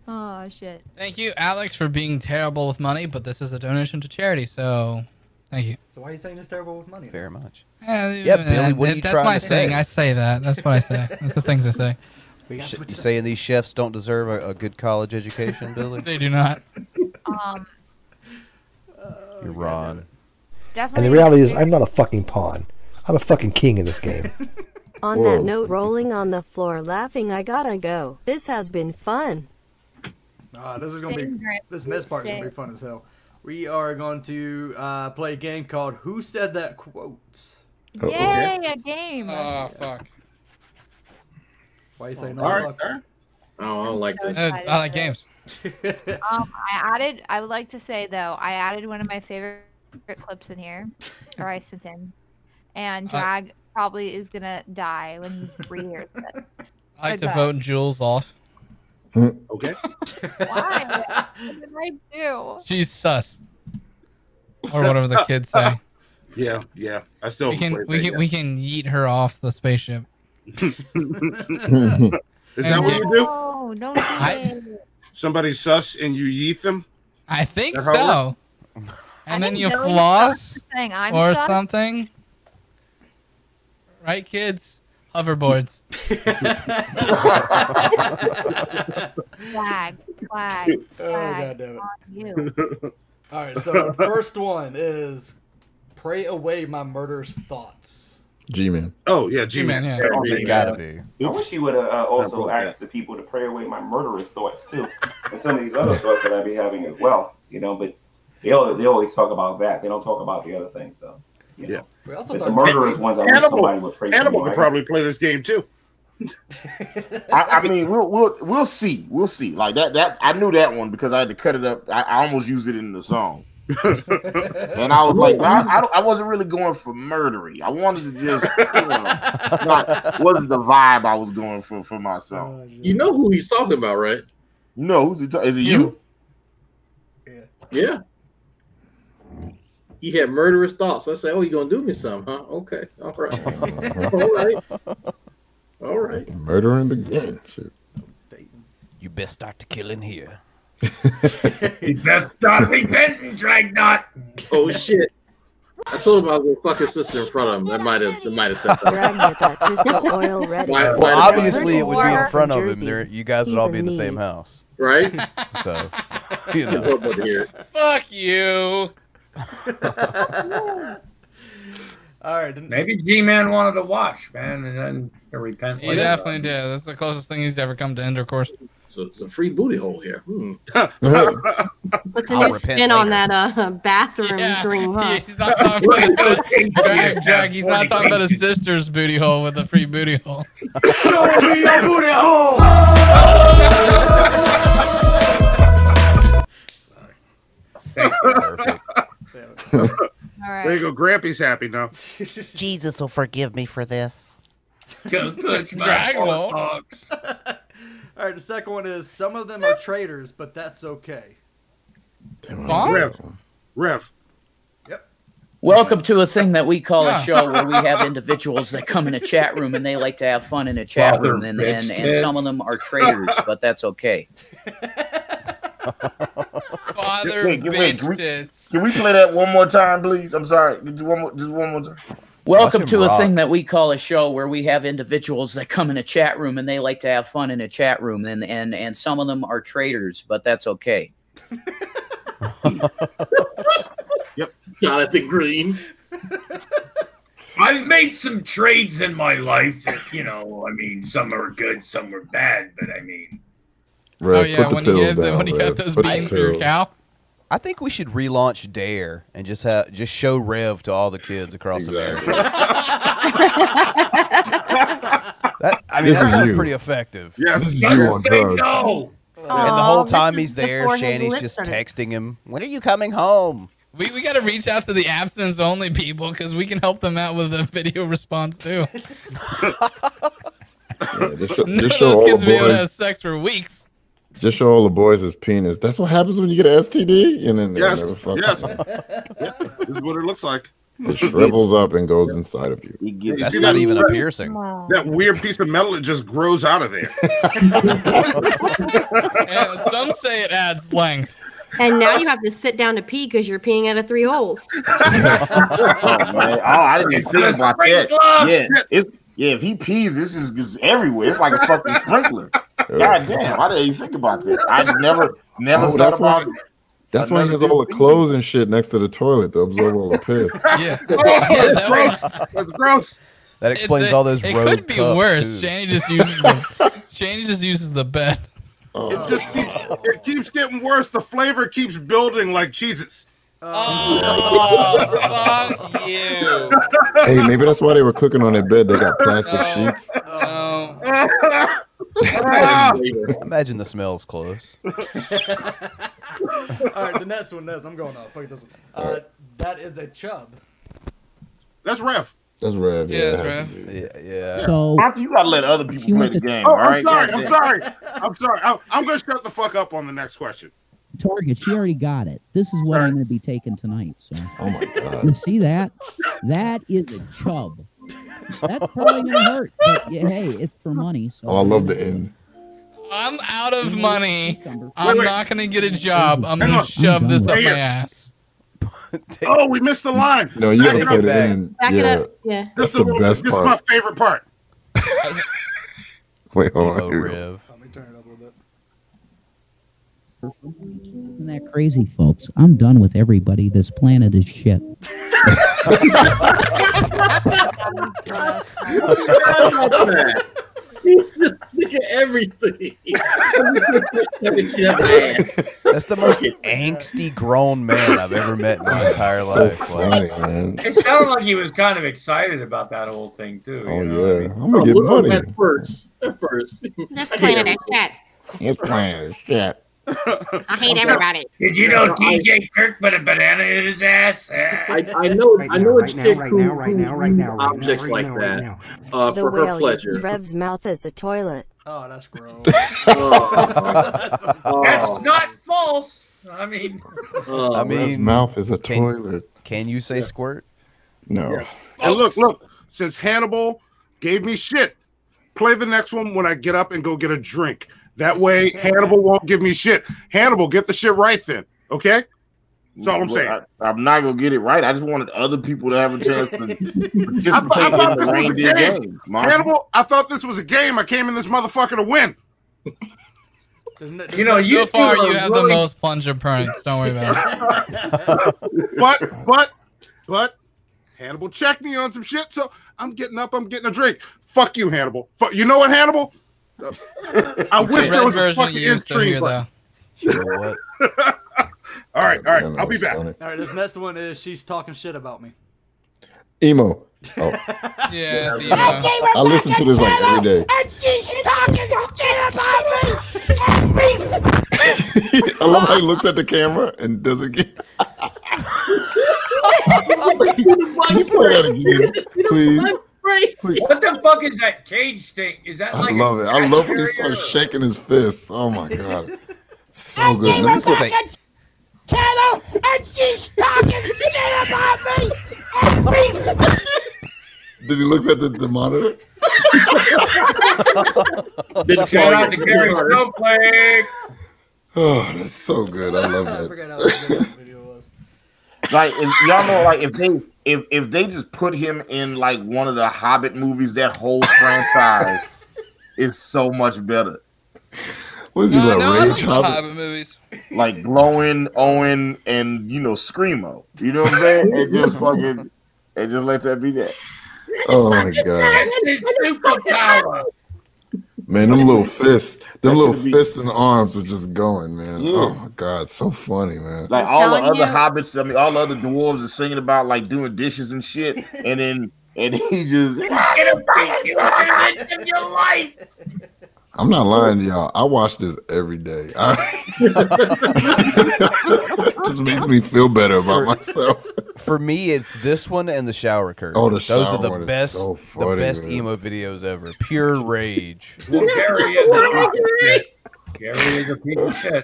Oh shit. Thank you, Alex, for being terrible with money, but this is a donation to charity, so thank you. So why are you saying it's terrible with money? Very much. Yeah, Yeah, Billy, what are you that's trying my to thing. say? I say that. That's what I say. That's the things I say. We got Sh- you it saying these chefs don't deserve a, a good college education, Billy? They do not. Um, You're wrong. it's And the reality is, I'm not a fucking pawn. I'm a fucking king in this game. On Whoa. that note, rolling on the floor laughing, I gotta go. This has been fun. Uh, this is gonna Same, be Grant. this next part is gonna be fun as hell. We are going to uh, play a game called Who Said That Quote. Yay, a game. Oh fuck. Why you saying no? All right. fuck? All right. Oh, I don't like So this. It's- I like games. Um, I added. I would like to say though, I added one of my favorite clips in here, or I sent in, and Uh, Drag probably is gonna die when he rehears it. I like to Okay. vote Jules off. Okay. Why? what did I do? She's sus. Or whatever the kids say. Yeah. Yeah. I still. We can we that, can we can yeet her off the spaceship. Is that what you do? Oh, No, don't do it. Somebody sus and you yeet them. I think That how it so. works? And then you floss sus for saying I'm or sus. something. Right, kids? Hoverboards. Flag, flag, Oh, God damn it. All right, so the first one is pray away my murderous thoughts. G Man. Oh yeah, G-Man, yeah. Oh, It gotta be. I wish he would have uh, also Yeah. asked the people to pray away my murderous thoughts too, and some of these other thoughts that I'd be having as well. You know, but they al- they always talk about that. They don't talk about the other things though. You Yeah. know? We also But the thought murderous ones, I wish somebody Hannibal, would pray for could probably play this game too. I, I mean, we'll we'll we'll see. We'll see. Like that that I knew that one because I had to cut it up. I, I almost used it in the song. and I was like, I, I, I wasn't really going for murdery. I wanted to just, you know, not, wasn't the vibe I was going for for my song. Oh, you know who he's talking about, right? No, who's he ta- is it you? Yeah. Yeah. He had murderous thoughts. I said, "Oh, you gonna do me some, huh? Okay, all right, all right, all right." Murdering begin. Shit. You best start to killing here. You best stop repenting, Dragnot. Oh shit! I told him I was gonna fuck his sister in front of him. That might have, that might have said that. Dragnet got oil ready. Why- why- Well, obviously, it would be in front of him. There, you guys would He's all be in the same house. Right? So, you know. love to hear it. Fuck you. All right, Maybe G-Man wanted to watch, man, and then to repent. He later. definitely did. That's the closest thing he's ever come to intercourse. So it's a free booty hole here. Hmm. What's a I'll new repent spin on that uh, bathroom Yeah, dream, huh? He's not talking about drag, drag. He's not talking about his sister's booty hole with a free booty hole. Show me your booty hole. Perfect. All There you go. Grampy's happy now. Jesus will forgive me for this. Don't touch my dogs. All right, the second one is some of them are traitors, but that's okay. Fine. Rev, Rev. Welcome to a thing that we call a show where we have individuals that come in a chat room and they like to have fun in a chat Father room, and, and, and some of them are traitors, but that's okay. Father Wait, wait, can we- tits. Can we play that one more time, please? I'm sorry. Just one more, just one more time. Welcome him to a thing that we call a show where we have individuals that come in a chat room and they like to have fun in a chat room, and and and some of them are traitors, but that's okay. yep, Jonathan Green. I've made some trades in my life that, you know, I mean, some are good, some are bad, but I mean, Rev, oh yeah, put the when you pills get down, when you Rev. got those Put the beans for your cow. I think we should relaunch Dare and just have just show Rev to all the kids across Exactly. America. That, I mean, This that is sounds you. pretty effective. Yes. This is you on say drugs. no. And the whole time he's there, Shanny's just texting him, "When are you coming home?" We, we got to reach out to the abstinence only people because we can help them out with a video response too. Yeah, just show, None just of those kids the be able to have sex for weeks. Just show all the boys his penis. That's what happens when you get an STD, and then they Yes. never fuck. Yes. this is what it looks like. It shrivels up and goes inside of you. He That's see not that- even a piercing. Come on. That weird piece of metal that just grows out of there. And some say it adds length. And now you have to sit down to pee because you're peeing out of three holes. Oh. Oh, I didn't even think about that. Yeah, it's, yeah. If he pees, it's just everywhere. It's like a fucking sprinkler. God damn! I didn't even think about that. I never, never Oh, thought that's about why- it. That's why he has all the clothes and shit next to the toilet to absorb all the piss. Yeah. Oh, Yeah, that's that gross. That's gross. That explains a- all those It road could be cups, worse. too. Shanny just uses the Shanny just uses the bed. It uh. just keeps it keeps getting worse. The flavor keeps building like Cheez-Its. Oh, fuck you. Hey, maybe that's why they were cooking on their bed. They got plastic No. sheets. Oh, Imagine the smells close. All right, the next one is I'm going up. Fuck this one. Uh, that is a chub. That's Rev. That's Rev. yeah, Yeah, that's it has right. to be. Yeah, yeah. So Monty, you gotta let other people play the to- game. Oh, all I'm sorry. I'm sorry. I'm sorry. I'm, I'm gonna shut the fuck up on the next question. Target, she already got it. This is what Sorry. I'm going to be taking tonight. So Oh my god. you see that? That is a chub. That's probably going to hurt. But yeah, hey, it's for money. So Oh, I love the uh, end. I'm out of money. I'm Wait, wait. not gonna get a job. I'm gonna shove this up Hey, my ass. Oh, we missed the line. No, you Back gotta it put up. it in. Back it up. Yeah. That's Just a the little best bit. This is my favorite part. Wait, hold on. Let me turn it up a little bit. Isn't that crazy, folks? I'm done with everybody. This planet is shit. Oh, He's just sick of everything. That's the most angsty grown man I've ever met in my entire So life. funny, Like, man. It sounded like he was kind of excited about that whole thing too. Oh you know? yeah, I'm gonna get look money. at first. At first. This planet is shit. It's playing shit. I hate everybody. Did you know DJ Kirk put a banana in his ass? I, I know Right I now, know right it's now, chick right who, now, right now, right now, right objects right like now, right that now. uh, the for her whale pleasure. Rev's mouth as a toilet. Oh, that's gross. Oh. That's not false. I mean, Oh, I His mean, mouth is a can- toilet. can you say squirt? No. And look, look. Since Hannibal gave me shit, play the next one when I get up and go get a drink. That way, Hannibal won't give me shit. Hannibal, get the shit right then. Okay. That's all I'm Well, saying. I, am not gonna get it right. I just wanted other people to have a chance to participate I thought, I thought in the was game. game. Monty. Hannibal, I thought this was a game. I came in this motherfucker to win. you know, you so far you have really- the most plunger prints. Don't worry about it. But, but, but, Hannibal checked me on some shit, so I'm getting up. I'm getting a drink. Fuck you, Hannibal. Fuck, you know what, Hannibal? I wish there was a fucking you end still here though. You know what? All right, all right. I'll be back. All right, this next one is she's talking shit about me. Emo. Oh, Yeah, see, I listen to this like every day. And she's talking shit about me. I love how he looks at the camera and doesn't get. Can you play that again, please? Please. What the fuck is that cage thing? Is that I like? love it. I love when he starts shaking his fists. Oh my god, so good. Let me say, Channel, and she's talking shit about me. And then he looks at the, the monitor. Didn't Shout fall out to yet. Gary Snowflake. Oh, that's so good. I love I that. forgot how good that video was. Like if, y'all know, like if they if if they just put him in like one of the Hobbit movies, that whole franchise is so much better. What is he No, like? no, I like Rage the Hobbit? Hobbit movies. Like glowing Owen and you know Screamo. You know what I'm saying? And just fucking and just let that be that. Oh my god, That's his superpower. Man! Them little fists, them little be- fists and arms are just going, man. Yeah. Oh my god, so funny, man. Like I'm all the telling other you. hobbits, I mean, all the other dwarves are singing about like doing dishes and shit, and then and he just He's gonna bite you for the rest of your life. I'm not oh. lying to y'all. I watch this every day. I- just makes me feel better about myself. For me, it's this one and the shower curtain. Oh, the Those shower are the one is best, so the best man. emo videos ever. Pure rage. Well, Gary is a piece of shit. Gary is a piece of shit.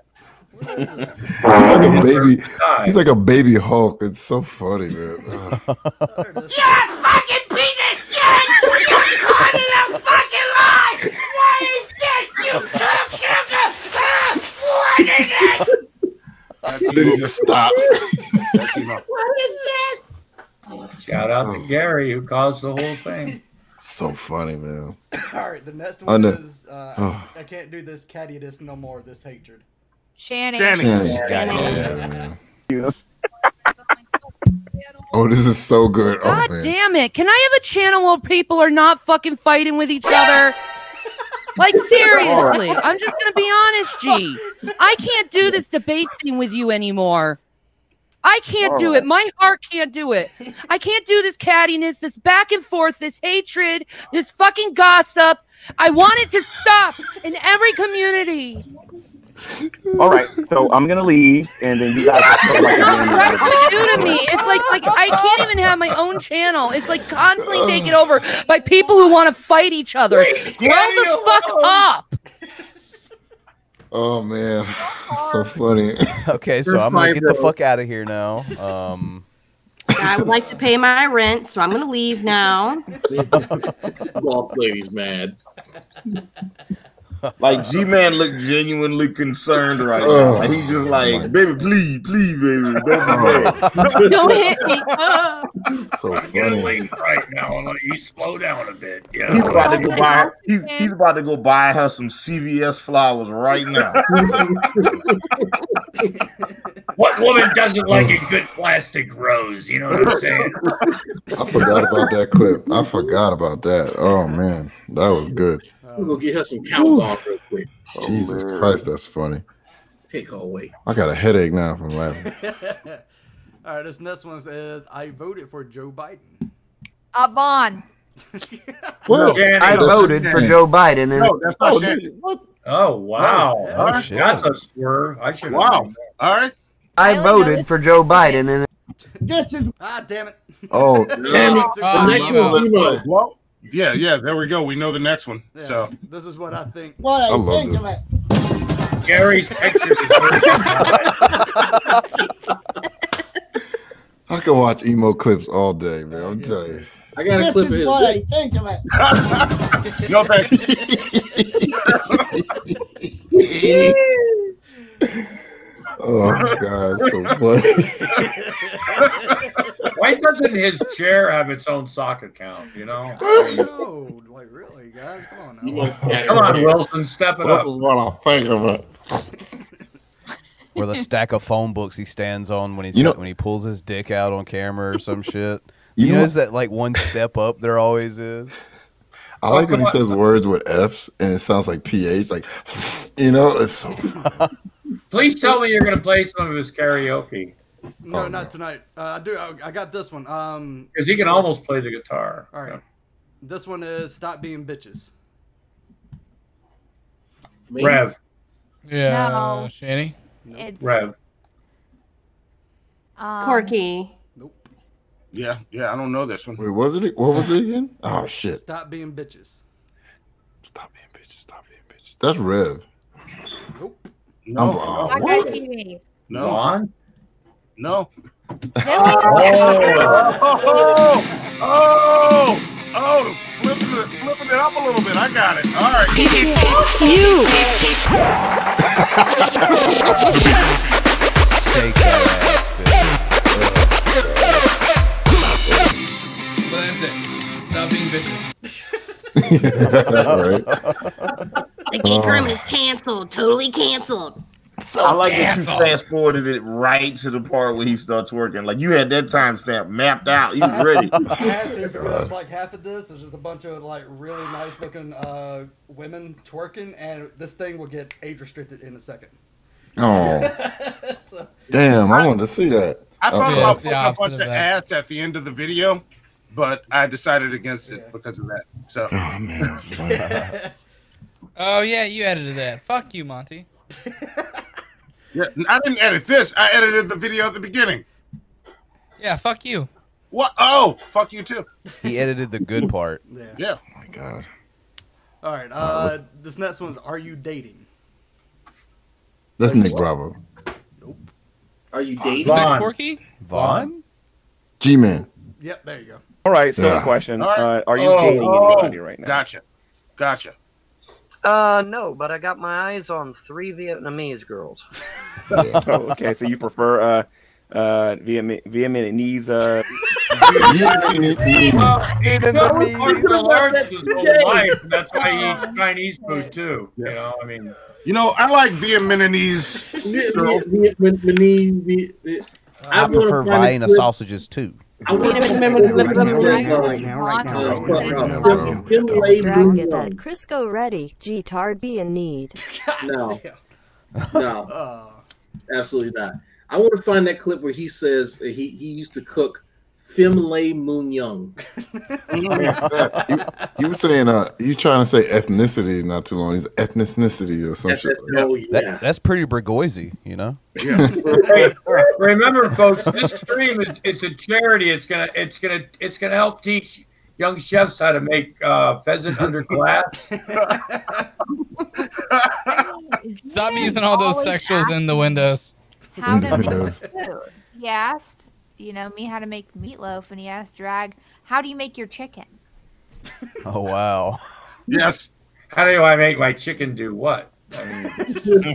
He's like a baby. Die. He's like a baby Hulk. It's so funny, man. Ugh. You're a fucking piece of shit. You're caught in a fucking lie. What is this, you cock sugar? Ah, What is it? then he just stops. What is this? Shout out to Gary who caused the whole thing. so funny, man. All right, the next one know. is uh, Oh. I, I can't do this catty this no more. This hatred. Shannon. Shannon. Shannon. Yeah. Oh, this is so good. Oh God man. damn it. Can I have a channel where people are not fucking fighting with each other? Like, seriously. I'm just going to be honest, G. I can't do this debate thing with you anymore. I can't do it. My heart can't do it. I can't do this cattiness, this back and forth, this hatred, this fucking gossip. I want it to stop in every community. All right, so I'm gonna leave, and then you guys. Talk about It's not the right to do to me. It's like like I can't even have my own channel. It's like constantly taken over by people who want to fight each other. Grow the fuck up. Oh man, so funny. Okay, so You're I'm gonna fine, get the fuck out of here now. Um, I would like to pay my rent, so I'm gonna leave now. Boss lady's mad. Like G Man looked genuinely concerned right Oh. now. Like, he just like, baby, please, please, baby, don't be oh. bad. Don't hit me. So I'm getting funny. late right now. I'll let you slow down a bit. Yeah. He's about to oh go buy. He's, he's about to go buy her some CVS flowers right now. What woman doesn't like a good plastic rose? You know what I'm saying? I forgot about that clip. I forgot about that. Oh man, that was good. We're gonna get her some countdown real quick. Jesus Christ, that's funny. Take her away. I got a headache now from laughing. All right, this next one says, I voted for Joe Biden. Up on. Well, I voted for Joe Biden. And No, that's not Oh, Shannon. dude, what? Oh wow, Oh, All right, shit. that's a swerve. I should. Wow. All right. I Really? voted for Joe Biden. And This is Ah, damn it. Oh, Damn it. Oh, The next wow. one's emo. Well, yeah, yeah. There we go. We know the next one. Yeah, So this is what I think. what I, I love think this. of it. Gary's picture. I can watch emo clips all day, man. I'm telling you. I got a clip of his. what I dick. think of it. no thank Oh my god, so funny. Why doesn't his chair have its own sock account? You know. No, like really, guys, come on now. must Come on. Wilson, step it This up. is what I think of it. Or the stack of phone books he stands on when he's You know- got- when he pulls his dick out on camera or some shit. You You, know notice that like one step up there always is. I like when he says words with F's and it sounds like PH, like you know, it's so Please tell me you're going to play some of his karaoke No, Oh, not tonight. Uh, I do. I, I got this one. Um, because he can almost play the guitar. all right. This one is stop being bitches. Me? Rev, Yeah, No. Shanny. It's Rev. um, Corky. Nope. Yeah, yeah. I don't know this one. Wait, was it what was it again? Oh shit. Stop being bitches. Stop being bitches, stop being bitches. That's Rev. Nope. No, I'm- no, What? TV. no, Vaughn? no. Really? Oh. oh, oh, oh, flipping it, flipping it up a little bit. I got it. All right. You. Take that But that's it. Stop being bitches. right. The gay room is canceled. Totally canceled. So I like that you fast forwarded it right to the part where he starts working. Like you had that timestamp mapped out. You was ready. I had to because like half of this is just a bunch of like really nice looking uh, women twerking, and this thing will get age restricted in a second. Oh So, damn, I wanted to see that. I thought Okay. about It's the putting a opposite bunch of of ass at the end of the video, but I decided against it because of that. So Oh man. it's funny. Oh yeah, you edited that. Fuck you, Monty. yeah, I didn't edit this. I edited the video at the beginning. Yeah, fuck you. What? Oh, fuck you too. He edited the good part. yeah. Yeah. Oh my god. All right. Uh, this next one's Are you dating? That's Nick Bravo. Nope. Are you dating? Is that Vaughn. Corky? Vaughn? G Man. Yep. There you go. All right. So Yeah. the question: All right. uh, Are you Oh, dating oh, anybody right now? Gotcha. Gotcha. Uh, no, but I got my eyes on three Vietnamese girls. oh, okay. So you prefer uh, uh, Vietnam- Vietnamese? Uh, Uh, Lawrence is a wife, and that's why he eats Chinese food too. You know, I mean, You know, I like Vietnamese. Vietnamese. I, wanna prefer find a Vienna clip- sausages too. I want to Right now, right now, right now, right now, right now. Kim Lay Drag get Moon that Crisco ready. G-tard be in need. No, no, Uh, absolutely not. I want to find that clip where he says he, he used to cook Phim Lay Moon Young. you, you were saying uh you trying to say ethnicity not too long. He's ethnicity or some shit. Oh That, yeah. That's pretty Brigoisy, you know. Hey, remember, folks, this stream is it's a charity. It's gonna it's gonna it's gonna help teach young chefs how to make uh, pheasant under glass. Stop using all those always sexuals in the windows. How to I make know. food. He asked, you know, me how to make meatloaf, and he asked Drag, how do you make your chicken? Oh wow. Yes. How do I make my chicken do what? I mean, You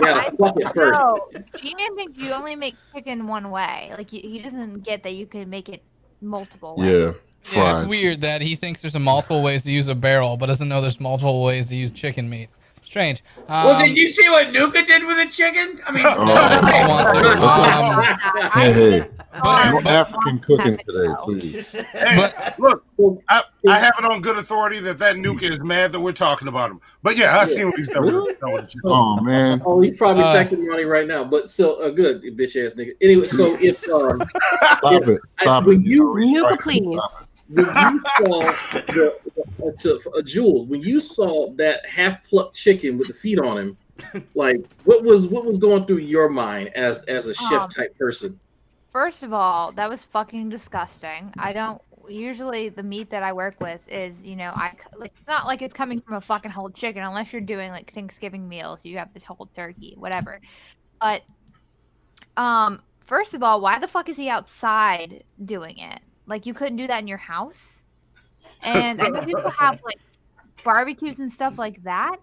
gotta fuck it first. No, G-Man thinks you only make chicken one way. Like he he doesn't get that you can make it multiple ways. Yeah. Yeah, it's weird that he thinks there's a multiple ways to use a barrel, but doesn't know there's multiple ways to use chicken meat. Strange. well, Um, did you see what Nuka did with a chicken? I mean, Um, Hey, hey. But- No African cooking today, please. Hey, look, I, I have it on good authority that that Nuka is mad that we're talking about him. But yeah, I've seen what he's done with with. Oh man. Oh, he's probably Uh, texting Ronnie right now. But still, uh, good bitch ass nigga. Anyway, so if um, Stop if- it. Stop when it. you Nuka, please. When you saw the, uh, to, uh, Jules, when you saw that half plucked chicken with the feet on him, like what was what was going through your mind as as a chef Um, type person? First of all, that was fucking disgusting. I don't usually the meat that I work with is, you know, I like it's not like it's coming from a fucking whole chicken unless you're doing like Thanksgiving meals, you have this whole turkey, whatever. But um first of all, why the fuck is he outside doing it? Like you couldn't do that in your house? And I know people have like barbecues and stuff like that,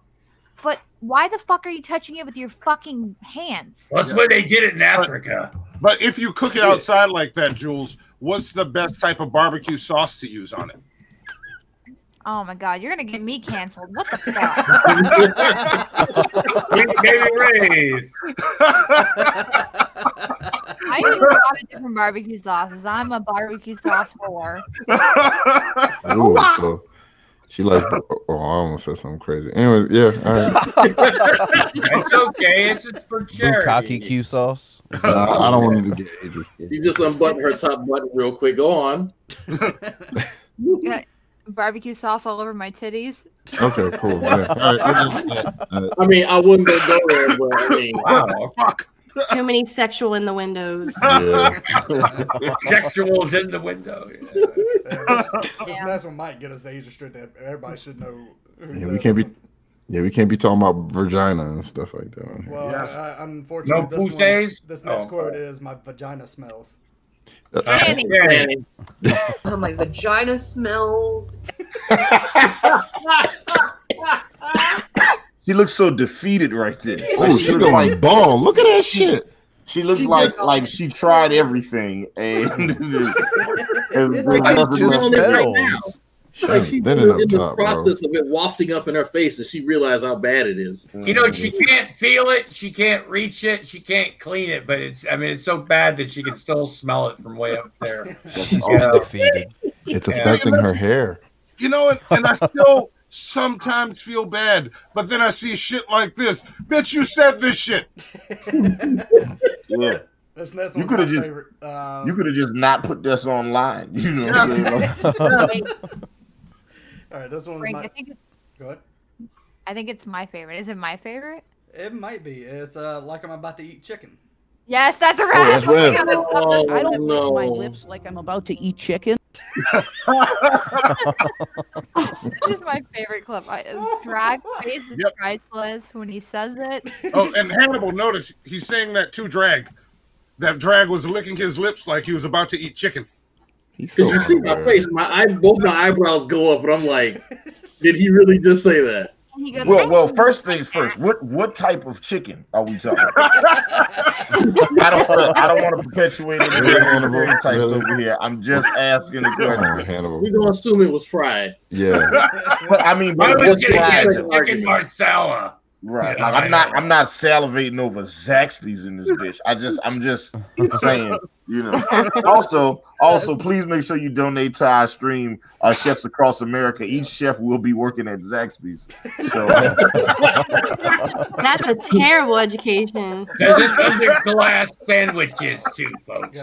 but why the fuck are you touching it with your fucking hands? that's why they did it in Africa. But if you cook it outside like that, Jules, what's the best type of barbecue sauce to use on it? Oh my god, you're gonna get me canceled. What the fuck? Baby Ray's. I use a lot of different barbecue sauces. I'm a barbecue sauce whore. Ooh, so she likes. Oh, I almost said something crazy. Anyways, yeah. All right. it's okay. It's just for charity. Bukkake Q sauce. Is that- Uh, I don't want to get Adrian. She just unbuttoned her top button real quick. Go on. Yeah, Barbecue sauce all over my titties. Okay, cool. Yeah. All right, yeah, yeah. I mean, I wouldn't go go there, but I mean, Wow. Fuck. Too many sexual in the windows. Yeah. Sexuals in the window. This next one might get us the age restrict that everybody should know. Yeah, we can't be. Yeah, we can't be talking about vagina and stuff like that. Well, Yes. uh, unfortunately, No this, one, pussies? this next Oh. quote is my vagina smells. Danny. Danny. Oh, my vagina smells. She looks so defeated right there. Oh, she looks going ball. Look at that shit. She looks She like just- like she tried everything and there's Like, nothing she's left. on it right now. like Shit, she's in, in the top, bro. process of it wafting up in her face, and she realized how bad it is. You know, she can't feel it, she can't reach it, she can't clean it, but it's I mean it's so bad that she can still smell it from way up there. She's Yeah. defeated. It's Yeah. affecting her hair. You know, and, and I still sometimes feel bad, but then I see shit like this. Bitch, you said this shit. Yeah. This next You could my have just favorite. Um, you could have just not put this online. You know what I'm saying? Like, all right, this one's Frank, my. I think Go ahead. I think it's my favorite. Is it my favorite? It might be. It's uh, like I'm about to eat chicken. Yes, that's right. that's Rev. Oh, I don't no. my lips like I'm about to eat chicken. This is my favorite clip. I, drag face is Yep. priceless when he says it. Oh, and Hannibal, notice he's saying that to Drag. That Drag was licking his lips like he was about to eat chicken. He's so Because you see my face, my eye, both my eyebrows go up, and I'm like, did he really just say that? Goes, well, well, first like things first. What what type of chicken are we talking? I don't uh, I don't want to perpetuate any Really, Hannibal? stereotypes Really? over here. I'm just asking a Come on, question. Hannibal. We're gonna assume it was fried. Yeah. But I mean, I but was what's gonna fried? get chicken marsala. Right. Yeah, Like I I'm not. I'm not salivating over Zaxby's in this bitch. I just I'm just saying, you know. Also, also please make sure you donate to our stream, our chefs across America. Each chef will be working at Zaxby's. So That's a terrible education. There's an under glass sandwiches too, folks.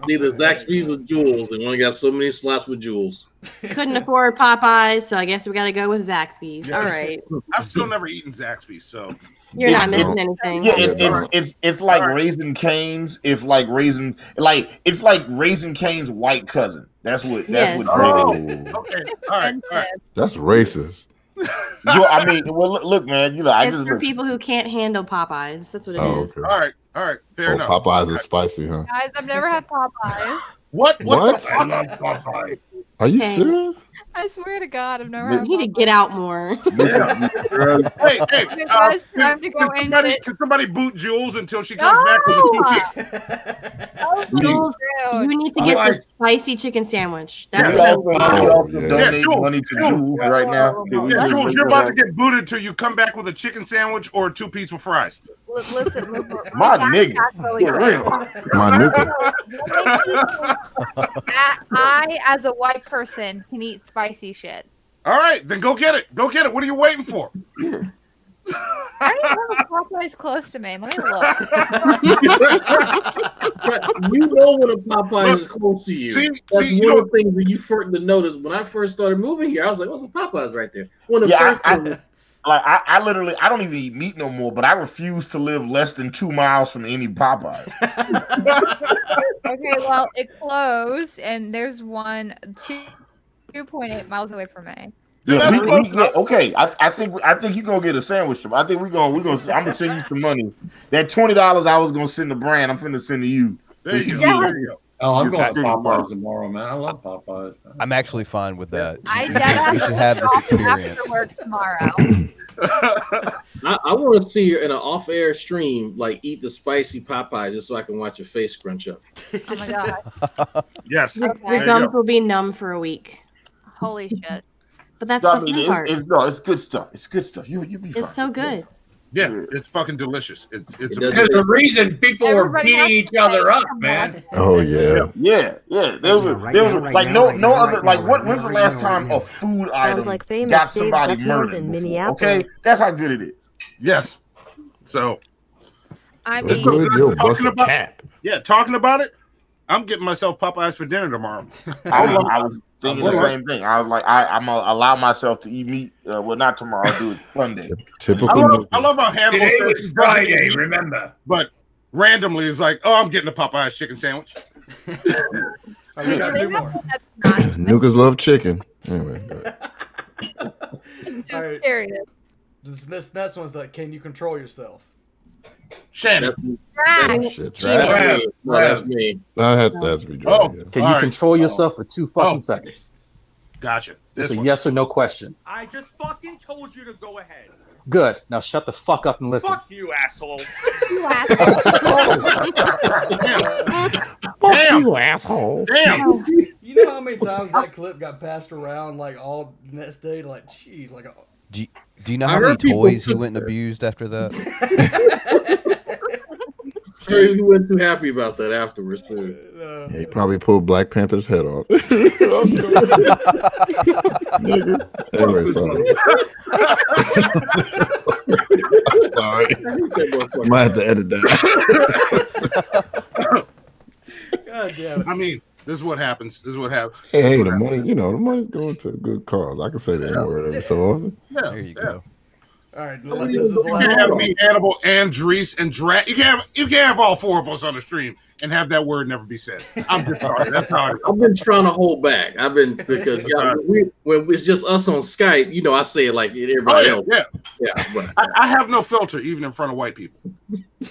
God damn it. Either Zaxby's or Jules. They only got so many slots with Jules. Couldn't afford Popeyes, so I guess we got to go with Zaxby's. All right. I've still never eaten Zaxby's, so You're not missing it- anything. yeah, it, it, it's it's like Raising Cane's. If like raisin, like it's like Raising Cane's white cousin. That's what that's Yes. what. Oh, okay. All right, all right. that's racist. Yo, I mean, well, look, look, man. You know, I It's just for look, people who can't handle Popeyes. That's what it oh, is. Oh, okay. All right, all right. Fair Oh, enough. Popeyes is spicy, huh? Guys, I've never had Popeyes. What? What? What? I love Popeye. Are you Okay. serious? I swear to God, I've never. You need to get out more. hey, hey, Okay, uh, time to go can, end somebody, it. can somebody boot Jules until she comes back with the two? Jules, you need to get Otherwise- the spicy chicken sandwich. That's We what also, we Yeah, donate Jules, money to Jules. Jules right now. Yeah, Jules, you're about to get booted till you come back with a chicken sandwich or two piece with fries. Li- Listen, listen. My nigga. back really For real. My nuka. I, I, as a white person, can eat spicy shit. All right, then go get it. Go get it. What are you waiting for? I don't even have a Popeyes close to me. Let me look. You know when a Popeyes is close to you. See- That's see, one you of the things that you first to notice. When I first started moving here, I was like, oh, "What's a Popeyes right there?" When the Yeah, first I, one- I, like I, I literally I don't even eat meat no more, but I refuse to live less than two miles from any Popeyes. okay, well, it closed, and there's one two two point eight miles away from me. Yeah, we- we- yeah, okay, I, I think I think you're gonna get a sandwich. I think we're gonna we're gonna I'm gonna send you some money. That twenty dollars I was gonna send to Brand, I'm finna send to you. There you go. can There get- you go. Oh, I'm going to can- Popeyes tomorrow, man. I love Popeyes. I'm actually fine with that. I we should have this experience. after work tomorrow. I, I want to see you in an off-air stream, like eat the spicy Popeyes, just so I can watch your face scrunch up. Oh my god! Yes. Your, Okay. your gums will be numb for a week. Holy shit! But that's I the mean, fun it's, part. it's, no, it's good stuff. It's good stuff. You you be fine. It's so good. Yeah, Mm. it's fucking delicious. It, it's It There's a reason people were Everybody has beating each other up, man. Oh yeah. Yeah, yeah. There was a, right there was now, a, right like now, no right no now, other like what right when's the last time a food Sounds item like famous got somebody murdered before? Okay, that's how good it is. yes. So I That's mean, good. You'll Talking about- cap. yeah, talking about it, I'm getting myself Popeyes for dinner tomorrow. I was, I was thinking the I'm- same thing. I was like, I, I'm gonna allow myself to eat meat. Uh, well, not tomorrow. I'll do it Sunday. I love. I love how Hannibal Today says was Friday, fucking meat, remember? but randomly it's like, oh, I'm getting a Popeyes chicken sandwich. All right, we got two more. Nukas love chicken. Anyway, go ahead. too serious. This, this next one's like, can you control yourself? Shannon. Drag. Oh, shit, Gina. trash. That's me. No, that's me. I had that's be Oh, drunk. Can you right. control oh. yourself for two fucking Oh. seconds? Gotcha. This It's a one. yes or no question. I just fucking told you to go ahead. Good. Now shut the fuck up and listen. Fuck you, asshole. You asshole. Damn. you asshole. Damn. You know how many times that clip got passed around like all the next day? Like, jeez, like, Do you, do you know I how many heard people toys he went and abused after that? Sure, you weren't too happy about that afterwards. Too. Yeah, he probably pulled Black Panther's head off. Nigga. anyway, sorry. sorry. Might have to edit that. God damn it. I mean, this is what happens. This is what happens. hey, hey, the money, you know, the money's going to a good cause. I can say that word every so often. Yeah, There you yeah. go. All right, You this is the can last have one. me, Hannibal, and Driss, and Dra- You can have you can have all four of us on the stream and have that word never be said. I'm just sorry. That's how. It, I've been trying to hold back. I've been because yeah, we, when it's just us on Skype, you know, I say it like oh everybody yeah, else. yeah. Yeah, but I, I have no filter even in front of white people.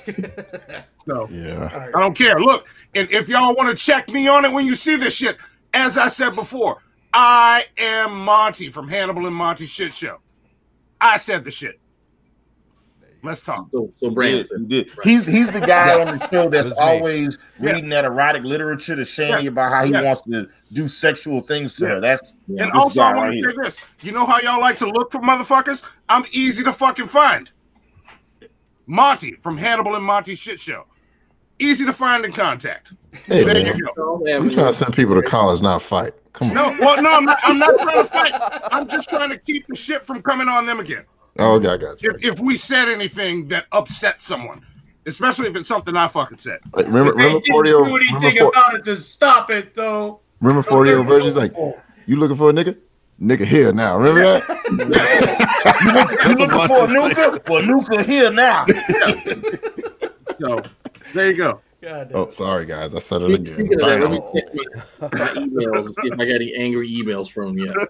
So Yeah. I don't care. Look, and if y'all want to check me on it when you see this shit, as I said before, I am Monty from Hannibal and Monty Shit Show. I said the shit. Let's talk. so, so He Brandon, he did. He's he's the guy Yes. on the show That that's was me. always Yeah. reading that erotic literature to Shanny Yeah. about how he Yeah. wants to do sexual things to Yeah. her. That's Yeah. And also, I want right to here. say this. You know how y'all like to look for motherfuckers? I'm easy to fucking find. Monty from Hannibal and Monty Shit Show. Easy to find and contact. Hey, there man. you go. We trying to send people to college, not fight. Come on. No, well, no, I'm not, I'm not trying to fight. I'm just trying to keep the shit from coming on them again. Oh, okay, I got you. If, if we said anything that upset someone, especially if it's something I fucking said. Like, remember, remember forty do over. Remember, anything for, about it to stop it, though. remember forty over virgins. Like, you looking for a nigga? Nigga here now. Remember that? You, look, you looking for a nuka? Well, nuka here now. So there you go. God damn. Oh, sorry guys, I said it again. Speaking of that, let me check my, my emails and see if I got any angry emails from you.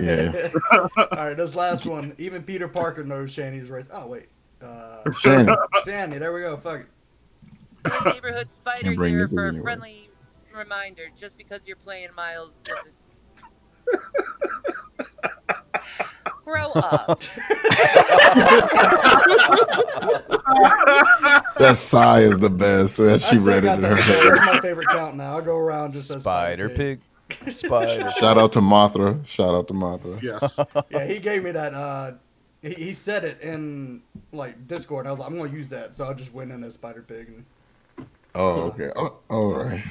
Yeah. All right, this last one. Even Peter Parker knows Shanny's race. Oh wait, uh, Shanny. Shanny. There we go. Fuck it. neighborhood spider bring here for a anywhere. friendly reminder. Just because you're playing Miles doesn't Grow up. That sigh is the best. That she I read it in that. her That's head. my favorite count now. I go around just as Spider pig. Spider. Shout out to Mothra. Shout out to Mothra. Yes. yeah, he gave me that. Uh, he, he said it in like Discord. And I was like, I'm gonna use that, so I just went in as Spider Pig. And, Oh, okay. Oh, all right.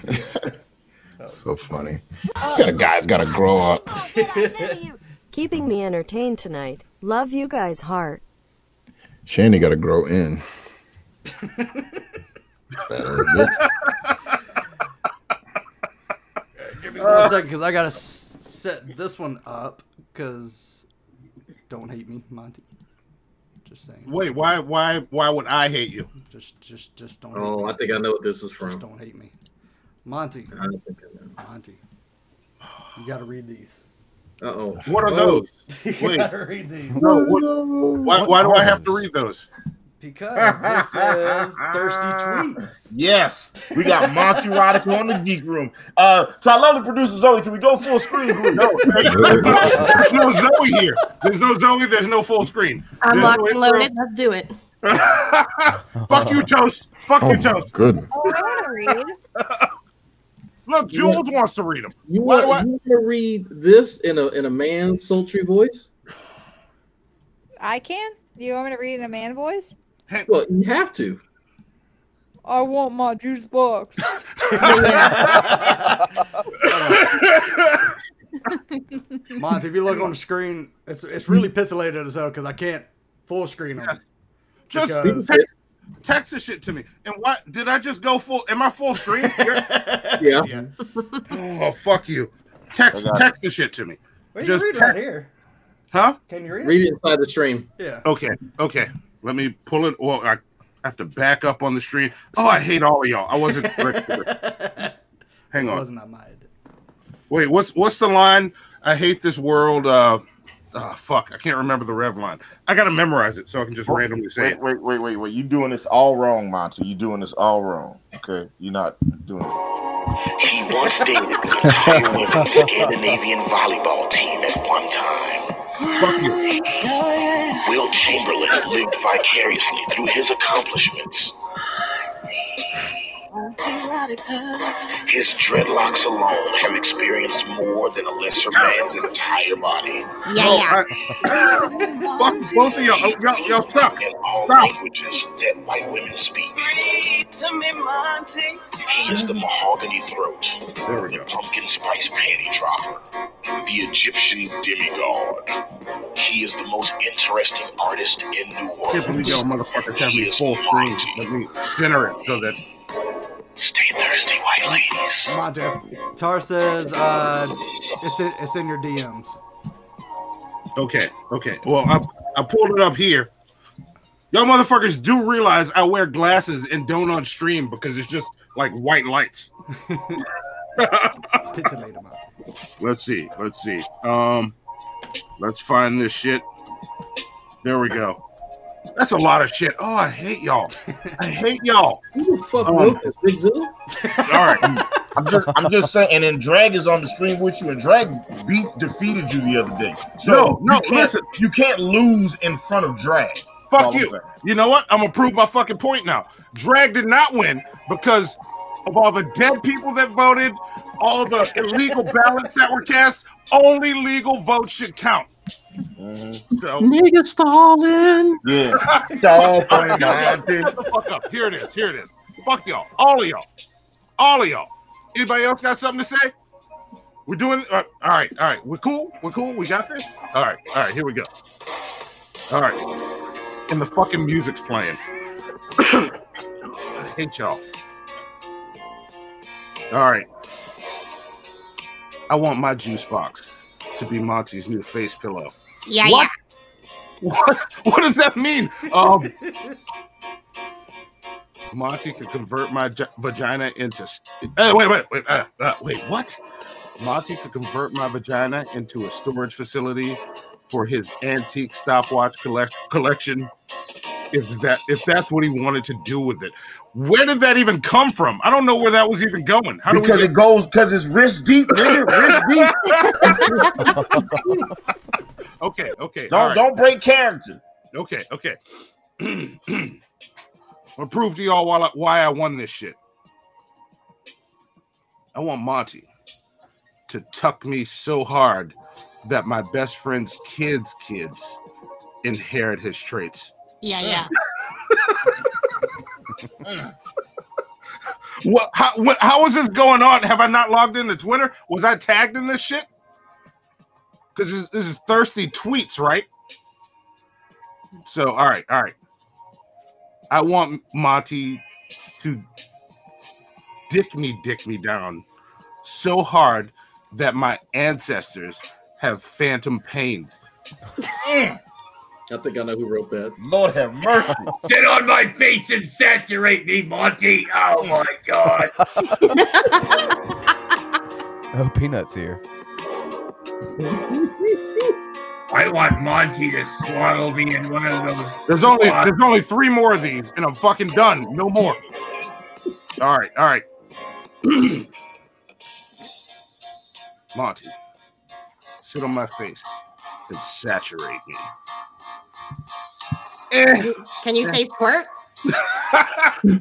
so funny. got a guy's gotta grow up. Keeping me entertained tonight. Love you guys, heart. Shanny gotta grow in. Fat ass bitch. Give me one second, because I gotta s- set this one up. Because don't hate me, Monty. Just saying. Wait, why why why would I hate you? Just just just don't. Oh, hate me. I think I know what this is from. Just don't hate me, Monty. I don't think I know. Monty. You gotta read these. Uh oh. What are those? Wait. gotta read these. No, what, why, why do I have to read those? Because this is thirsty tweets. Yes, we got Monty Radical on the Geek Room. Uh, so I love the producer Zoe. Can we go full screen? Group? No, there's no Zoe here. There's no Zoe. There's no full screen. I'm There's locked no and intro. loaded. Let's do it. Fuck you, toast. Fuck Oh you, toast. Good. Oh, I want to read. Look, Jules wants to read them. You want, do you want to read this in a in a man's sultry voice? I can. Do you want me to read in a man voice? Well, you have to. I want my juice box. Monty, if you look on the screen, it's it's really pixelated as hell because I can't full screen them. Just Because- text, text the shit to me. And what did I just go full? Am I full screen? here? Yeah. Oh fuck you. Text text the shit to me. Well, you Just can read te- right here. Huh? Can you read it? Read it inside the stream. Yeah. Okay. Okay. Let me pull it. Well, I have to back up on the stream. Oh, I hate all of y'all. I wasn't. Hang It on. wasn't on my head. Wait, what's what's the line? I hate this world. Uh, oh, fuck, I can't remember the rev line. I gotta memorize it so I can just randomly say Wait, it. wait, wait, wait, wait. You doing this all wrong, Monty. You doing this all wrong. Okay, you're not doing it. He once dated the entire women's Scandinavian volleyball team at one time. Fuck you. Wilt Chamberlain lived vicariously through his accomplishments. His dreadlocks alone have experienced more than a lesser man's entire body. Yeah, I- fuck both of y'all. Oh, y'all, y'all stop. In all Stop. languages that white women speak. He is the mahogany throat, the pumpkin spice panty dropper, the Egyptian demigod. He is the most interesting artist in New Can't believe y'all motherfuckers have me full screen. Let me center it so that. Stay thirsty, white ladies. Monty, Tar says uh, it's in, it's in your DMs. Okay, okay. Well, I I pulled it up here. Y'all motherfuckers do realize I wear glasses and don't on stream because it's just like white lights. Pixelated, Monty. Let's see. Let's see. Um, let's find this shit. There we go. That's a lot of shit. Oh, I hate y'all. I hate y'all. Who the fuck Um, wrote this, Big? All right. I'm just, I'm just saying. And then Drag is on the stream with you, and Drag beat defeated you the other day. So No, no, you can't, listen. you can't lose in front of Drag. Fuck you. saying. You know what? I'm gonna prove my fucking point now. Drag did not win because of all the dead people that voted, all the illegal ballots that were cast. Only legal votes should count. So Nigga stalling. Yeah. Stall Shut the fuck up. Here it is. Here it is. Fuck y'all. All of y'all. All of y'all. Anybody else got something to say? We're doing. Uh, all right. All right. We're cool. We're cool. We got this. All right. All right. Here we go. All right. And the fucking music's playing. I hate y'all. All right. I want my juice box to be Monty's new face pillow. Yeah, what? What? What does that mean? Um, Monty could convert my gi- vagina into. st- Uh, wait, wait, wait, uh, uh, wait. What? Monty could convert my vagina into a storage facility for his antique stopwatch collect- collection. If that if that's what he wanted to do with it, where did that even come from? I don't know where that was even going. How do Because it goes because it's wrist deep, nigga. Wrist deep. okay, okay. Don't right. don't break character. Okay, okay. I'll prove to y'all why I, why I won this shit. I want Monty to tuck me so hard that my best friend's kids' kids inherit his traits. Yeah, yeah. What? How? What, how is this going on? Have I not logged into Twitter? Was I tagged in this shit? Because this, this is thirsty tweets, right? So, all right, all right. I want Monty to dick me, dick me down so hard that my ancestors have phantom pains. Mm. I think I know who wrote that. Lord have mercy. Sit on my face and saturate me, Monty. Oh my god. Oh, Peanut's here. I want Monty to swaddle me in one of those. There's only there's only three more of these, and I'm fucking done. No more. All right, all right. Monty, sit on my face and saturate me. Eh. Can you say squirt?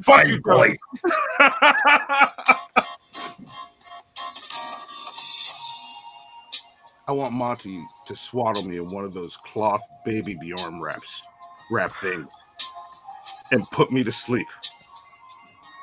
Fuck you, boy. I want Monty to swaddle me in one of those cloth baby Bjorn wraps, wrap things, and put me to sleep.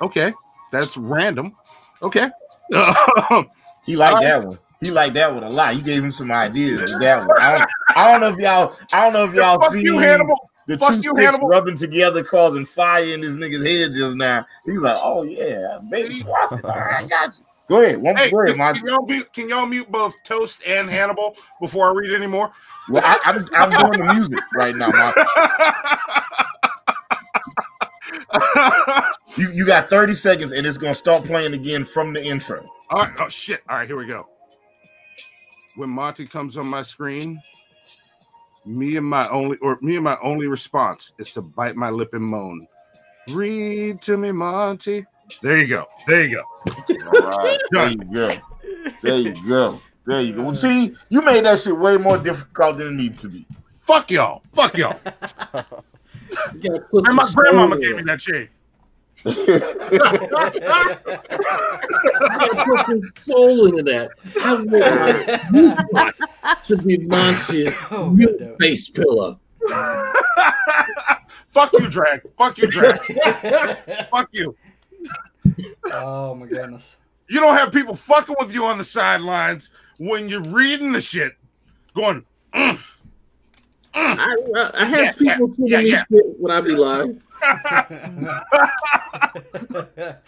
Okay, that's random. Okay. He liked All right. that one. He liked that one a lot. You gave him some ideas with that one. I don't, I don't know if y'all, I don't know if y'all see you, Hannibal. the Fuck two you, sticks Hannibal. rubbing together, causing fire in this nigga's head just now. He's like, "Oh yeah, baby swap it. All right, I got you." Go ahead, one Hey, ahead, can, can y'all be, can y'all mute both Toast and Hannibal before I read anymore? Well, I, I'm, I'm doing the music right now, Monty. you you got 30 seconds, and it's gonna start playing again from the intro. All right. Oh shit. All right, here we go. When Monty comes on my screen, me and my only or me and my only response is to bite my lip and moan. Read to me, Monty. There you go. There you go. All right, there you go. There you go. There you go. Well, see, you made that shit way more difficult than it needed to be. Fuck y'all. Fuck y'all. You gotta put And my some grandmama gave me that shit. Gotta put some soul into that. I want you to be Monty's Oh, face pillow. Fuck you, drag. Fuck you, drag. Fuck you. Oh my goodness. You don't have people fucking with you on the sidelines when you're reading the shit, going. "Mm, Mm. I, I, I have Yeah, people yeah, sending yeah, me yeah. shit when I be live.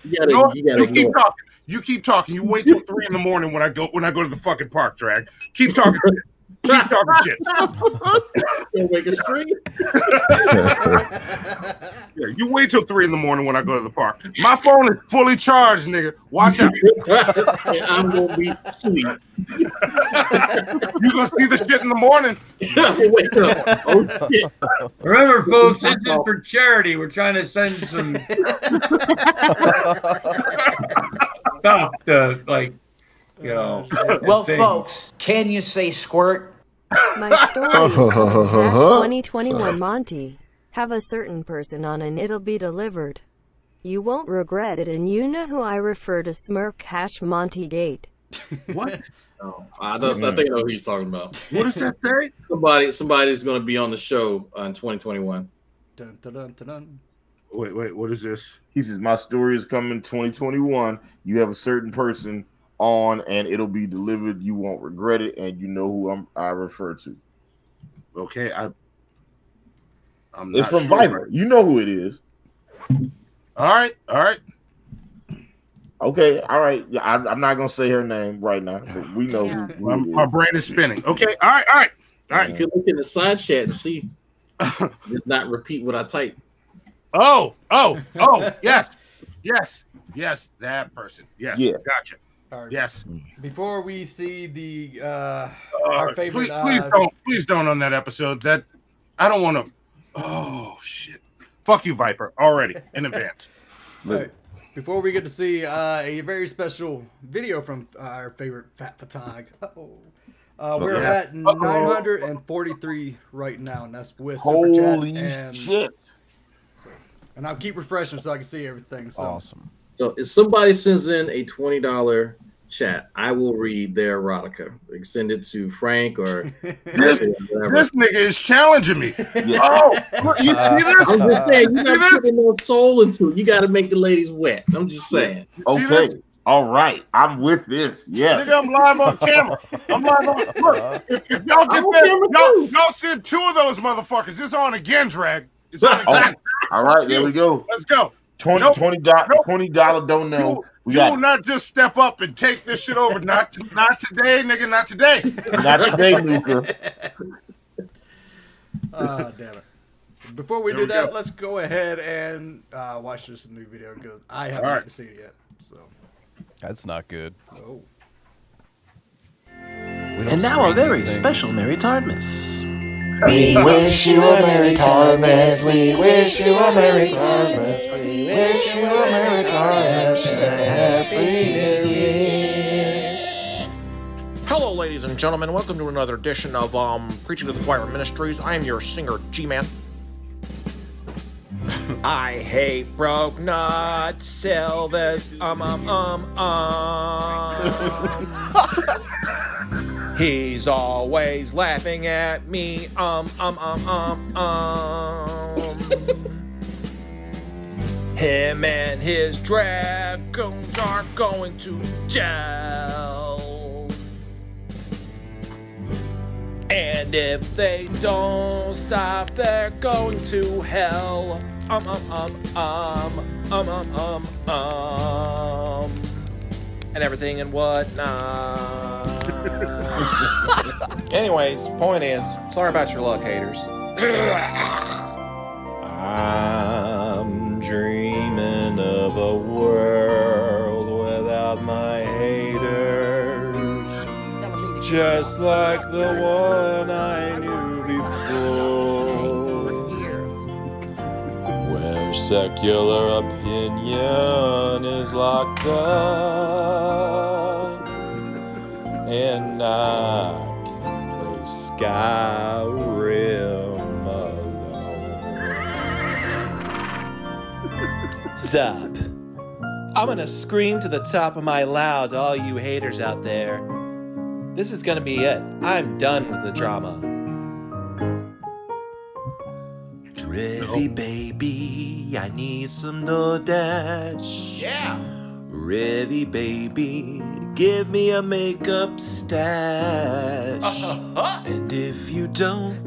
You gotta, No, you gotta you keep talking. You keep talking. You wait till three in the morning when I go when I go to the fucking park, drag. Keep talking. shit. Keep talking shit. Can't make a stream. Yeah, you wait till three in the morning when I go to the park. My phone is fully charged, nigga. Watch out. And I'm gonna be sweet. You gonna see the shit in the morning. Wake up. Oh shit. Remember, folks, this is for charity. We're trying to send some stuff to, like, you know. Well, things. folks, can you say squirt? My story is called 2021 Monty. Have a certain person on and it'll be delivered. You won't regret it and you know who I refer to Smirk Hash Monty Gate. What? Oh, I, don't, I think I know who he's talking about. What does that say? Somebody, somebody's going to be on the show uh, in 2021. Dun, dun, dun, dun, dun. Wait, wait. What is this? He says, My story is coming 2021. You have a certain person on and it'll be delivered. You won't regret it, and you know who I'm I refer to. Okay, I. I'm It's not from sure. Viber. You know who it is. All right, all right. Okay, all right. Yeah, I, I'm not gonna say her name right now, but we know who, who My, my brain is spinning. Okay, all right, all right, all right. You can look in the side chat and see. Just not repeat what I type. Oh, oh, oh, yes, yes, yes. That person. Yes, Yeah. gotcha. All right. Yes. Before we see the uh, Uh, our favorite, please, please uh, don't, please don't on that episode. That I don't want to. Oh shit! Fuck you, Viper. Already in advance. Alright, Before we get to see uh, a very special video from our favorite fat Fotog, oh, Uh, we're Yeah. at Uh-oh. 943 right now, and that's with super chats Holy and shit. And I'll keep refreshing so I can see everything. So. Awesome. So if somebody sends in a twenty dollar chat, I will read their erotica. Like, send it to Frank or This, whatever. this nigga is challenging me. Oh, look, you see uh, this? I'm just uh, saying, you See gotta this? put more soul into it. You gotta make the ladies wet. I'm just saying. Okay. All right. I'm with this. Yes. Nigga, I'm live on camera. I'm live on. Look, uh-huh. if, if y'all I'm get that, y'all, y'all send two of those motherfuckers. It's on again, drag. It's on Oh, again. all right. There we go. Let's go. 20 Nope. $20, $20 don't know. We You will got not just step up and take this shit over. Not to, not today, nigga. Not today. not today, Luca. Ah, damn it. Before we There do we that, go. let's go ahead and uh, watch this new video because I haven't All right. yet seen it yet. So. That's not good. Oh. And now a very special Mary Tardmas. We wish you a Merry Christmas. We wish you a Merry Christmas. We wish you a Merry Christmas and a Happy New Year. Hello, ladies and gentlemen. Welcome to another edition of um Preaching to the Choir Ministries. I am your singer, G-Man. I hate broke nuts, Silvis, um um um um. He's always laughing at me, um um um um um. Him and his dragons are going to jail. And if they don't stop, they're going to hell. Um, um, um, um, um, um, um, um, and everything and whatnot. Anyways, point is, sorry about your luck, haters. I'm dreaming of a world without my haters. Just like the one I knew secular opinion is locked up. And I can play Skyrim alone. Sup? I'm gonna scream to the top of my loud all you haters out there. This is gonna be it. I'm done with the drama. Revy baby, I need some DoorDash. Yeah. Revy baby, give me a makeup stash. And if you don't,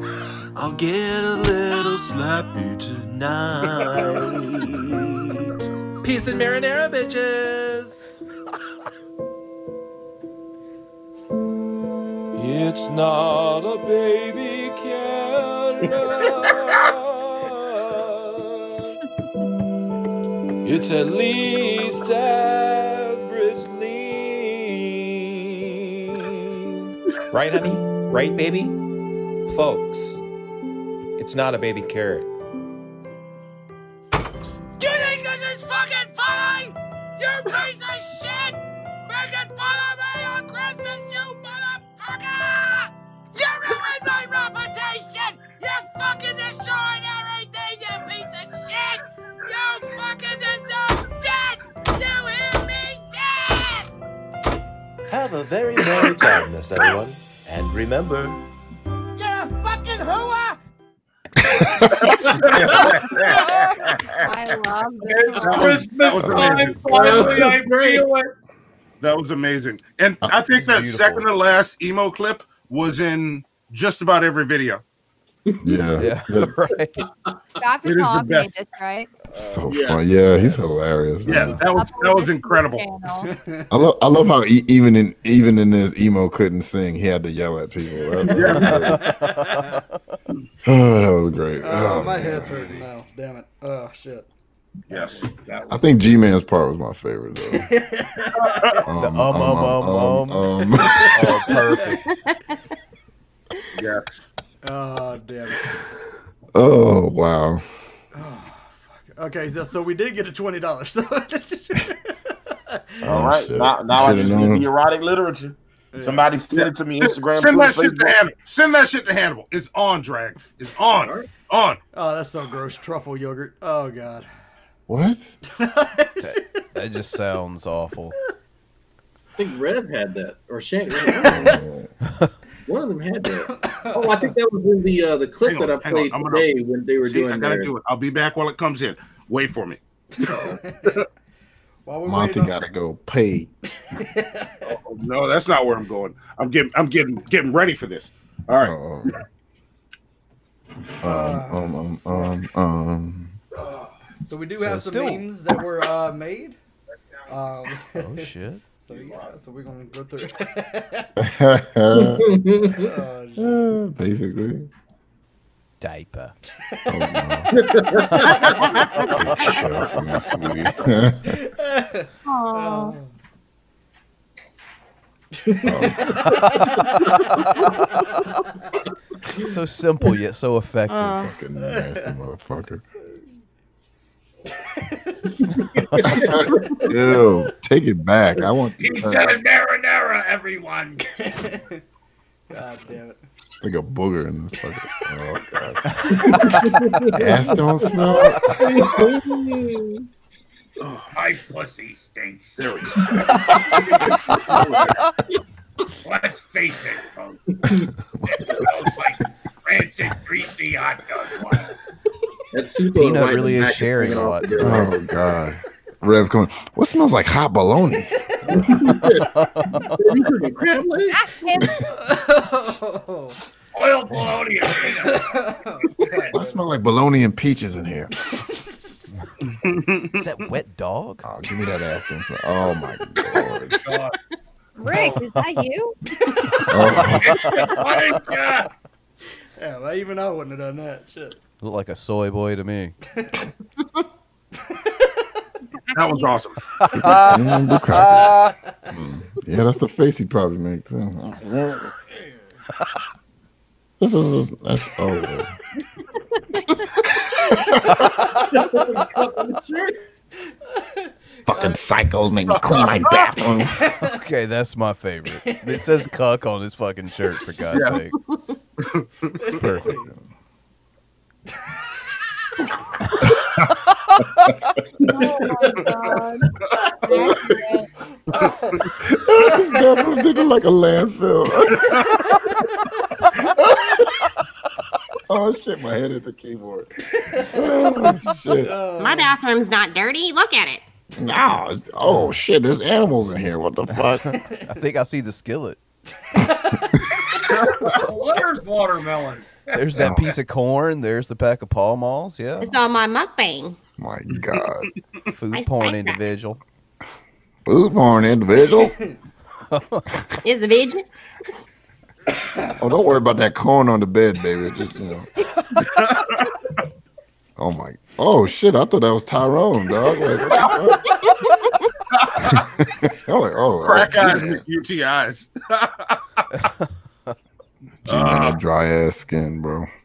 I'll get a little slappy tonight. Peace and marinara, bitches. It's not a baby carrot. It's at least average lean. Right, honey? Right, baby? Folks, it's not a baby carrot. Have a very merry Christmas, everyone. And remember, You're a fucking hooah! I love That was- Christmas time, amazing. finally, I feel it. That was amazing. And oh, I think that beautiful. second to last emo clip was in just about every video. Yeah. Yeah, right. Dr. It is the Hog made best. this, right? So Yeah. fun. Yeah, he's hilarious. Yeah, that was that was incredible. I love I love how e- even in even in this emo couldn't sing. He had to yell at people. That was, great. oh, that was great. Oh, Oh, my man. head's hurting now. Damn it. Oh, shit. Yes. I think G Man's part was my favorite though. The um, um, um, um. um. Oh, perfect. Yes. Oh, damn it. Oh wow. Okay, so, so we did get a twenty dollars. So All right. shit. Now, now I just need the erotic literature. Somebody send it to me Instagram. Send that Twitter, shit to Hannibal. Send that shit to Hannibal. It's on, Drag. It's on. On. Oh, that's so gross. Truffle yogurt. Oh god. What? That just sounds awful. I think Rev had that, or Shank. One of them had that. Oh, I think that was in the uh, the clip on, that I hang on. played gonna- today when they were See, doing I gotta their- do it. I'll be back while it comes in. Wait for me. Monty got to go pay. Oh, no, that's not where I'm going. I'm getting, I'm getting, getting ready for this. All right. Um, um, um, um, So we do So have some still- memes that were uh, made. Um, Oh shit. So yeah, so we're gonna go through. um. Basically. Diaper. Oh, Oh. so simple yet so effective. Uh. Fucking nasty motherfucker. Ew, take it back. I want Pizza and marinara, everyone. God damn it. like a booger in the fucking. Oh god. Ass don't smell. My pussy stinks. There we go. Let's face it, folks. It smells like rancid, greasy hot dog water. That's super Peanut right really is sharing a and lot. off. Oh god. Rev, come on. What smells like hot bologna? Crab legs? Ah, Oil bologna and. I smell like bologna and peaches in here. Is that wet dog? Oh, give me that ass don't smell. Oh my god. Rick, is that you? Oh. Yeah, well, even I wouldn't have done that. Shit. Look like a soy boy to me. That was awesome. Mm, Bukkake. Mm. Yeah, that's the face he probably makes. too. This is that's oh. Fucking psychos make me clean my bathroom. okay, that's my favorite. It says cuck on his fucking shirt, for God's Yeah. sake. It's perfect. Oh, Definitely looking like a landfill. oh shit, my head hit the keyboard. Oh shit. My bathroom's not dirty. Look at it. No, it's- oh shit, there's animals in here. What the fuck? I think I see the skillet. Where's watermelon? There's that oh, piece of corn. There's the pack of Pall Malls. Yeah. It's on my mukbang. My God. Food My porn spice rack. individual. Food porn individual. Is the vision? Oh, don't worry about that corn on the bed, baby. Just you know. Oh my! Oh shit! I thought that was Tyrone, dog. Like, what the fuck? I'm like, oh, Crack oh, eyes, man. UTIs. Gee, man, that uh, dry ass skin, bro.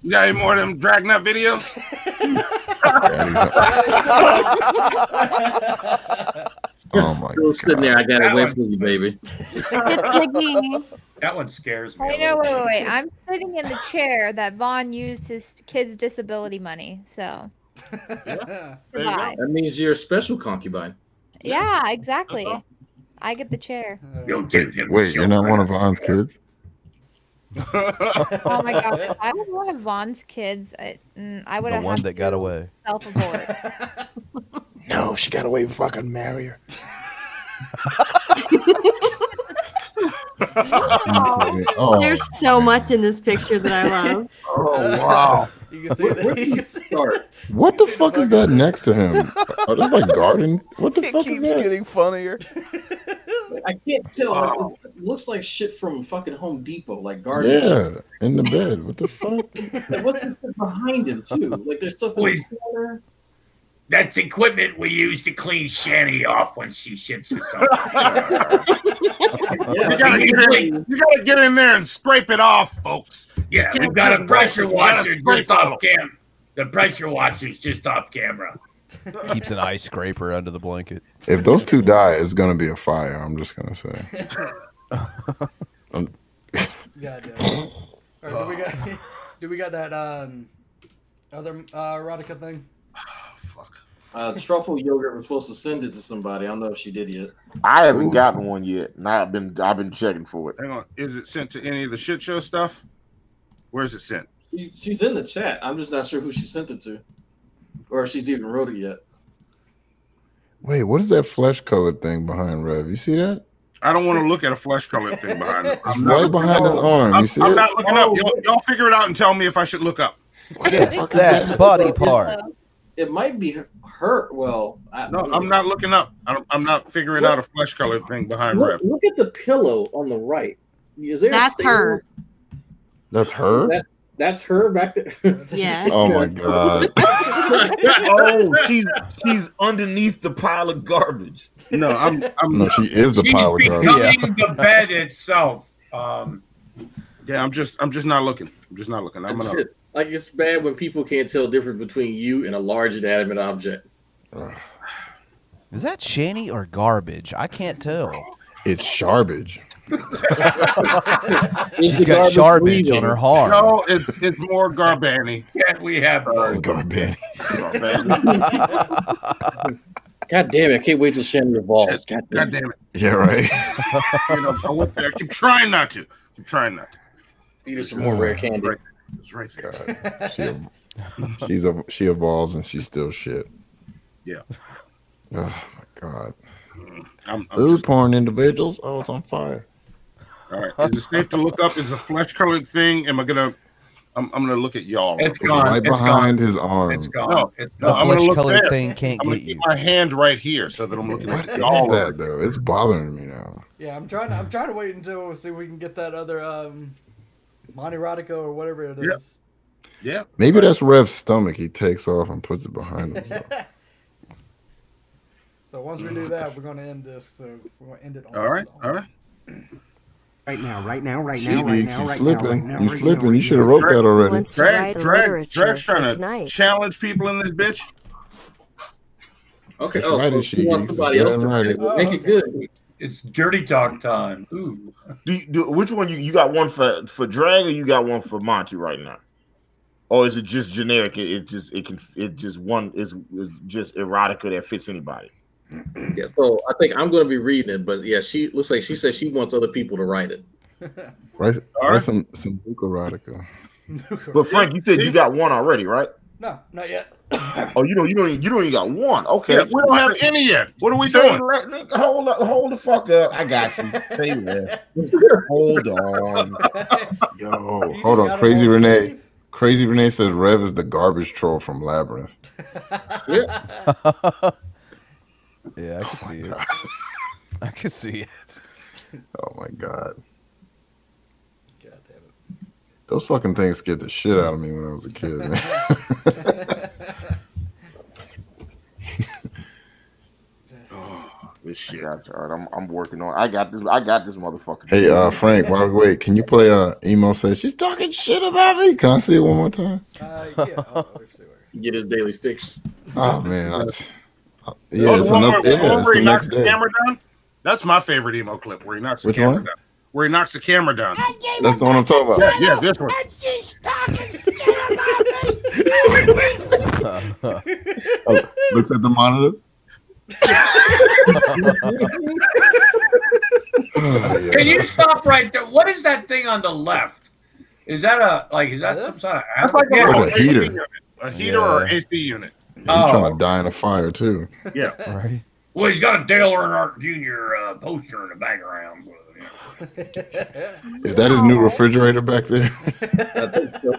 You got any more of them Dragnet videos? Oh my Still sitting there. I gotta That wait one- for you, baby. That one scares me. Wait, a no, wait, wait, wait. I'm sitting in the chair that Vaughn used his kid's disability money. So, goodbye. That means you're a special concubine. Yeah, exactly. Uh-huh. I get the chair. Uh, you'll get him. Wait, you're not one of Vaughn's kids? Oh my god! If I was one of Vaughn's kids, I, mm, I would The have one that got away. self abort. No, she got away. Fucking marry her. Oh. There's so much in this picture that I love. Oh wow! You can see that. You can see What the fuck is that next to him? Oh, that's like garden. What the It fuck keeps is that? getting funnier. I can't tell. It looks like shit from fucking Home Depot, like garden. Yeah, in the bed. What the fuck? Like, what's behind him too? Like there's stuff in Wait. the corner. That's equipment we use to clean Shanny off when she shits herself. Yeah, You gotta, get in, you gotta get in there and scrape it off, folks. Yeah, You we've got just a pressure you washer just it off cam. The pressure washer's just off camera. Keeps an ice scraper under the blanket. If those two die, it's gonna be a fire. I'm just gonna say. God damn. All right, do we got do we got that um other uh, erotica thing? Uh, truffle yogurt was supposed to send it to somebody. I don't know if she did yet. I haven't gotten one yet. And I've been I've been checking for it. Hang on. Is it sent to any of the shit show stuff? Where's it sent? She, she's in the chat. I'm just not sure who she sent it to, or if she's even wrote it yet. Wait, what is that flesh colored thing behind Rev? You see that? I don't want to look at a flesh colored thing behind it. It's right behind his arm. I'm, You see I'm it? not looking up. Y'all, y'all figure it out and tell me if I should look up. Yes, that body part. It might be her. Well, I, No, I'm not looking up. I don't, I'm not figuring out a flesh colored thing behind Look, Rev. look at the pillow on the right. Is there? That's statement? her. That's her. That's, that's her back there. Yeah. Oh my god. oh, she's she's underneath the pile of garbage. No, I'm I'm No, she is the She's pile of garbage. She's becoming garbage. the bed itself. Um, Yeah, I'm just I'm just not looking. I'm just not looking. I'm That's gonna it. Like it's bad when people can't tell the difference between you and a large inanimate object. Is that shanny or garbage? I can't tell. It's garbage. She's got garbage on her arm. No, it's it's more Garbani. can't we have uh, both? Garbage. God damn it! I can't wait till Shannon revolves. God God damn it. Yeah, right. You know, I, went there. I keep trying not to. I keep trying not to. Feed her some more rare candy. Right. It's right there. She, ev- she's a, she evolves and she's still shit. Yeah. Oh my god. I'm, I'm Food just, porn individuals. Oh, it's on fire. all right. Is it safe to look up? Is a flesh colored thing? Am I gonna? I'm, I'm gonna look at y'all. It's It's gone. right it's behind gone. his arm. It's gone. No, It's no, The gone. I'm gonna look flesh-colored thing can't I'm gonna get you. my hand right here so that I'm looking What at is y'all. that though? It's bothering me now. Yeah, I'm trying. To, I'm trying to wait until see if we can get that other um, Monty Erotica or whatever it is. Yeah. Yeah. Maybe that's Rev's stomach. He takes off and puts it behind him. So once we do mm. that, we're gonna end this. So we're gonna end it on. All this right. song. All right. Right now, right now, right Shit, now, right now, you right slipping. now, right now. you right slipping. now, You should have now. wrote that already. Wants Drag, drag, drag's trying to tonight. challenge people in this bitch. Okay. That's Oh, right, so she she. wants somebody else to right. write it. Oh, Make it good. It's dirty talk mm-hmm. time. Ooh. Do, you, do which one you you got one for for drag or you got one for Monty right now? Or is it just generic? It, it just it can it just one is is just erotica that fits anybody. Yeah. So I think I'm going to be reading it, but yeah, she looks like she says she wants other people to write it. Write, write right. some some book erotica. But Frank, you said you got one already, right? No, not yet. Oh, you don't you don't you don't even got one. Okay, Yeah, we don't have any yet. What are we Say doing? let me- hold up, hold the fuck up. I got you. Say less. Hold on. Yo, hold on. Crazy all Renee. saved? Crazy Renee says Rev is the garbage troll from Labyrinth. Yeah. Yeah, I can oh see it. I can see it. Oh my god. God damn it. Those fucking things scared the shit out of me when I was a kid. Man. This shit. All right, I'm I'm working on. I got this. I got this motherfucker. hey, uh, Frank, while we wait, can you play uh emo says she's talking shit about me? Can I see it one more time? Uh, yeah. Oh, let's see where- Get his daily fix. Oh man, I just, Oh, yeah, the it's, one enough, where, yeah, it's the he knocks next the day. camera down. That's my favorite emo clip where he knocks the Which camera one? down. Where he knocks the camera down. That's the one I'm talking about. Yeah, yeah, this one. And she's talking shit about me. Oh, looks at the monitor. Oh, yeah. Can you stop right there? What is that thing on the left? Is that a like? Is that some sort of? That's like yeah. That's a heater. unit. A heater or AC unit. He's Oh. trying to die in a fire too. Yeah. Right? Well, he's got a Dale Earnhardt Jr. Uh, poster in the background. so, yeah. Is that his new refrigerator back there? I think so.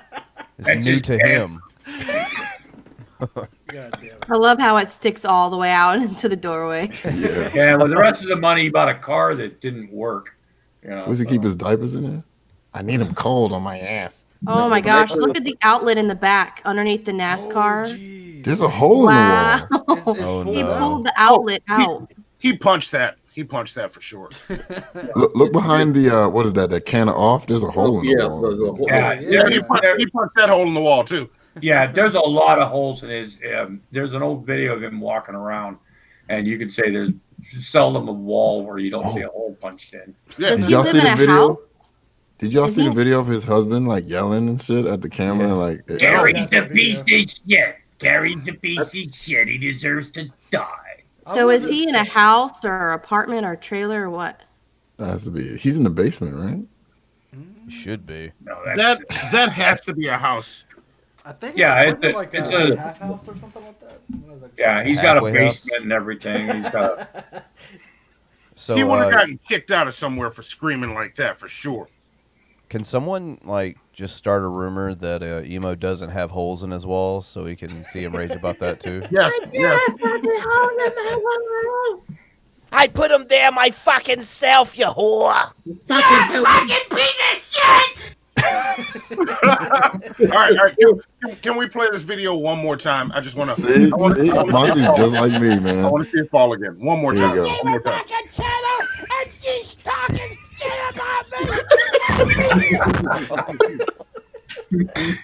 It's new to him. him. God damn it. I love how it sticks all the way out into the doorway. yeah. Yeah, well, the rest of the money he bought a car that didn't work. You know, Does he so- keep his diapers in there? I need them cold on my ass. Oh No, my gosh, look at the outlet in the back underneath the oh, NASCAR. Oh. There's a hole wow. in the wall. It's- it's Oh, he no. pulled the outlet oh, out. He punched that. He punched that for sure. Look, look behind the uh, what is that? That can of off. There's a hole in the Yeah, wall. the- the whole- Yeah, Yeah, Yeah, he, punched, he punched that hole in the wall too. yeah, there's a lot of holes in his. Um, there's an old video of him walking around, and you could say there's seldom a wall where you don't see a hole punched in. Yeah. Did y'all see the video? Did y'all see the video of his husband like yelling and shit at the camera? Like, Gary's a piece of shit. Gary's a piece of shit. He deserves to die. So is he in a house or apartment or trailer or what? that has to be. He's in the basement, right? He should be. No, That that has to be a house. I think Yeah, it's, it's a- like it's a, a- half house or something like that. What is it? Yeah, he's got a Halfway house. basement and everything. He's got a, So he would have uh, gotten kicked out of somewhere for screaming like that for sure. Can someone like just start a rumor that uh, emo doesn't have holes in his walls, so we can see him rage about that too? Yes, yes. I put him there my fucking self, you whore. Fucking, fucking piece of shit. all right, all right. Can, can we play this video one more time? I just want to. See, see, Monty's just like me, man. I want to see it fall again. One more Here time. we go. One more time. Channel, and she's talking shit about me.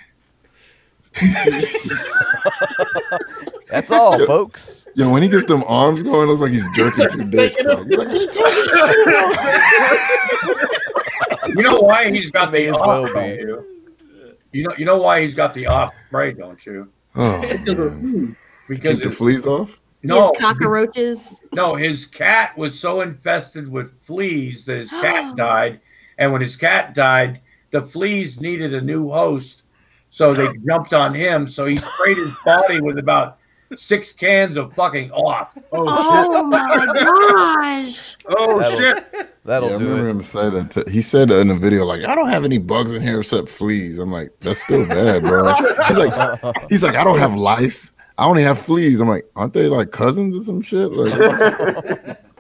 That's all, folks. Yo, when he gets them arms going, it looks like he's jerking two dicks. Like, he's like, you know why he's got the as off, well don't be. you? You know, you know why he's got the off spray, don't you? oh, Because keep the fleas off. no, His cockroaches. no, his cat was so infested with fleas that his cat died, and when his cat died, the fleas needed a new host, so they jumped on him. So he sprayed his body with about six cans of fucking off. Oh, oh my gosh. Oh That'll- shit! That'll Yeah, I remember it. him say that. To, he said in the video, like, I don't have any bugs in here except fleas. I'm like, that's still bad, bro. He's like, he's like, I don't have lice. I only have fleas. I'm like, aren't they like cousins or some shit? Like,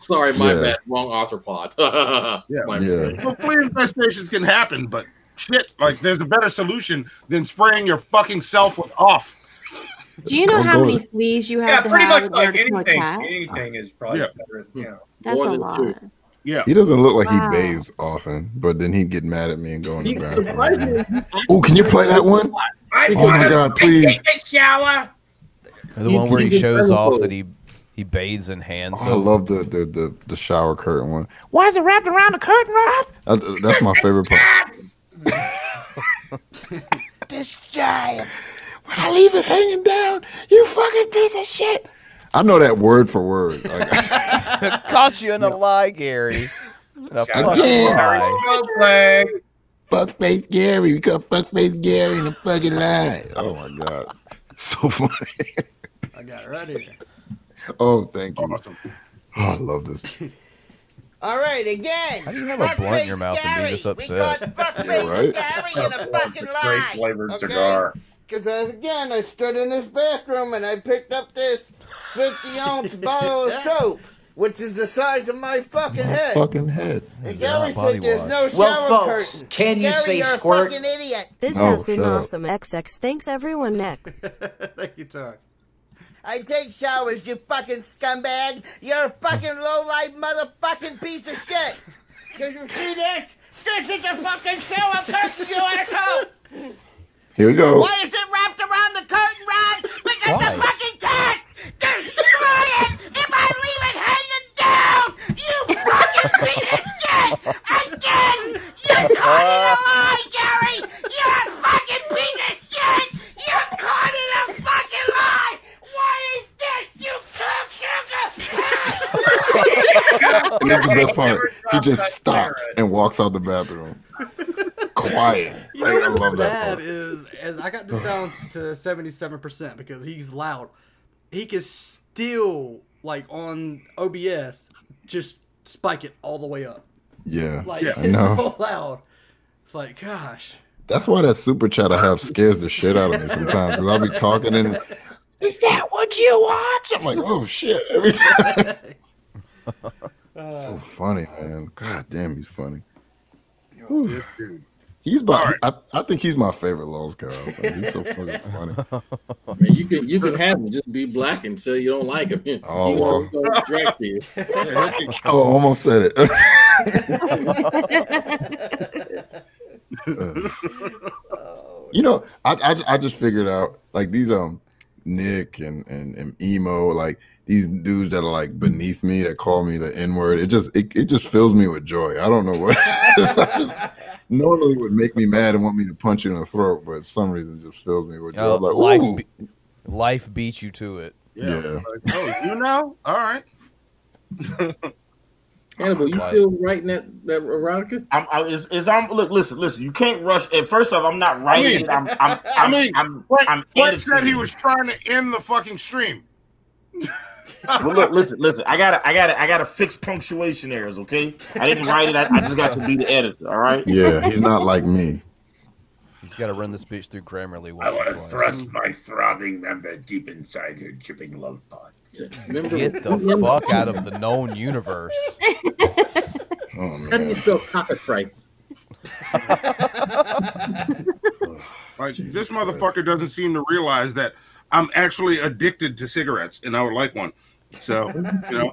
Sorry, my Yeah. bad. Wrong arthropod. Yeah. my Yeah. Well, flea infestations can happen, but shit, like there's a better solution than spraying your fucking self with off. Do you know Don't how go many to- fleas you have Yeah, to pretty have much like to kill a anything. Anything is probably Yeah. better. You know. That's More a than lot. two. Yeah. he doesn't look like Wow. he bathes often, but then he'd get mad at me and go in the He- bathroom. Oh, can you play that one? I Oh my God, please. Take a shower. The You one where he shows off that he he bathes in hand Oh, I love the, the the the shower curtain one. Why is it wrapped around the curtain rod? Uh, that's my favorite part. Destroy it. When I leave it hanging down, you fucking piece of shit. I know that word for word. Like, Caught you in a lie, Gary. In a Shout fucking Yeah. lie. Snowflake. fuckface Gary. We call fuckface Gary in a fucking lie. Oh my god, so funny. I got it right here. Oh, thank you. Awesome. Oh, I love this. All right, again. How do you have a blunt in your mouth and be this upset? We got upset? fuckface right? Gary in a fucking Great lie. flavored okay? cigar. Because again, I stood in this bathroom and I picked up this 50 ounce bottle of soap, which is the size of my fucking head. Fucking head. And Is Gary that body said there's no wash? shower Well, folks, curtain. can you Gary, say you're squirt? a fucking idiot. Oh, this Oh, has been shut up. awesome. XX. Thanks everyone. Next. Thank you, Tony. I take showers, you fucking scumbag. You're a fucking low-life motherfucking piece of shit. Cause you see this? This is a fucking shower curtain, you asshole. Here we go. Why is it wrapped around the curtain rod? Because Why? the fucking cats destroy it if I leave it hanging down. You fucking piece of shit. Again, you caught in a lie, Gary. You're a fucking piece of shit. You're caught in a fucking lie. Why is this, you cocksucker? And that's the best part. He just stops and walks out the bathroom. Quiet. You Like, I love that bad part. is, as I got this down to seventy-seven percent because he's loud. He can still like on OBS just spike it all the way up. Yeah, Like I it's know. so loud. It's like, gosh. That's why that super chat I have scares the shit out of me sometimes. Because I'll be talking and Is that what you want? I'm like, oh shit. Every time. so funny, man. God damn, he's funny. Whew. He's about, I, I think he's my favorite Lowe's Carol. He's so fucking funny. Man, you can you can have him just be black and say you don't like him. Oh, He well. gonna- he you. Oh, almost said it. you know, I, I I just figured out like these um Nick and and, and emo like these dudes that are like beneath me that call me the N word. It just it, it just fills me with joy. I don't know what. Just normally would make me mad and want me to punch you in the throat, but for some reason it just fills me with joy. Uh, like, life, be- life beats you to it. Yeah. Like, oh, you know? All right. Hannibal, you Right. still writing that that erotica? I'm, I, is, is I'm look, listen, listen. You can't rush. And first off, I'm not writing mean- I'm, I'm, I I'm, mean, I'm, Frank, I'm Frank said he was trying to end the fucking stream. Well, look, listen, listen. I gotta, I gotta, I gotta fix punctuation errors. Okay, I didn't write it. I, I just got to be the editor. All right. Yeah, he's not like me. He's got to run this bitch through Grammarly I want to thrust my throbbing member deep inside her dripping love pod. Remember, Get the fuck out of the known universe. Oh How do you spell cockatrice? Like this motherfucker doesn't seem to realize that I'm actually addicted to cigarettes and I would like one. So, you know.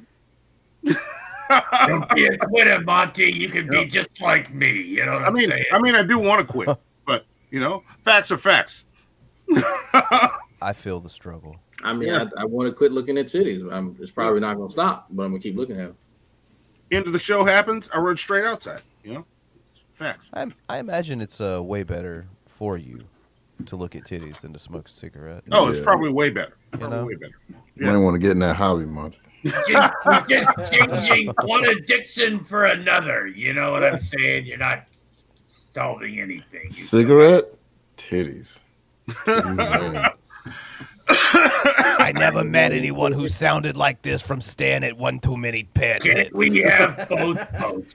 Don't be a quitter, Monty. You can be just like me. You know what I I'm mean, saying? I mean, I do want to quit, but you know, facts are facts. I feel the struggle. I mean, Yeah. I, I want to quit looking at cities. I'm, it's probably not going to stop, but I'm going to keep looking at them. End of the show happens. I run straight outside. You know, facts. I, I imagine it's uh, way better for you to look at titties than to smoke a cigarette. Oh, it's probably way better. You Probably know? way better. You might want to get in that hobby, Monty. just, changing one addiction for another. You know what I'm saying? You're not solving anything. You- Cigarette, titties. Titties. I never met anyone who sounded like this from staring at one too many pet Can't we have both both?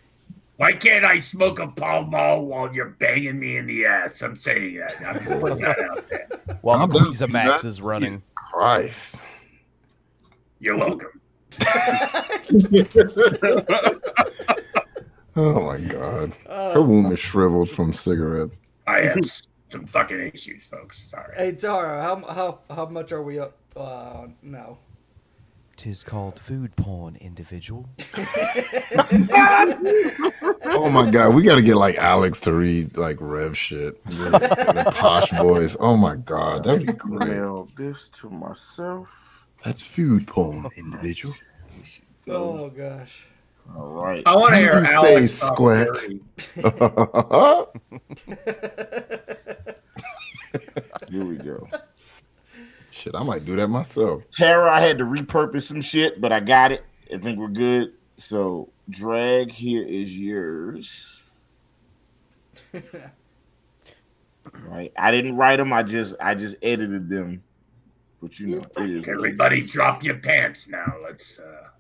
Why can't I smoke a Pall Mall while you're banging me in the ass? I'm saying that. I'm putting that out there. While I'm the Visa Max is running. Christ. You're welcome. Oh my God. Her womb is shriveled from cigarettes. I have some fucking issues, folks. Sorry. Hey Tara, how how how much are we up uh, now? Tis called food porn, individual. Oh my God. We got to get like Alex to read like Rev shit. Just, the posh boys. Oh my God. That'd be great. Mail this to myself. That's food porn, individual. Oh gosh. All right. I want to hear You say Alex talk squat. dirty. Here we go. Shit, I might do that myself. Tara, I had to repurpose some shit, but I got it. I think we're good. So, drag here is yours. right. I didn't write them. I just I just edited them. But you know, it is Everybody, drop your pants now. Let's. uh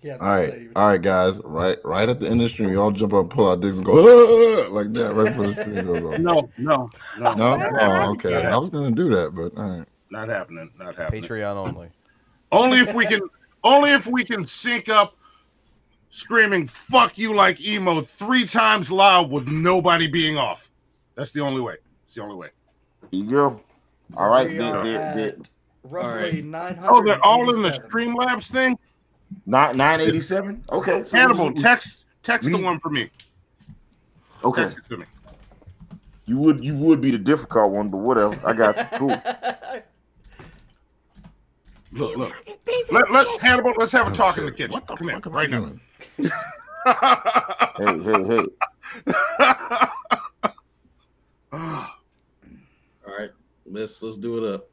Yeah. All right, all right, guys. Right, right at the end of the stream, you all jump up, pull out dicks, and go like that right before the stream goes off. No, no, no. No, oh, okay. I was gonna do that, but all right. Not happening. Not happening. Patreon only. Only if we can. only if we can sync up, screaming "fuck you" like emo three times loud with nobody being off. That's the only way. It's the only way. you go. All right. we They, are they, at they, Roughly nine hundred. Oh, they're all in the Streamlabs thing. not 987. Okay. so Hannibal, we- text text the one for me. Okay. Text it to me. You would you would be the difficult one, but whatever. I got you. Cool. Look, look. Let, let Hannibal. Let's have a talk in the kitchen. Come here, right now. Hey, hey, hey. All right, let's let's do it up.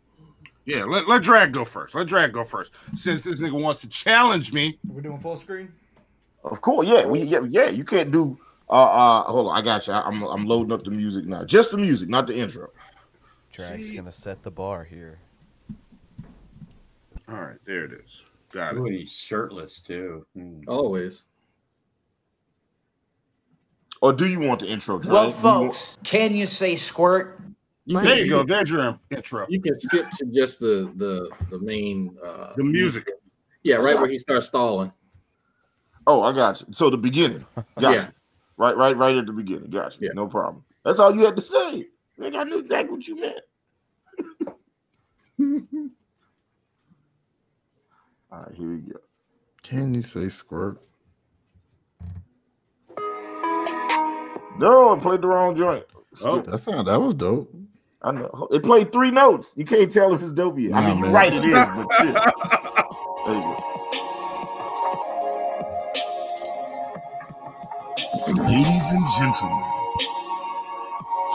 Yeah, let, let drag go first. Let drag go first. Since this nigga wants to challenge me. We're doing full screen. Of course, yeah, we yeah, yeah. You can't do. Uh, uh, hold on, I got you. I, I'm I'm loading up the music now. Just the music, not the intro. Drag's gonna set the bar here. All right, there it is. Got Ooh, it. he's shirtless too. Hmm. Always. Or do you want the intro? Drag? Well, Do you want- folks, can you say squirt? You There can- you go. There's your intro. You can skip to just the the the main uh The music. Yeah, right where he starts stalling. Oh, I got you. So the beginning. Got Yeah. you. Right, right, right at the beginning. Got you. Yeah. No problem. That's all you had to say. Nigga, I knew exactly what you meant. All right, here we go. Can you say squirt? No, I played the wrong joint. Oh, that sound that was dope. I know it played three notes. You can't tell if it's dope yet. Nah, I mean, you're right, it is, but shit. there you go. Ladies and gentlemen,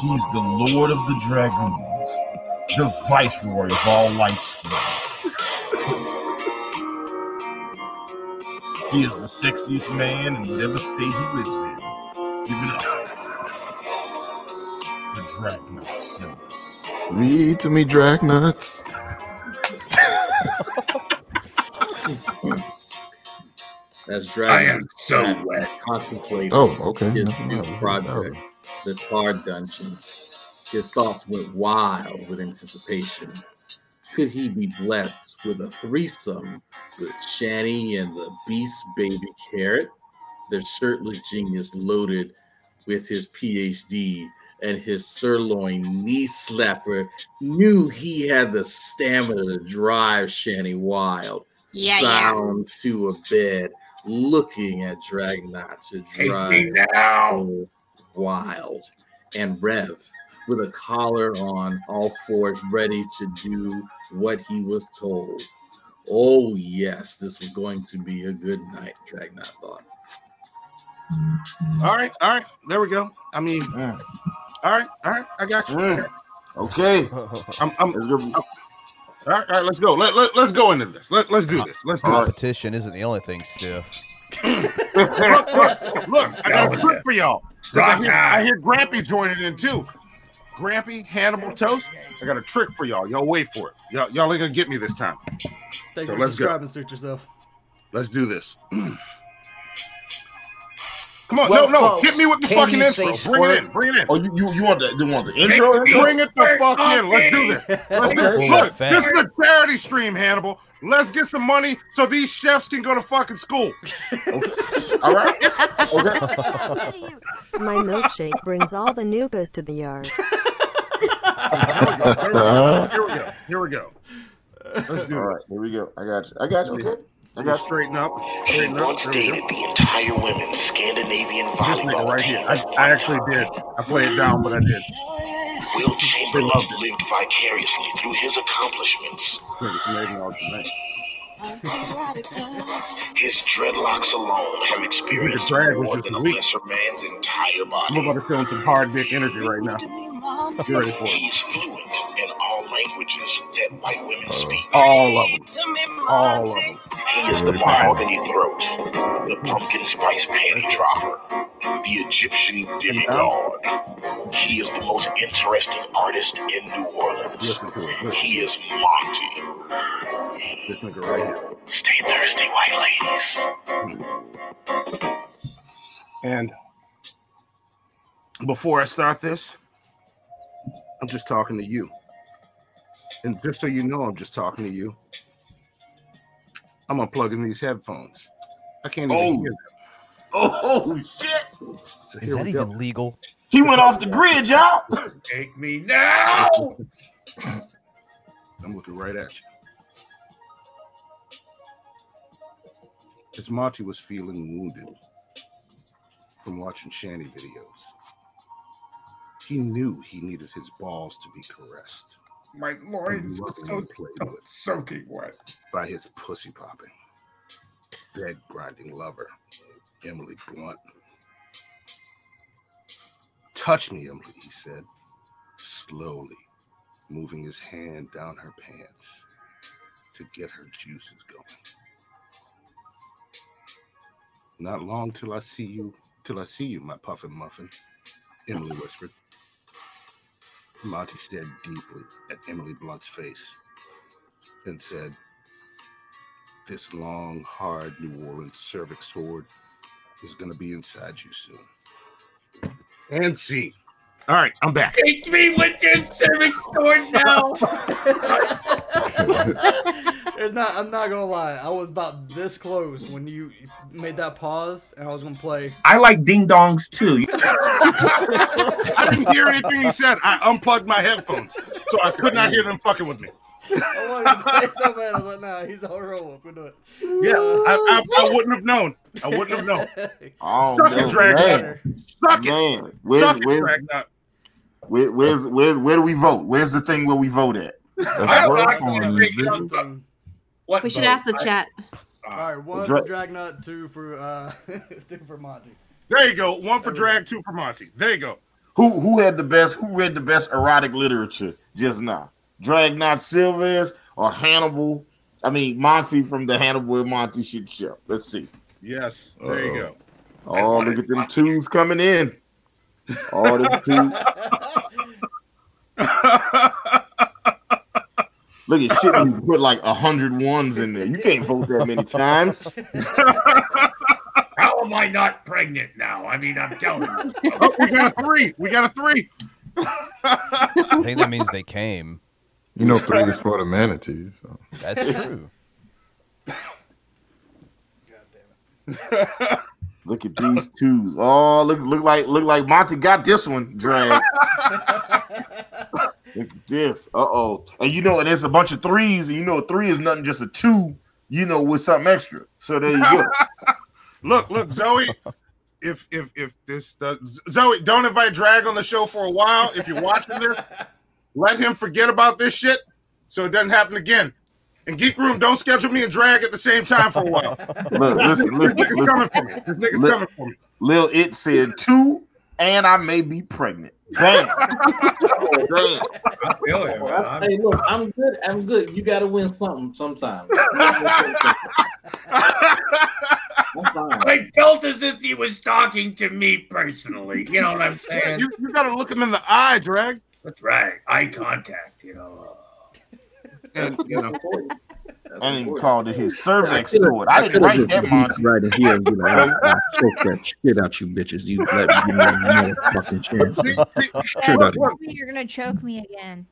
he's the Lord of the Dragoons, the Viceroy of all life skins. He is the sexiest man in whatever state he lives in. Give it up for Dragnet Simmons. Read to me, drag nuts. As Dragon I am so wet. contemplated Oh, okay. his No, new no, project, the Tar Dungeon, his thoughts went wild with anticipation. Could he be blessed with a threesome with Shanny and the Beast Baby Carrot? Their shirtless genius loaded with his PhD and his sirloin knee slapper knew he had the stamina to drive Shanny wild. Yeah, yeah. to a bed, looking at Dragnot to drive now. wild. And Rev, with a collar on, all fours, ready to do what he was told. Oh, yes, this was going to be a good night, Dragnot thought. All right, all right, there we go. I mean, all right, all right, I got you. Mm. Okay. I'm, I'm, I'm- all right, all right, let's go. Let, let, let's go into this. Let, let's do this. Let's do it. Competition isn't the only thing stiff. look, look, look, I got a trick for y'all. I hear, I hear Grampy joining in too. Grampy, Hannibal Toast. I got a trick for y'all. Y'all wait for it. Y'all, y'all ain't gonna get me this time. Thank So you for let's go. subscribing. Suit yourself. Let's do this. Come on, Well, no, no, folks, hit me with the fucking intro. say Bring it in, bring it in. Oh, you, you, you want the you want the intro? intro? Bring it the fuck in. Let's do this. Let's do Okay. this. Look, this is a charity stream, Hannibal. Let's get some money so these chefs can go to fucking school. All right. My milkshake brings all the nukas to the yard. Here we go. Here we go. Here we go. Let's do All right, here we go. I got you. I got you. Okay. I got you. straighten up. He up. once There we go. dated the entire women's Scandinavian volleyball right team. here. I, I actually did. I played it down, but I did. Wilt Chamberlain lived vicariously through his accomplishments. Nigga's amazing all tonight. His dreadlocks alone have experienced more than a lesser man's entire body. I'm about to feel some hard dick energy right now. You ready for it? He's fluent in all languages that white women uh, speak. All of them. All of them. He is the mahogany throat, the pumpkin spice panty dropper, the Egyptian demigod. He is the most interesting artist in New Orleans. Listen to it. Listen. He is Monty. This nigga right here. Stay thirsty, white ladies. And before I start this, I'm just talking to you. And just so you know, I'm just talking to you. I'm unplugging these headphones. I can't even Oh. hear them. Oh shit! So Is that we go. even legal? He went off the grid, y'all. Take me now. I'm looking right at you. As Monty was feeling wounded from watching Shanny videos, he knew he needed his balls to be caressed My loins so, so soaking wet. by his pussy popping, bed grinding lover, Emily Blunt. Touch me, Emily, he said, slowly moving his hand down her pants to get her juices going. Not long till I see you, till I see you, my puffin muffin, Emily whispered. Monty stared deeply at Emily Blunt's face and said, This long, hard New Orleans cervix sword is going to be inside you soon. And see. All right, I'm back. Take me with your cervix sword now. It's not. I'm not gonna lie. I was about this close when you made that pause, and I was gonna play. I like ding dongs too. I didn't hear anything he said. I unplugged my headphones, so I could not hear them fucking with me. I wanted to play so bad. I was like, Nah, he's on roll. We'll do it. Yeah, I, I, I wouldn't have known. I wouldn't have known. Oh Suck it, man, Dragon. man. Suck it. Man, where's, Suck it, where's, Dragnut. where, where's, where, where do we vote? Where's the thing where we vote at? I'm work not on gonna What We should vote? ask the I- chat. All right, one Dra- for Dragnut, two for uh, two for Monty. There you go. One for drag, two for Monty. There you go. Who who had the best? Who read the best erotic literature just now? Dragnaut Silvers or Hannibal? I mean Monty from the Hannibal and Monty shit show. Let's see. Yes, there you go. Oh, look at them twos coming in. All them twos. Look at shit. You put like a hundred ones in there. You can't vote that many times. How am I not pregnant now? I mean, I'm telling you. Oh, we got a three. We got a three. I think that means they came. You know, three is for the manatees. So. That's true. Look at these twos. Oh, look look like look like Monty got this one drag. look at this. Uh oh. And you know, and there's a bunch of threes, and you know, a three is nothing just a two. You know, with something extra. So there you go. Look, look, Zoe. If if if this does Zoe, don't invite Drag on the show for a while. If you're watching this, let him forget about this shit so it doesn't happen again. And Geek Room, don't schedule me and Drag at the same time for a while. Look, listen, this listen, nigga's listen. coming for me. This nigga's Li- coming for me. Lil It said two, and I may be pregnant. Damn. Oh, damn. I feel it, man. Hey, look, I'm good. I'm good. You got to win something sometime. I felt as if he was talking to me personally. You know what I'm saying? You, you gotta look him in the eye, Drag. That's right. Eye contact, you know. And you know, I didn't call it his cervix I sword. I didn't write just that, reached Monty. Right in here and be like, I'll, I'll choke that shit out you bitches. You let me give me another fucking chance. Shit out of you. You're gonna choke me again.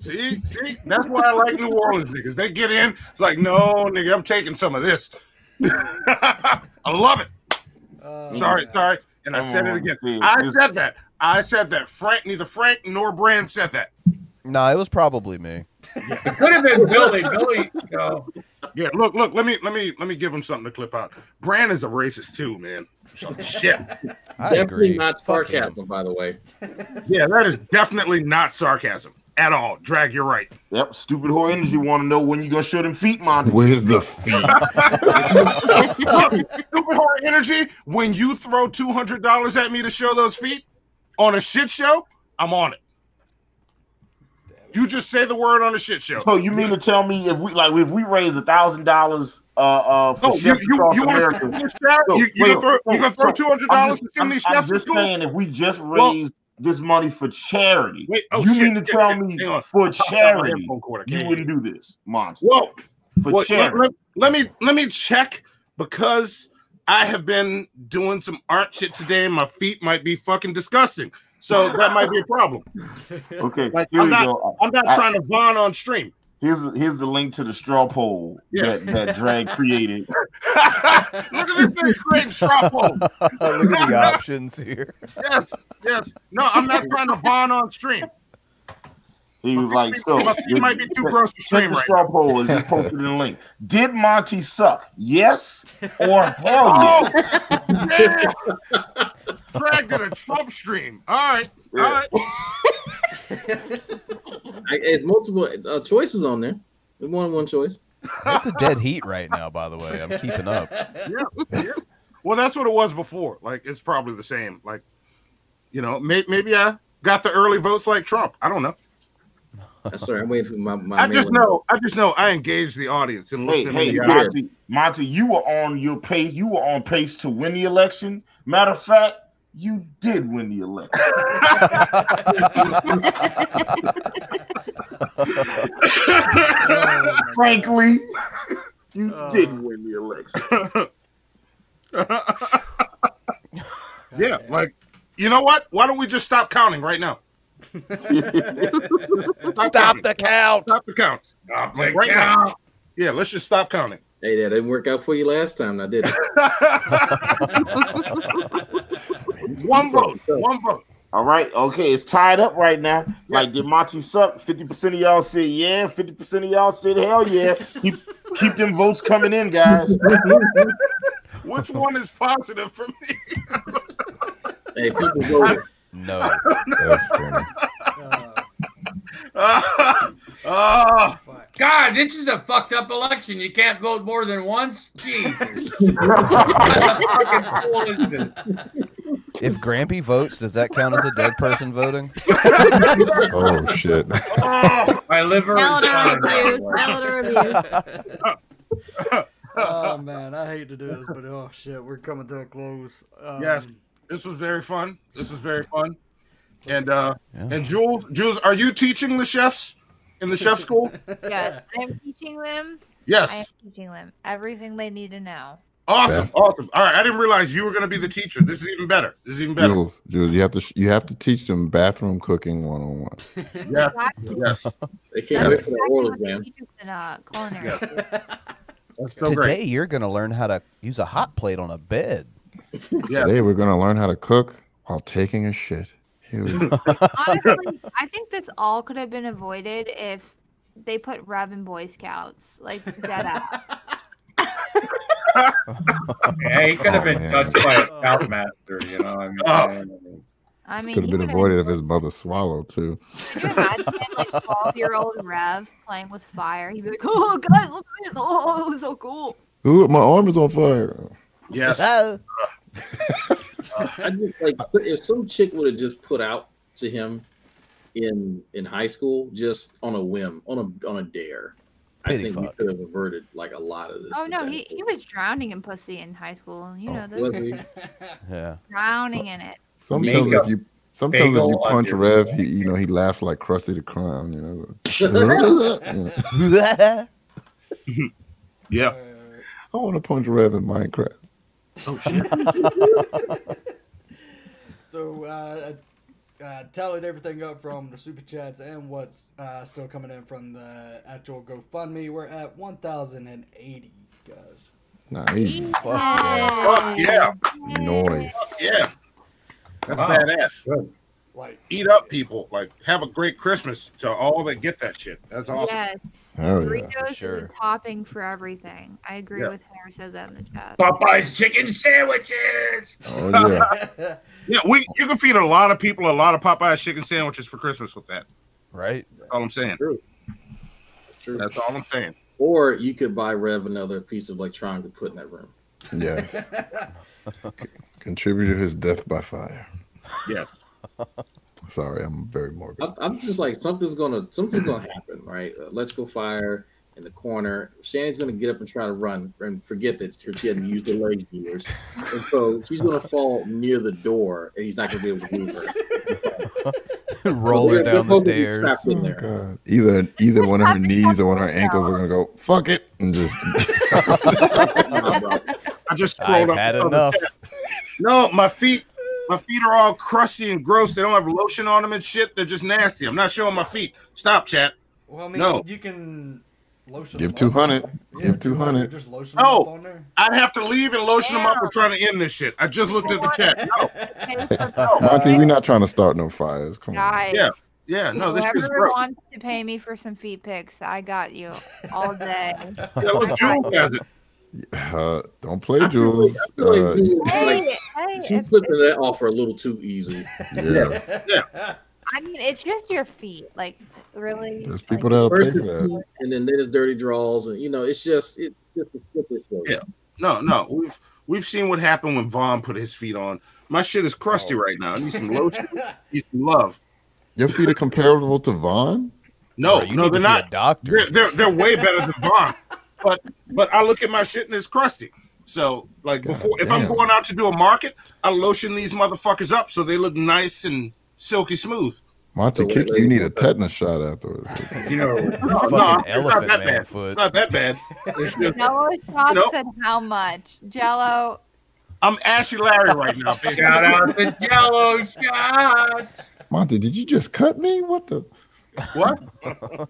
See, see, that's why I like New Orleans niggas. They get in, it's like, no, nigga, I'm taking some of this. I love it. Oh, sorry, sorry, and I Come said it on, again. see, I said that. I said that. Frank, neither Frank nor Brand said that. No, it was probably me. It could have been Billy. Billy, you know, Yeah, look, look. Let me, let me, let me give him something to clip out. Brand is a racist too, man. Some shit. I Definitely agree. not sarcasm, by the way. Yeah, that is definitely not sarcasm at all. Drag, you're right. Yep, stupid whore energy want to know when you gonna show them feet, Monty. Where's the feet? Stupid horror energy. When you throw two hundred dollars at me to show those feet on a shit show, I'm on it. You just say the word on a shit show. So you mean to tell me if we like if we raise a thousand dollars uh uh for No, you chefs you, across you America? to? So, You, you wait, gonna throw, you gonna throw two hundred dollars to send I'm, these I'm chefs to just school? saying if we just Well- this money for charity, Wait, oh, you shit, mean to tell yeah, me for I'll pop out my charity I you wouldn't do this, Monty? Well, for well, let, charity. let- let me let me check because I have been doing some art shit today, and my feet might be fucking disgusting. So that might be a problem. Okay, Like here I'm we not go. I'm not I- trying to bond on stream. Here's here's the link to the straw poll Yeah. that, that drag created. Look at this thing creating straw poll. Look at the options here. Yes, yes. No, I'm not trying to bond on stream. He was like, so my feet might be too check- gross for stream the right straw poll and just posted in the link. Did Monty suck? Yes or hell yes? yeah. Dragged in a Trump stream. All right, all right. I, there's multiple uh, choices on there. There's more than one choice. It's a dead heat right now, by the way. I'm keeping up. Yeah, yeah. Well, that's what it was before. Like it's probably the same. Like, you know, may, maybe I got the early votes like Trump. I don't know. Uh, sorry, I'm waiting for my. my I just mailing. know. I just know. I engaged the audience and looked Hey, hey, the. Monty, Monty, you were on your pace. You were on pace to win the election. Matter of fact, you did win the election. Frankly, you did win the election. Yeah, like you know what? Why don't we just stop counting right now? Stop the count. Stop the count. Stop the right now. count. Yeah, let's just stop counting. Hey, that didn't work out for you last time. I did. One vote. One vote. All right, okay, it's tied up right now. Like, did Monty suck? Fifty percent of y'all said yeah. Fifty percent of y'all said hell yeah. Keep keep them votes coming in, guys. Which one is positive for me? hey, people voted. No. That's funny. oh, God, this is a fucked up election. You can't vote more than once. Jesus. What the fucking fool is this? If Grampy votes, does that count as a dead person voting? oh shit. My liver is Elder fine. abuse. Elder abuse. oh man, I hate to do this, but oh shit, we're coming to a close. Um, yes, this was very fun. This was very fun. And uh and Jules, Jules, are you teaching the chefs in the chef school? Yes, I am teaching them. Yes. I am teaching them everything they need to know. Awesome, Yes. awesome. All right, I didn't realize you were going to be the teacher. This is even better. This is even better. Jules, Jules, you have to you have to teach them bathroom cooking one on one. Yeah. Exactly. Yes. They can't wait for the oral exam. Teachers in uh, culinary. That's so Today great. you're gonna learn how to use a hot plate on a bed. Yeah. Today we're gonna learn how to cook while taking a shit. Here we go. Honestly, I think this all could have been avoided if they put Rev in Boy Scouts, like dead out. Yeah, he could have Oh, been man. touched by a scoutmaster, you know. I oh. mean, Oh. I This mean, could have been would've avoided if his mother swallowed too. Can you imagine him, like twelve-year-old Rev playing with fire? He'd be like, "Oh, guys, look at this! Oh, oh so cool!" Ooh, my arm is on fire. Yes. I just like if some chick would have just put out to him in in high school, just on a whim, on a on a dare. I Pity think we fuck. could have averted like a lot of this. Oh no, he, he was drowning in pussy in high school. You know oh, was he? Yeah. Drowning in it. Sometimes if you sometimes if you punch Rev, he you know he laughs like Krusty the Clown. You know. Yeah. I want to punch Rev in Minecraft. Oh shit. So, uh, uh, tallied everything up from the super chats and what's uh, still coming in from the actual GoFundMe. We're at 1,080, guys. Nice. Fuck yeah. Noise. Yeah. That's Wow. badass. Good. Like, Eat up, people. Like, have a great Christmas to all that get that shit. That's awesome. Yes. Hell yeah. Doritos is a topping for everything. I agree Yeah. with Harry says that in the chat. Popeye's chicken sandwiches. Oh yeah. Yeah, we you can feed a lot of people a lot of Popeye's chicken sandwiches for Christmas with that. Right? That's all I'm saying. True. True. That's all I'm saying. Or you could buy Rev another piece of electronic to put in that room. Yes. C- Contributed to his death by fire. Yes. Sorry, I'm very morbid. I'm, I'm just like something's gonna something's gonna happen, right? Uh, electrical fire in the corner. Shannon's gonna get up and try to run and forget that she hadn't used her leg gears, and so she's gonna fall near the door, and he's not gonna be able to move her. Roll her down the supposed to be stairs. trapped in Oh, there. God. Either either one of her knees or one of her ankles are gonna go fuck it and just. I just scrolled I've up. had enough. No, my feet, my feet are all crusty and gross. They don't have lotion on them and shit. They're just nasty. I'm not showing my feet. Stop, chat. well, I mean, No. you can lotion Give 200. Yeah, Give 200. Just lotion them No. up on there. I'd have to leave and lotion them up. We're trying to end this shit. I just looked at the chat. No. Monty, we're not trying to start no fires. Come on. Guys, Yeah. Yeah, no, this is whoever gross. wants to pay me for some feet pics, I got you all day. Yeah, look, Jules has it. Uh, don't play I feel like- Jules. I feel like Uh, Jules, like, hey, hey, she's if- flipping that offer a little too easy. yeah. yeah. I mean, it's just your feet. Like, really? There's Like, people that'll First pay that. and then there's dirty draws, and you know, it's just it's just a slippery slope. Yeah. No, no. We've we've seen what happened when Vaughn put his feet on. My shit is crusty Oh. right now. I need some lotion. need some love. Your feet are comparable to Vaughn? No, Bro, you no, they're to see a not. doctor. They're, they're they're way better than Vaughn. But but I look at my shit and it's crusty. So like before, if I'm going out to do a market, I lotion these motherfuckers up so they look nice and silky smooth. Monty, So kick you, need a tetanus shot afterwards. You know, No, no, it's not elephant that man bad. foot. It's not that bad. It's just, Jello shots Nope. said how much? Jello. I'm Ashy Larry right now. Bitch. shout out to Jello shots. Monty, did you just cut me? What the? What?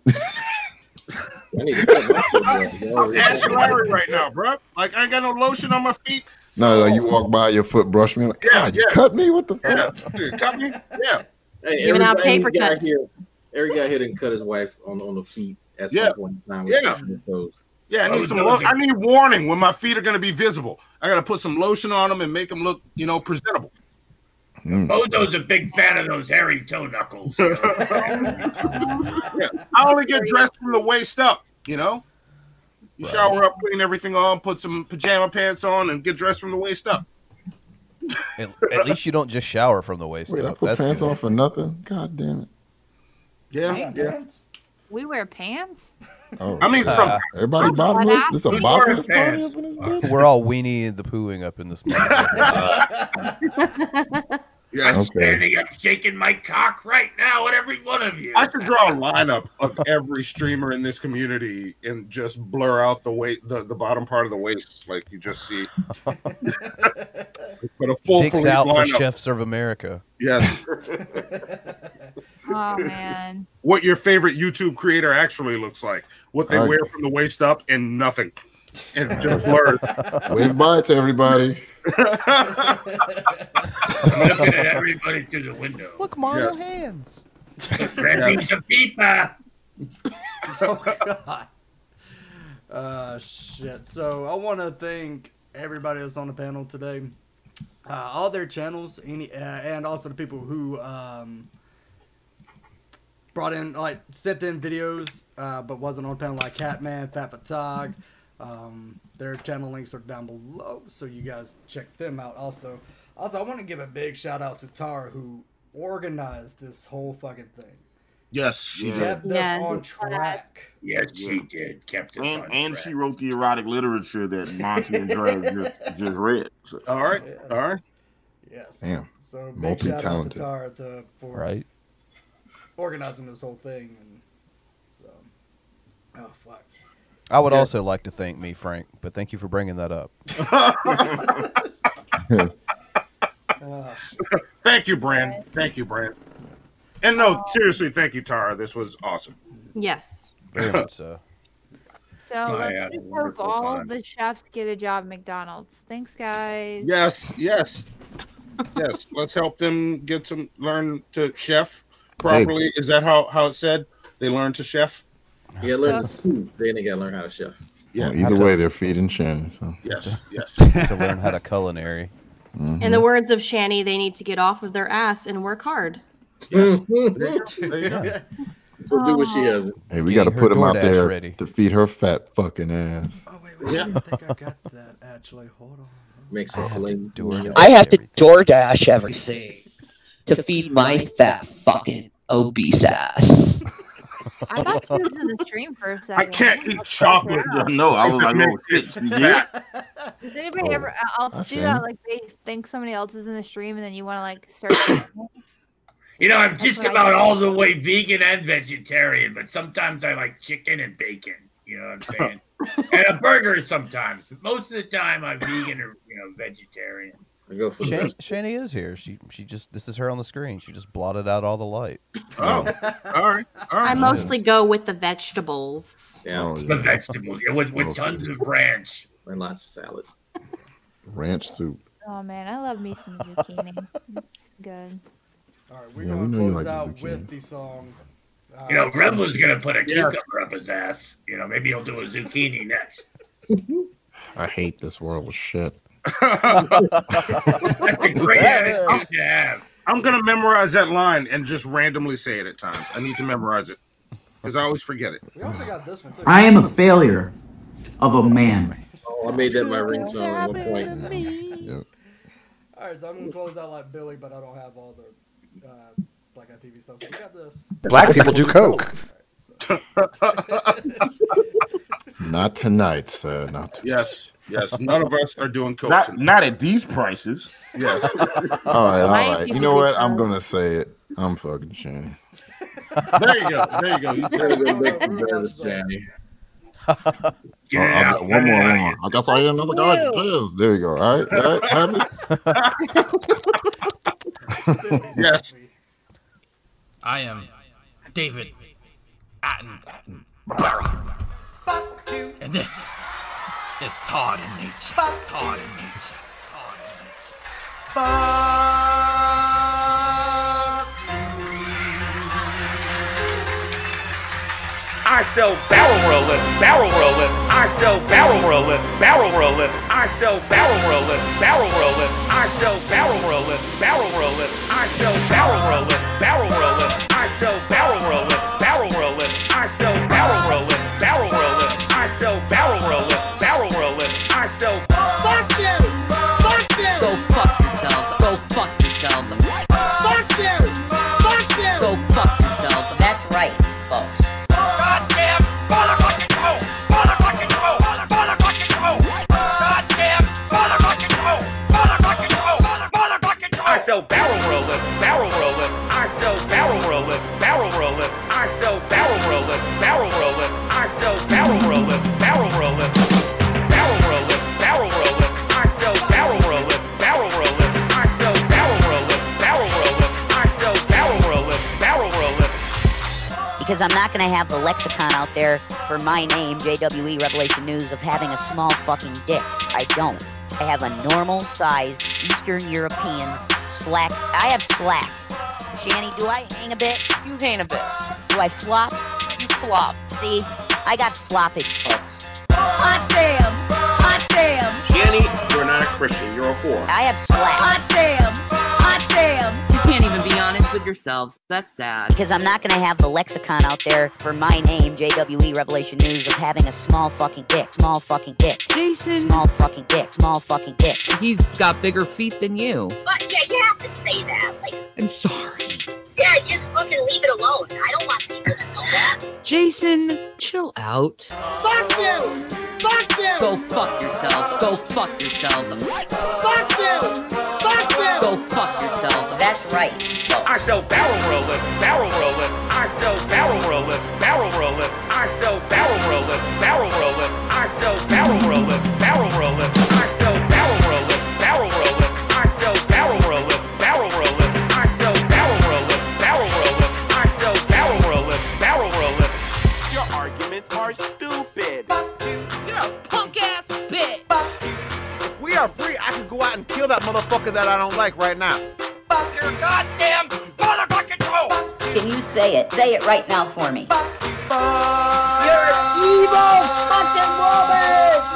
I need to cut my foot off, I'm yo. Ashy Larry right now, bro. Like I ain't got no lotion on my feet. No, like you walk by, your foot brush me. Like, ah, Yeah, God, you yeah. cut me? What the Yeah, fuck? Dude, cut me. Yeah, Hey, Giving out paper every guy cuts. Here, every guy here didn't cut his wife on on the feet at Yeah. some point in time. Yeah. Yeah. I need some. Lo- I need warning when my feet are going to be visible. I got to put some lotion on them and make them look, you know, presentable. Mm. Ozo's a big fan of those hairy toe knuckles. Yeah, I only get dressed from the waist up. You know, you shower up, clean everything on, put some pajama pants on, and get dressed from the waist up. At, at least you don't just shower from the waist Wait, I up. put That's pants good. on for nothing. God damn it. Yeah, yeah. We wear pants. Oh, I mean, uh, some- everybody some- bottomless. This a Who's bottomless party up in this bitch? We're all weenie and the pooing up in this. motherfucker. Yes. I'm Okay. standing up shaking my cock right now at every one of you. I should draw a lineup of every streamer in this community and just blur out the weight, the, the bottom part of the waist, like you just see. but a full Dicks police out for chefs of America. Yes. Oh man. what your favorite YouTube creator actually looks like, what they All right. wear from the waist up, and nothing, and just blurred. Wave bye to everybody. I'm looking at everybody through the window. Look, Mono Yes. hands. Grabbing some pipa. oh god. Uh shit. So I want to thank everybody that's on the panel today. Uh, all their channels, any, uh, and also the people who um, brought in, like, sent in videos, uh, but wasn't on panel, like Hatman, Fat Patag. Um, their channel links are down below, so you guys check them out. Also, also, I want to give a big shout out to Tara who organized this whole fucking thing. Yes, She yeah. kept us on track. Yes, she did. Kept us And on and track. she wrote the erotic literature that Monty and Drag just just read. So. All right, all right. Yes. Damn. So big shout out to Multi-talented. Tara to, for Right. organizing this whole thing, and so. Oh fuck. I would also like to thank me, Frank, but thank you for bringing that up. Thank you, Brand. Thank you, Brand. And no, seriously, thank you, Tara. This was awesome. Yes. Very much so. So I let's just hope all time. the chefs get a job at McDonald's. Thanks, guys. Yes, yes, yes. Let's help them get some learn to chef properly. Is that how how it said? They learn to chef. Yeah, learn the food. Then they gotta learn how to chef. Yeah. Well, either way, they're feeding Shannon. So. Yes. Yes. to learn how to culinary. Mhm. In the words of Shanny, they need to get off of their ass and work hard. Yes. There you go. So do what she has. Hey, we got to put him out there ready. to feed her fat fucking ass. Oh wait, wait. I think I got that actually. Hold on. Make some filet. I have to DoorDash everything to feed my fat fucking obese ass. I thought she was in the stream for a second. I can't eat chocolate. No, I was like, oh, It's shit, you did? Does anybody Oh, ever else that's do that? Like they think somebody else is in the stream and then you want to like start. You know, I'm That's just about all the way vegan and vegetarian, but sometimes I like chicken and bacon. You know what I'm saying? and a burger sometimes. But most of the time, I'm vegan or you know vegetarian. I go for the Shanny, is here. She she just this is her on the screen. She just blotted out all the light. Oh, all right, all right. I mostly go with the vegetables. Yeah, Oh, The vegetables yeah, with, with Mostly. tons of ranch. and lots of salad. Ranch soup. oh man, I love me some zucchini. It's good. All right, we're Yeah, gonna know you close like the out zucchini. with the song. Uh, You know, Red was gonna put a Yes. cucumber up his ass. You know, maybe he'll do a zucchini next. I hate this world of shit. That's a great attitude to have. I'm gonna memorize that line and just randomly say it at times. I need to memorize it because I always forget it. We also got this one too. I am a failure of a man. Oh, I made that my ringtone at one point. Yep. All right, so I'm gonna close out like Billy, but I don't have all the uh, Black Guy TV stuff. So we got this. Black people do coke. Not tonight, sir. Not tonight. Yes, yes. None of us are doing coke. Not not at these prices. Yes. all right, all right. You know what? I'm gonna say it. I'm fucking Shannon. There you go. There you go. You Gotta said go it. back to Jarvis, Danny. Get Oh, it I got one more, one more. I guess I hear another guy Ew. players. There you go. All right, all right, happy? Yes. I am David Attenborough. And this is Todd and Nature. Todd and Nature. Todd and Nature. I sell barrel rolling, barrel rolling. I sell barrel rolling, barrel rolling. I sell barrel rolling, barrel rolling. I sell barrel rolling, barrel rolling. I sell barrel rolling, barrel rolling. I sell barrel rolling, sell barrel roller, barrel roller. I sell barrel roller, barrel roller. I sell barrel roller, barrel roller. I sell barrel roller, barrel roller. Barrel roller, barrel roller. I sell barrel roller, barrel roller. I sell barrel roller, barrel roller. I sell barrel roller, barrel roller. Because I'm not gonna have the lexicon out there for my name, JWE Revelation News, of having a small fucking dick. I don't. I have a normal size Eastern European slack. I have slack. Shanny, do I hang a bit? You hang a bit. Do I flop? You flop. See, I got floppage, folks. Hot damn! Hot damn! Jenny, you're not a Christian. You're a whore. I have slack. Hot damn! Hot damn! You can't even be honest with yourselves. That's sad. Because I'm not gonna have the lexicon out there for my name, JWE Revelation News, of having a small fucking dick. Small fucking dick. Jason. Small fucking dick. Small fucking dick. He's got bigger feet than you. But yeah, you have to say that. Like, I'm sorry. yeah, just fucking leave it alone. I don't want people to know that. Jason, chill out. Fuck you! Fuck you! Go fuck yourselves. Go fuck yourselves. Fuck you! Fuck you! Go fuck yourselves. That's right. I sell barrel roll barrel roll. I sell barrel roll barrel roll. I sell barrel roll barrel roll. I sell barrel roll barrel roll. I sell barrel roll barrel roll. I sell barrel roll barrel roll Your arguments are stupid. Fuck you. You're a punk ass bitch. Fuck you. If we are free, I can go out and kill that motherfucker that I don't like right now. Your goddamn motherfucking hoe! Can you say it? Say it right now for me. You're evil fucking woman!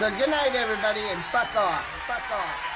So good night, everybody, and fuck off. Fuck off.